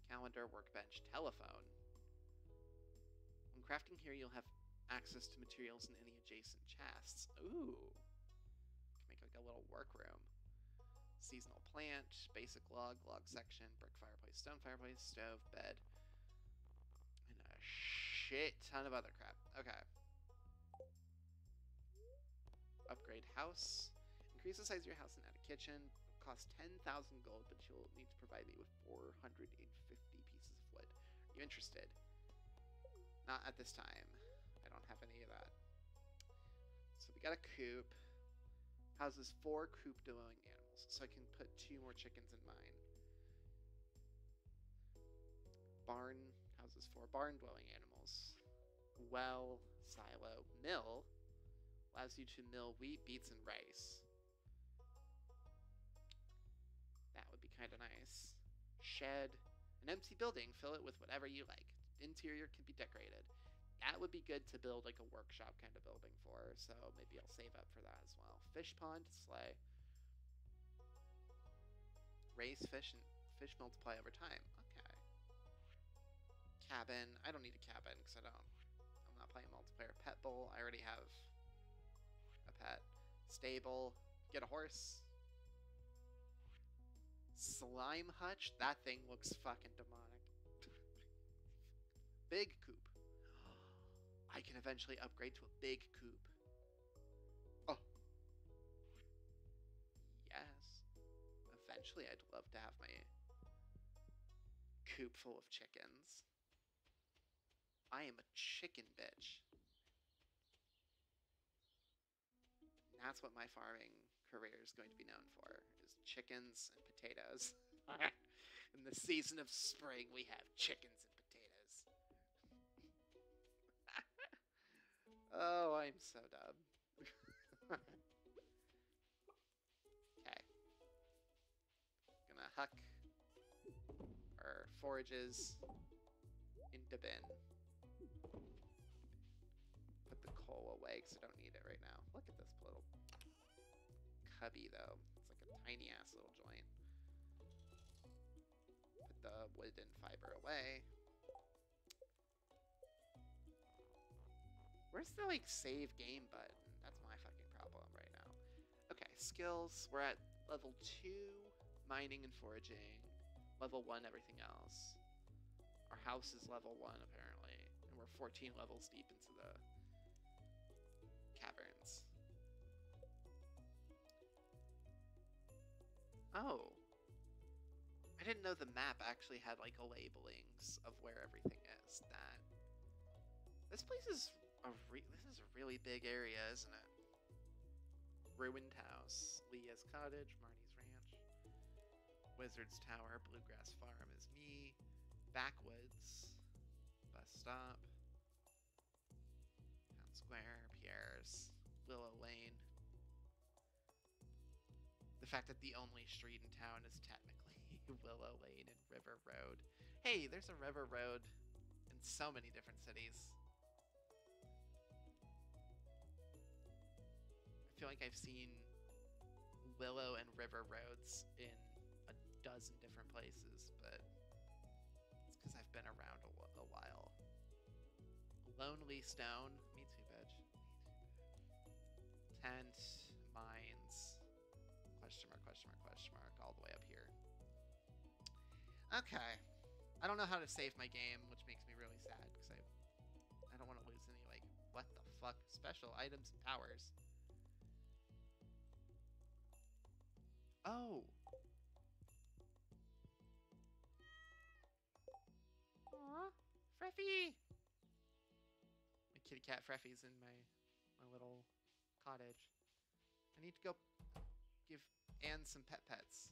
Calendar, workbench, telephone. When crafting here, you'll have access to materials in any adjacent chests. Ooh. Can make like a little workroom. Seasonal plant, basic log, log section, brick fireplace, stone fireplace, stove, bed, and a shit ton of other crap. Okay. Upgrade house. Increase the size of your house and add a kitchen. Cost 10,000 gold, but you'll need to provide me with 450 pieces of wood. Are you interested? Not at this time. I don't have any of that. So we got a coop. Houses four coop dwelling animals. So I can put two more chickens in mine. Barn houses four barn dwelling animals. Well, silo, mill allows you to mill wheat, beets, and rice. Kind of nice. Shed, an empty building, fill it with whatever you like. Interior can be decorated. That would be good to build like a workshop kind of building for, so maybe I'll save up for that as well. Fish pond, slay. Raise fish and fish multiply over time. Okay. Cabin. I don't need a cabin because I don't. I'm not playing multiplayer. Pet bowl. I already have a pet. Stable. Get a horse. Slime hutch. That thing looks fucking demonic. big coop. I can eventually upgrade to a big coop. Oh. Yes. Eventually, I'd love to have my coop full of chickens. I am a chicken bitch. That's what my farming career is going to be known for, chickens and potatoes. In the season of spring, we have chickens and potatoes. oh, I'm so dumb. okay. Gonna huck our forages into bin. Put the coal away because I don't need it right now. Look at this little cubby though. Tiny ass little joint. Put the wood and fiber away. Where's the like save game button? That's my fucking problem right now. Okay, skills. We're at level two, mining and foraging. Level one, everything else. Our house is level one apparently, and we're 14 levels deep into the caverns. Oh. I didn't know the map actually had like a labelings of where everything is. That this place is a re- this is a really big area, isn't it? Ruined house, Leah's cottage, Marnie's ranch, Wizard's Tower, Bluegrass Farm is me, Backwoods, bus stop, Town Square, Pierre's, Willow Lane. Fact that the only street in town is technically Willow Lane and River Road. Hey, there's a River Road in so many different cities. I feel like I've seen Willow and River Roads in a dozen different places, but it's because I've been around a, a while. Lonely Stone. Me too, bitch. Tent. Question mark, question mark, question mark, all the way up here. Okay. I don't know how to save my game, which makes me really sad because I, I don't want to lose any like what the fuck special items and powers. Oh. Aw, Freffy. My kitty cat Freffy's in my my little cottage. I need to go give Anne some pet pets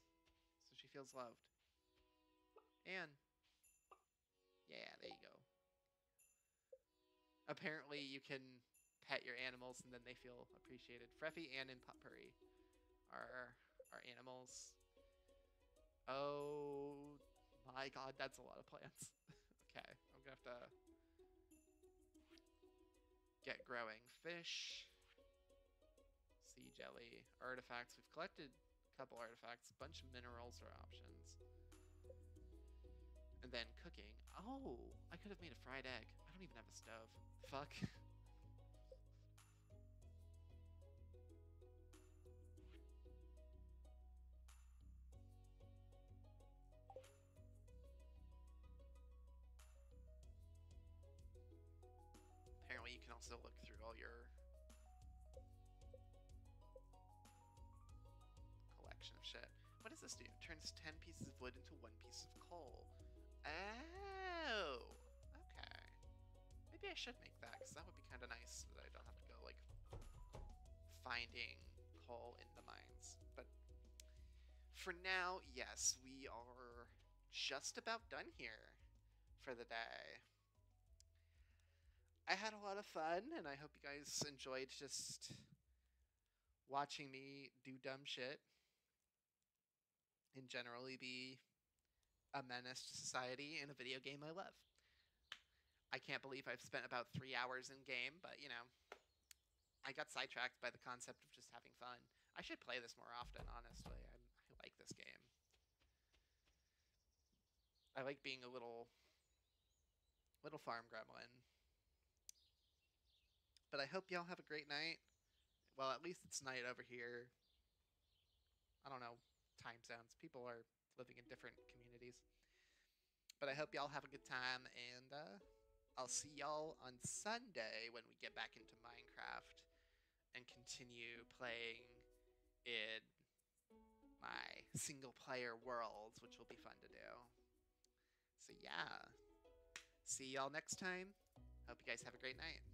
so she feels loved. And Yeah, there you go. Apparently, you can pet your animals and then they feel appreciated. Freffy, and Potpourri are are animals. Oh my god, that's a lot of plants. okay, I'm gonna have to get growing fish, sea jelly, artifacts. We've collected couple artifacts, a bunch of minerals are options. And then cooking. Oh, I could have made a fried egg. I don't even have a stove. Fuck. Apparently you can also look through all your shit. What does this do? Turns 10 pieces of wood into one piece of coal. Oh, okay. Maybe I should make that, because that would be kind of nice, that I don't have to go, like, finding coal in the mines. But for now, yes, we are just about done here for the day. I had a lot of fun, and I hope you guys enjoyed just watching me do dumb shit and generally be a menace to society in a video game I love. I can't believe I've spent about three hours in game, but you know, I got sidetracked by the concept of just having fun. I should play this more often, honestly. I'm, I like this game. I like being a little, little farm gremlin. But I hope y'all have a great night. Well, at least it's night over here. I don't know time zones. People are living in different communities. But I hope y'all have a good time, and uh, I'll see y'all on Sunday when we get back into Minecraft and continue playing in my single player worlds, which will be fun to do. So, yeah. See y'all next time. Hope you guys have a great night.